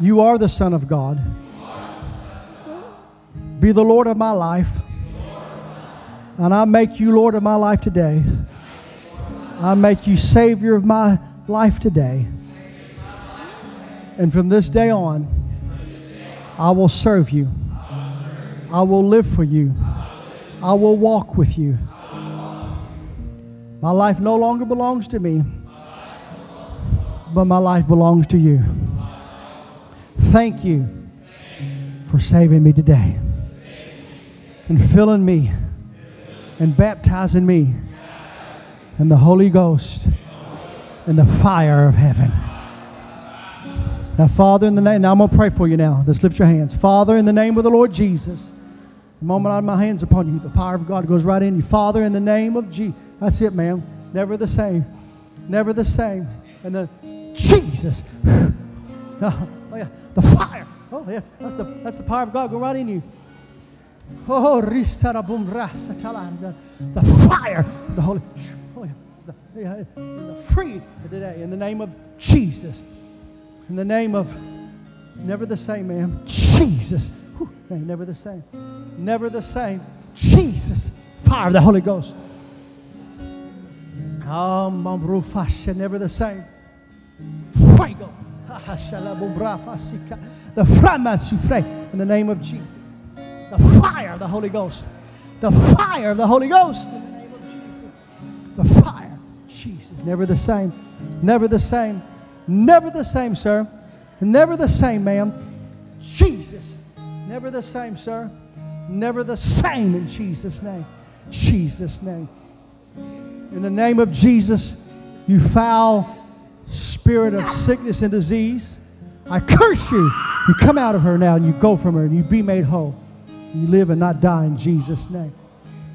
You are the Son of God. Be the Lord of my life. And I make you Lord of my life today. I make you Savior of my life today. And from this day on, I will serve you. I will live for you. I will walk with you. My life no longer belongs to me, but my life belongs to you. Thank you for saving me today and filling me and baptizing me in the Holy Ghost and the fire of heaven. Now, Father, in the name, now I'm going to pray for you now. Just lift your hands. Father, in the name of the Lord Jesus, the moment I have my hands upon you, the power of God goes right in you. Father, in the name of Jesus. That's it, ma'am. Never the same. Never the same. And the Jesus. oh, yeah. The fire. Oh, that's, that's, the, that's the power of God. Go right in you. Oh, the fire of the Holy. Oh, yeah. The, yeah, the free today in the name of Jesus. In the name of never the same, ma'am. Jesus. Whew, never the same. Never the same. Jesus. Fire of the Holy Ghost. Never the same. Fuego. The flamme in the name of Jesus. The fire of the Holy Ghost. The fire of the Holy Ghost in the name of Jesus. The fire. Jesus. Never the same. Never the same. Never the same, sir. Never the same, ma'am. Jesus. Never the same, sir. Never the same in Jesus' name. Jesus' name. In the name of Jesus, you foul spirit of sickness and disease, I curse you. You come out of her now and you go from her and you be made whole. You live and not die in Jesus' name.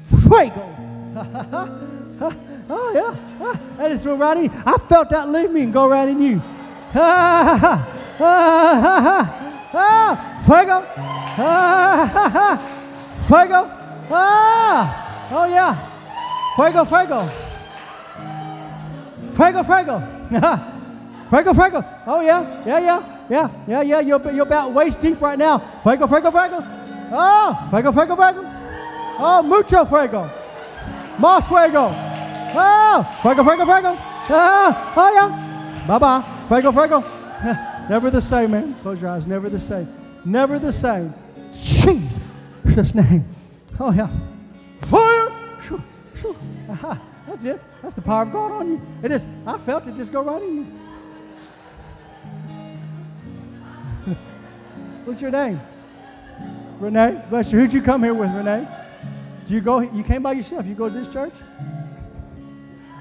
Fuego. oh, yeah. That is from right in. I felt that leave me and go right in you. Fuego. Fuego. Ah. Oh, yeah. Fuego, fuego. Fuego, fuego. fuego, fuego. Oh, yeah. Yeah, yeah. Yeah, yeah, yeah. You're, you're about waist deep right now. Fuego, fuego, fuego. Oh, fuego, fuego, fuego. Oh, mucho fuego. Más fuego. Oh, fuego, fuego, fuego. Ah, oh, yeah. Bye bye. Fuego, fuego. Never the same, man. Close your eyes. Never the same. Never the same. Jesus' name. Oh, yeah. Fire. Shoo, shoo. Aha. That's it. That's the power of God on you. It is. I felt it just go right in you. What's your name? Renee. Bless you. Who'd you come here with, Renee? Do you go? You came by yourself. You go to this church?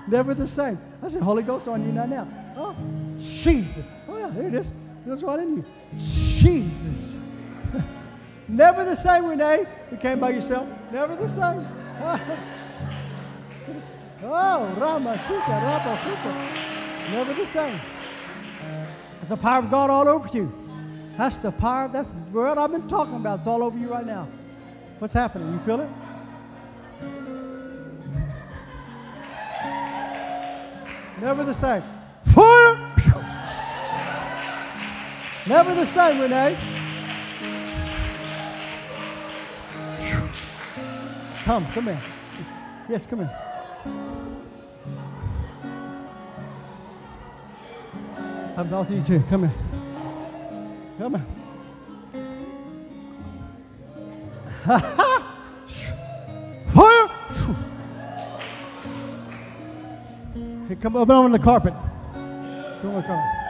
Never the same. I said, Holy Ghost on you not now. Oh, Jesus. Oh yeah, there it is. It goes right in you. Jesus. Never the same, Renee. You came by yourself. Never the same. oh, Rama, Sita, Rapa, Kupa. Never the same. It's the power of God all over you. That's the power. That's what I've been talking about. It's all over you right now. What's happening? You feel it? Never the same. Fire! Never the same, Renee. Come, come here. Yes, come here. I'm to you too. Come here. Come here. Fire! Hey, come up on the carpet. Come on the carpet.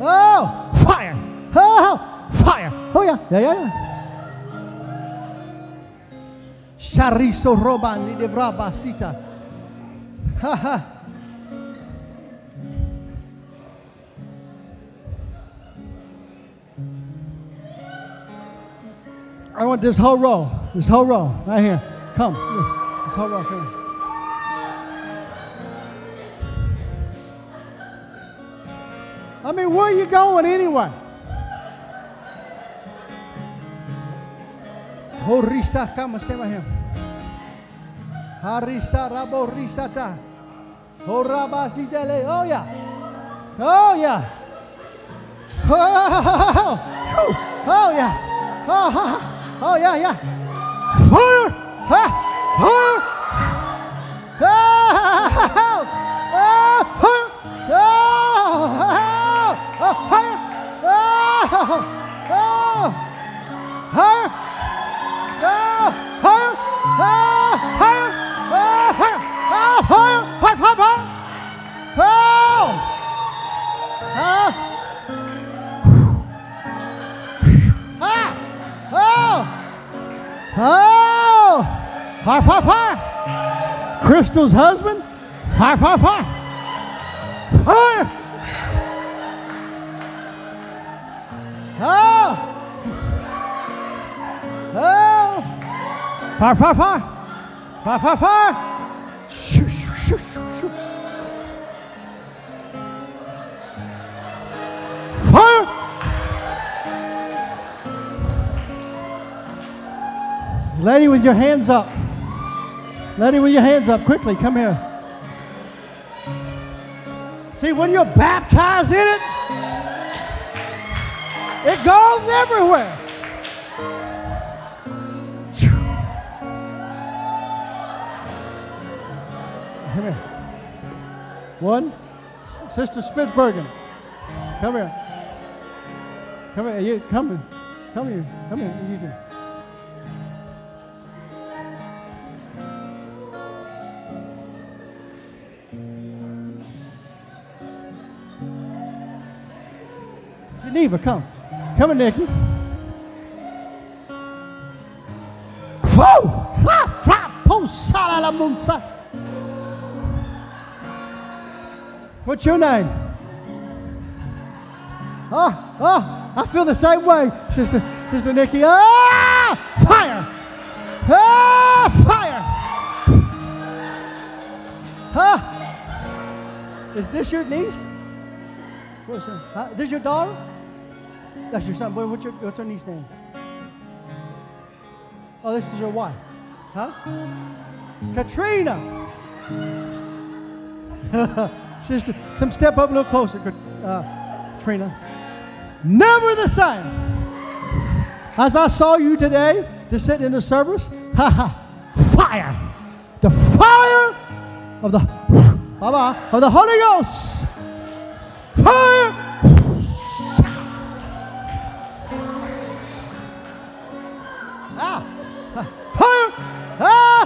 Oh, fire! Oh, fire! Oh yeah, yeah, yeah, yeah. Shariso Romani de Vrabasita. Ha ha. I want this whole row, this whole row, right here. Come, this whole row, come. I mean, where are you going anyway? Oh, Horisa, come, stay right here. Harisa rabo risata. Horabasitele. Oh, oh, oh yeah. Oh yeah. Oh, oh yeah. Oh, oh yeah, yeah. Fire, fire, fire! Crystal's husband? Fire, fire, fire! Fire! Oh! Oh! Fire, fire, fire! Fire, fire, fire! Shoo, shoo, shoo, shoo, shoo. Lady with your hands up. Lady with your hands up, quickly, come here. See, when you're baptized in it, it goes everywhere. Come here. One, Sister Spitsbergen. Come here. Come here. You come here. Come here. Come here. You Geneva, come. Come in, Nikki. Whoa! What's your name? Oh, oh, I feel the same way, Sister, Sister Nikki. Ah! Fire! Ah! Fire! Ah! Is this your niece? What's that? Huh? This your daughter? That's your son. What- What's, your, what's her niece name? Oh, this is your wife. Huh? Katrina. Sister, come step up a little closer, uh, Trina. Never the same. As I saw you today, just sitting in the service, ha ha, fire. The fire of the, Baba, of the Holy Ghost.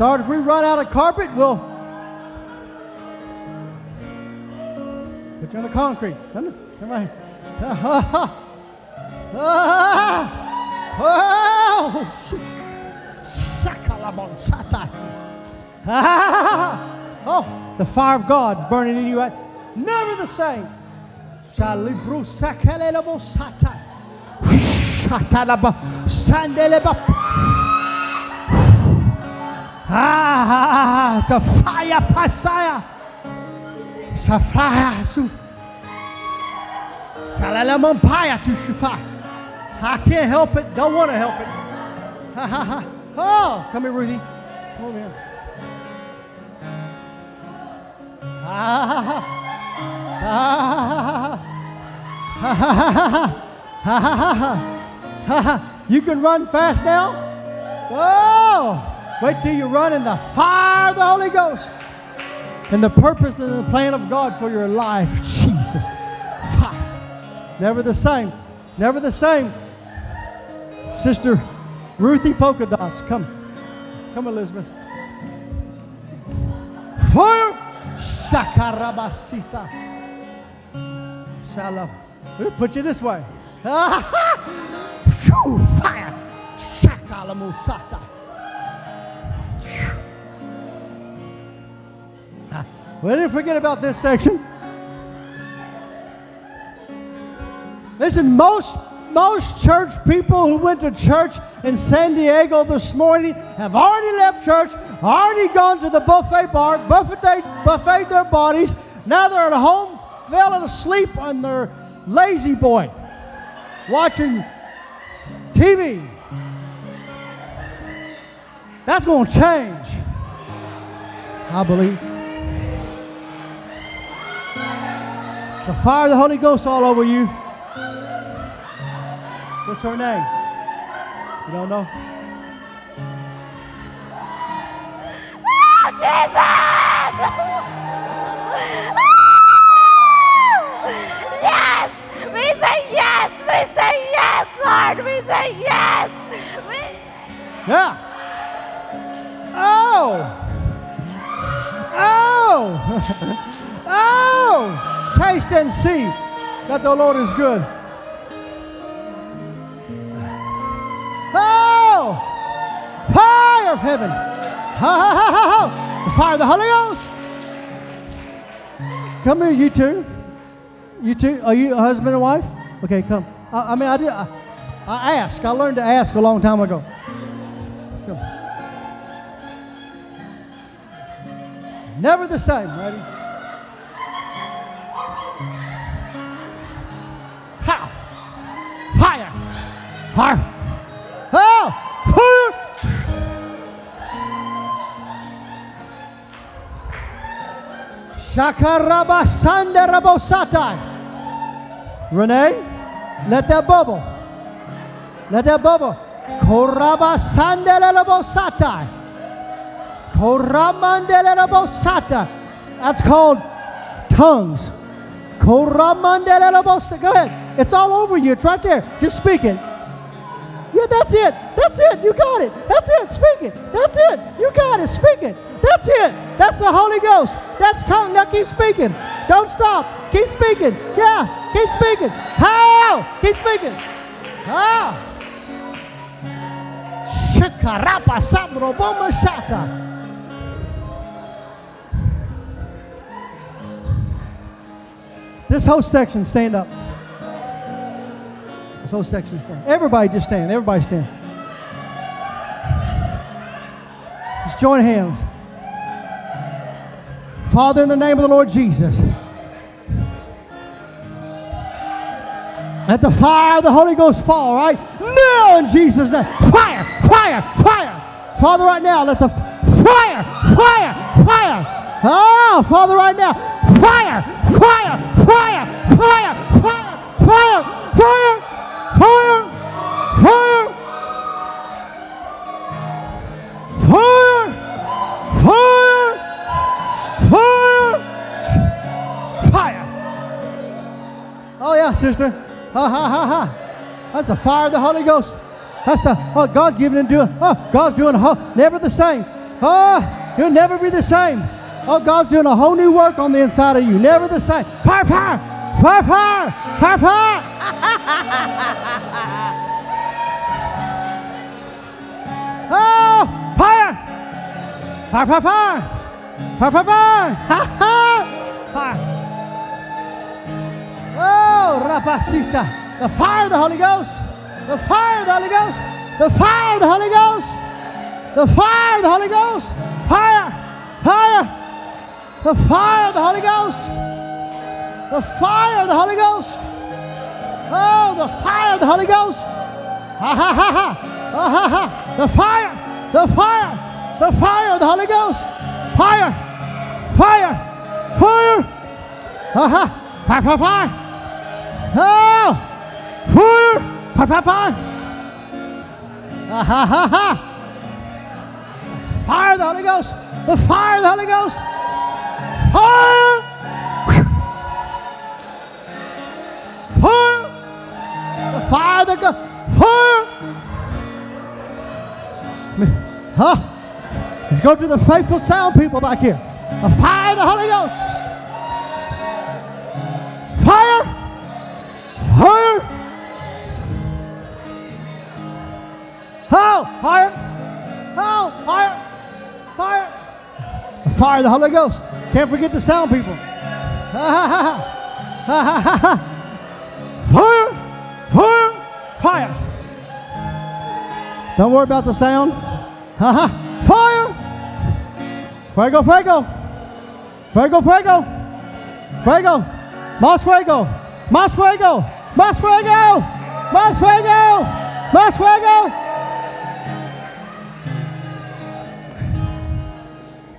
So if we run out of carpet, we'll put you on the concrete. Come come right here. Oh, shakalabonsata. Oh, the fire of God is burning in you. right? Never the same. Sandeleba. Ah, the fire pasaya. Safaya su. Salalamompaya to shifa. I can't help it. Don't want to help it. Ha ha ha. Oh, come here, Ruthie. Come here. Ah. Ah, ha, ha. Ha, ha, ha, ha. Ha, ha. You can run fast now? Oh, wait till you run in the fire of the Holy Ghost and the purpose and the plan of God for your life. Jesus. Fire. Never the same. Never the same. Sister Ruthie Polka Dots, come. Come, Elizabeth. Fire. Shakarabasita. Salam. We'll put you this way. Phew, fire. Shakalamusata. We didn't forget about this section. Listen, most most church people who went to church in San Diego this morning have already left church, already gone to the buffet bar, buffeted, buffet their bodies. Now they're at home, falling asleep on their lazy boy, watching TV. That's going to change, I believe. So fire the Holy Ghost all over you. What's her name? You don't know? Oh, Jesus! yes! We say yes! We say yes, Lord! We say yes! We... Yeah. Oh. Oh. oh. Taste and see that the Lord is good. Oh. Fire of heaven. Ha ha ha ha ha. The fire of the Holy Ghost. Come here, you two. You two. Are you a husband and wife? Okay, come. I, I mean, I did. I, I asked. I learned to ask a long time ago. Come. Never the same. Ready? Fire! Oh! Fire! Shakaraba Sandarabosata. Renee, let that bubble. Let that bubble. Koraba Sandarabosata. Koramandelerabosata. That's called tongues. Go ahead. It's all over you. It's right there. Just speak it. Yeah, that's it. That's it. You got it. That's it. Speaking. That's it. You got it. Speaking. That's it. That's the Holy Ghost. That's tongue. Now keep speaking. Don't stop. Keep speaking. Yeah. Keep speaking. How? Keep speaking. How? Shikarapa sabro boma shata. This whole section, stand up. Whole section, stand. Everybody just stand. Everybody stand. Just join hands. Father, in the name of the Lord Jesus, let the fire of the Holy Ghost fall, right? Now! In Jesus' name. Fire, fire, fire. Father, right now, let the fire, fire, fire. Oh, Father, right now. Fire, fire, fire, fire, fire, fire, fire, fire, fire. Fire! Fire! Fire! Fire! Oh yeah, sister. Ha ha ha ha. That's the fire of the Holy Ghost. That's the oh God's giving and doing. Oh God's doing oh, never the same. Oh, you'll never be the same. Oh God's doing a whole new work on the inside of you. Never the same. Fire, fire, fire, fire, fire, fire. Oh, fire! Fire, fire, fire! Fire, fire, fire! Ha ha! Fire! Oh, rapacita! The fire of the Holy Ghost! The fire of the Holy Ghost! The fire of the Holy Ghost! The fire of the Holy Ghost! Fire! Fire! The fire of the Holy Ghost! The fire of the Holy Ghost! Oh, the fire of the Holy Ghost! Ha ha ha ha! Ha ha ha! The fire! The fire! The fire of the Holy Ghost! Fire! Fire! Fire! Ha ha! Fire! Fire! Fire! Oh! Fire! Fire! Fire! Fire! Ha ha ha ha! Fire of the Holy Ghost! The fire of the Holy Ghost! Fire! Fire! The fire that goes. Fire! Huh? Let's go to the faithful sound people back here. The fire of the Holy Ghost. Fire! Fire! Oh, fire! Oh, fire! Fire! The fire of the Holy Ghost. Can't forget the sound people. Ha ha ha ha! Ha ha ha ha! Fire! Fire! Fire! Don't worry about the sound. Ha ha! Fire! Fuego, fuego! Fuego, fuego! Fuego! Más fuego! Más fuego! Más fuego! Más fuego! Más fuego!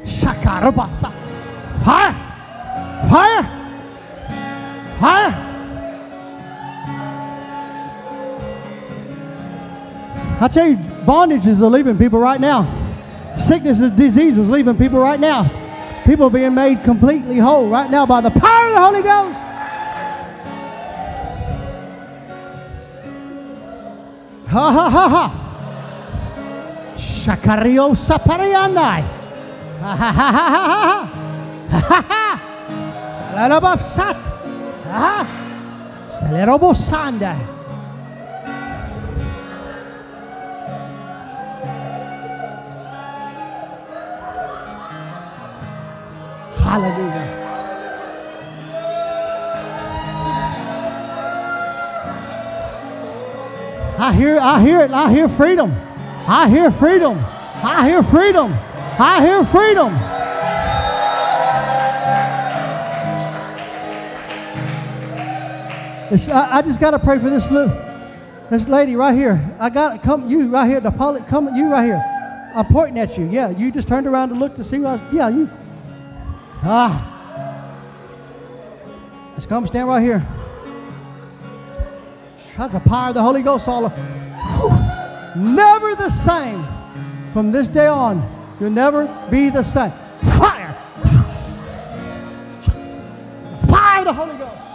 Shakarabasa! Fire! Fire! Fire! I tell you, bondages are leaving people right now. Sicknesses, diseases leaving people right now. People are being made completely whole right now by the power of the Holy Ghost. Ha ha ha ha. Shakario saparianai. Ha ha ha ha ha ha. Ha ha ha. Ha. Salerobosandai. Hallelujah. I hear, I hear it. I hear freedom. I hear freedom. I hear freedom. I hear freedom. I, I just got to pray for this little, this lady right here. I got come you right here. The poly, come you right here. I'm pointing at you. Yeah, you just turned around to look to see what I was. Yeah, you. Ah. Let's come stand right here. That's the power of the Holy Ghost all. Never the same. From this day on, you'll never be the same. Fire! Fire of the Holy Ghost.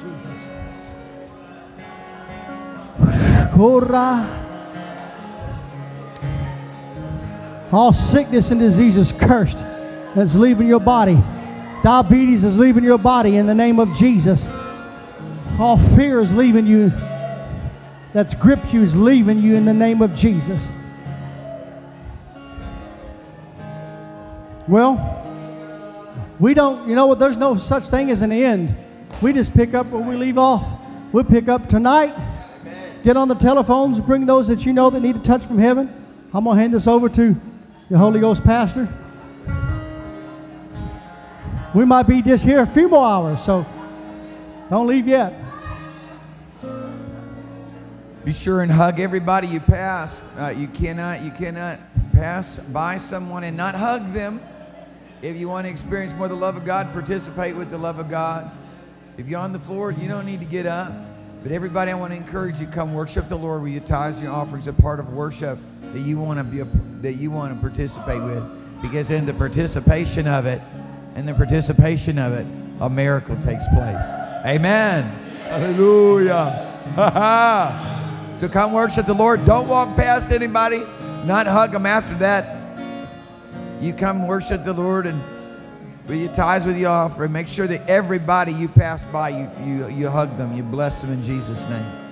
Jesus. All sickness and disease is cursed. That's leaving your body. Diabetes is leaving your body in the name of Jesus. All fear is leaving you. That's gripped you is leaving you in the name of Jesus. Well, we don't, you know what, there's no such thing as an end. We just pick up where we leave off. We'll pick up tonight. Get on the telephones, bring those that you know that need a touch from heaven. I'm going to hand this over to the Holy Ghost pastor. We might be just here a few more hours, so don't leave yet. Be sure and hug everybody you pass. Uh, you cannot, you cannot pass by someone and not hug them. If you want to experience more the love of God, participate with the love of God. If you're on the floor, you don't need to get up. But everybody, I want to encourage you come worship the Lord with your tithes and your offerings, a part of worship that you want to be a, that you want to participate with. Because in the participation of it, in the participation of it, a miracle takes place. Amen. Hallelujah. so come worship the Lord. Don't walk past anybody, not hug them after that. You come worship the Lord and with your tithes, with your offering, make sure that everybody you pass by, you, you, you hug them, you bless them in Jesus' name.